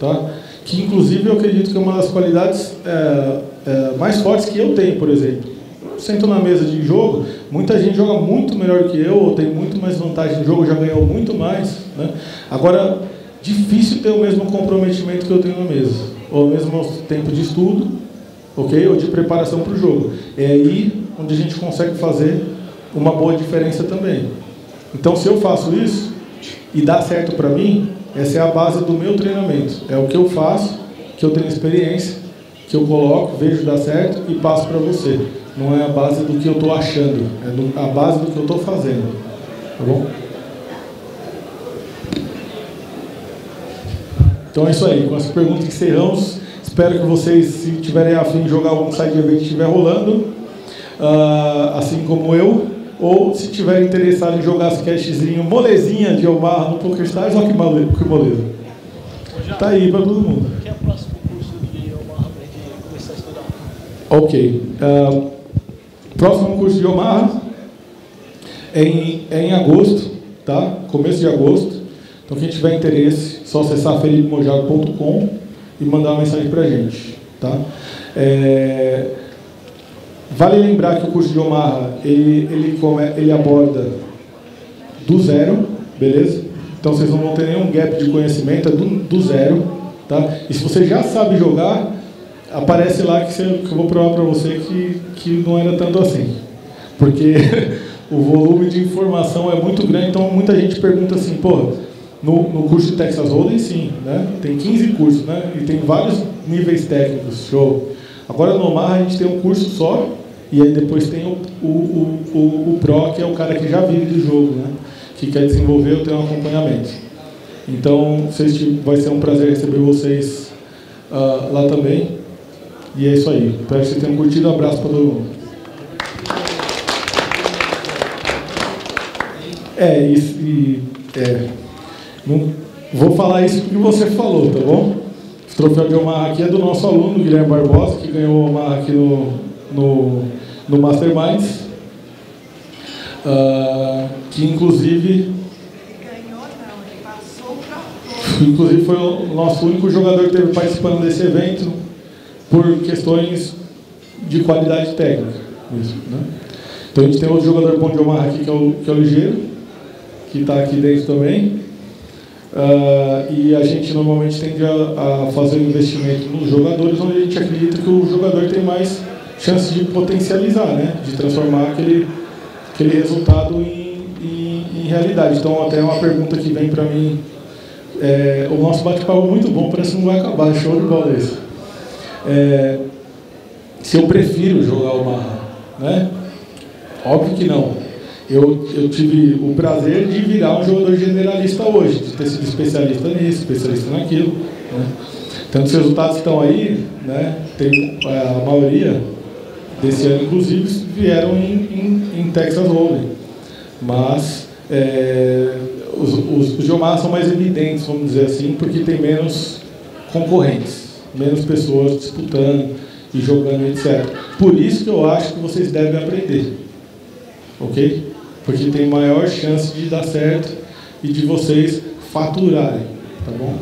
Tá? Que, inclusive, eu acredito que é uma das qualidades é, é, mais fortes que eu tenho, por exemplo sento na mesa de jogo, muita gente joga muito melhor que eu, tem muito mais vantagem no jogo, já ganhou muito mais. Né? Agora, difícil ter o mesmo comprometimento que eu tenho na mesa, ou o mesmo tempo de estudo, ok? Ou de preparação para o jogo. É aí onde a gente consegue fazer uma boa diferença também. Então, se eu faço isso e dá certo para mim, essa é a base do meu treinamento. É o que eu faço, que eu tenho experiência, que eu coloco, vejo dar certo e passo para você não é a base do que eu estou achando, é a base do que eu estou fazendo. Tá bom? Então é isso aí. Com essa pergunta encerramos. Espero que vocês, se tiverem afim de jogar algum side event que estiver rolando, uh, assim como eu, ou se tiverem interessado em jogar as cashzinho molezinha de Omar no PokerStars, olha que, mole, que moleza. Tá aí para todo mundo. Quem é o próximo curso de Omar para gente começar a estudar? Ok. Uh, próximo curso de Omar em, em agosto, tá? Começo de agosto. Então, quem tiver interesse, só acessar felipemojago.com e mandar uma mensagem para a gente, tá? É, vale lembrar que o curso de Omaha, ele, ele, ele aborda do zero, beleza? Então, vocês não vão ter nenhum gap de conhecimento, é do, do zero, tá? E se você já sabe jogar, aparece lá que, eu vou provar para você que, que não era tanto assim. Porque o volume de informação é muito grande, então muita gente pergunta assim, pô, no, no curso de Texas Hold'em, sim, né? Tem 15 cursos, né? E tem vários níveis técnicos, show. Agora no Omar a gente tem um curso só, e aí depois tem o, o, o, o, o Pro, que é o cara que já vive do jogo, né? Que quer desenvolver ou ter um acompanhamento. Então, vocês, vai ser um prazer receber vocês uh, lá também. E é isso aí. Espero que vocês tenham curtido. Um abraço para todo mundo. É, e, e é, não, vou falar isso porque você falou, tá bom? O troféu de Omar aqui é do nosso aluno, Guilherme Barbosa, que ganhou o Omar aqui no, no, no Masterminds. Uh, que inclusive. Inclusive foi o nosso único jogador que esteve participando desse evento por questões de qualidade técnica. Isso, né? Então a gente tem outro jogador bom de Omar aqui, que é o, que é o Ligeiro, que está aqui dentro também. Uh, e a gente normalmente tende a, a, fazer um investimento nos jogadores, onde a gente acredita que o jogador tem mais chance de potencializar, né? de transformar aquele, aquele resultado em, em, em realidade. Então, até uma pergunta que vem para mim: é, o nosso bate-papo é muito bom, parece que não vai acabar, show de bola isso. É, se eu prefiro jogar o Marra, né? Óbvio que não eu, eu tive o prazer de virar um jogador generalista hoje, de ter sido especialista nisso, especialista naquilo. Né? Tanto os resultados estão aí, né? Tem, é, a maioria desse ano, inclusive, vieram em, em, em Texas Hold'em. Mas é, os, os, os são mais evidentes, vamos dizer assim, porque tem menos concorrentes, menos pessoas disputando e jogando, etc. Por isso que eu acho que vocês devem aprender. Ok? porque tem maior chance de dar certo e de vocês faturarem, tá bom?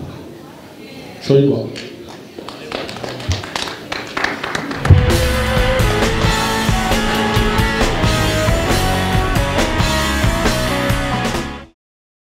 Show de bola.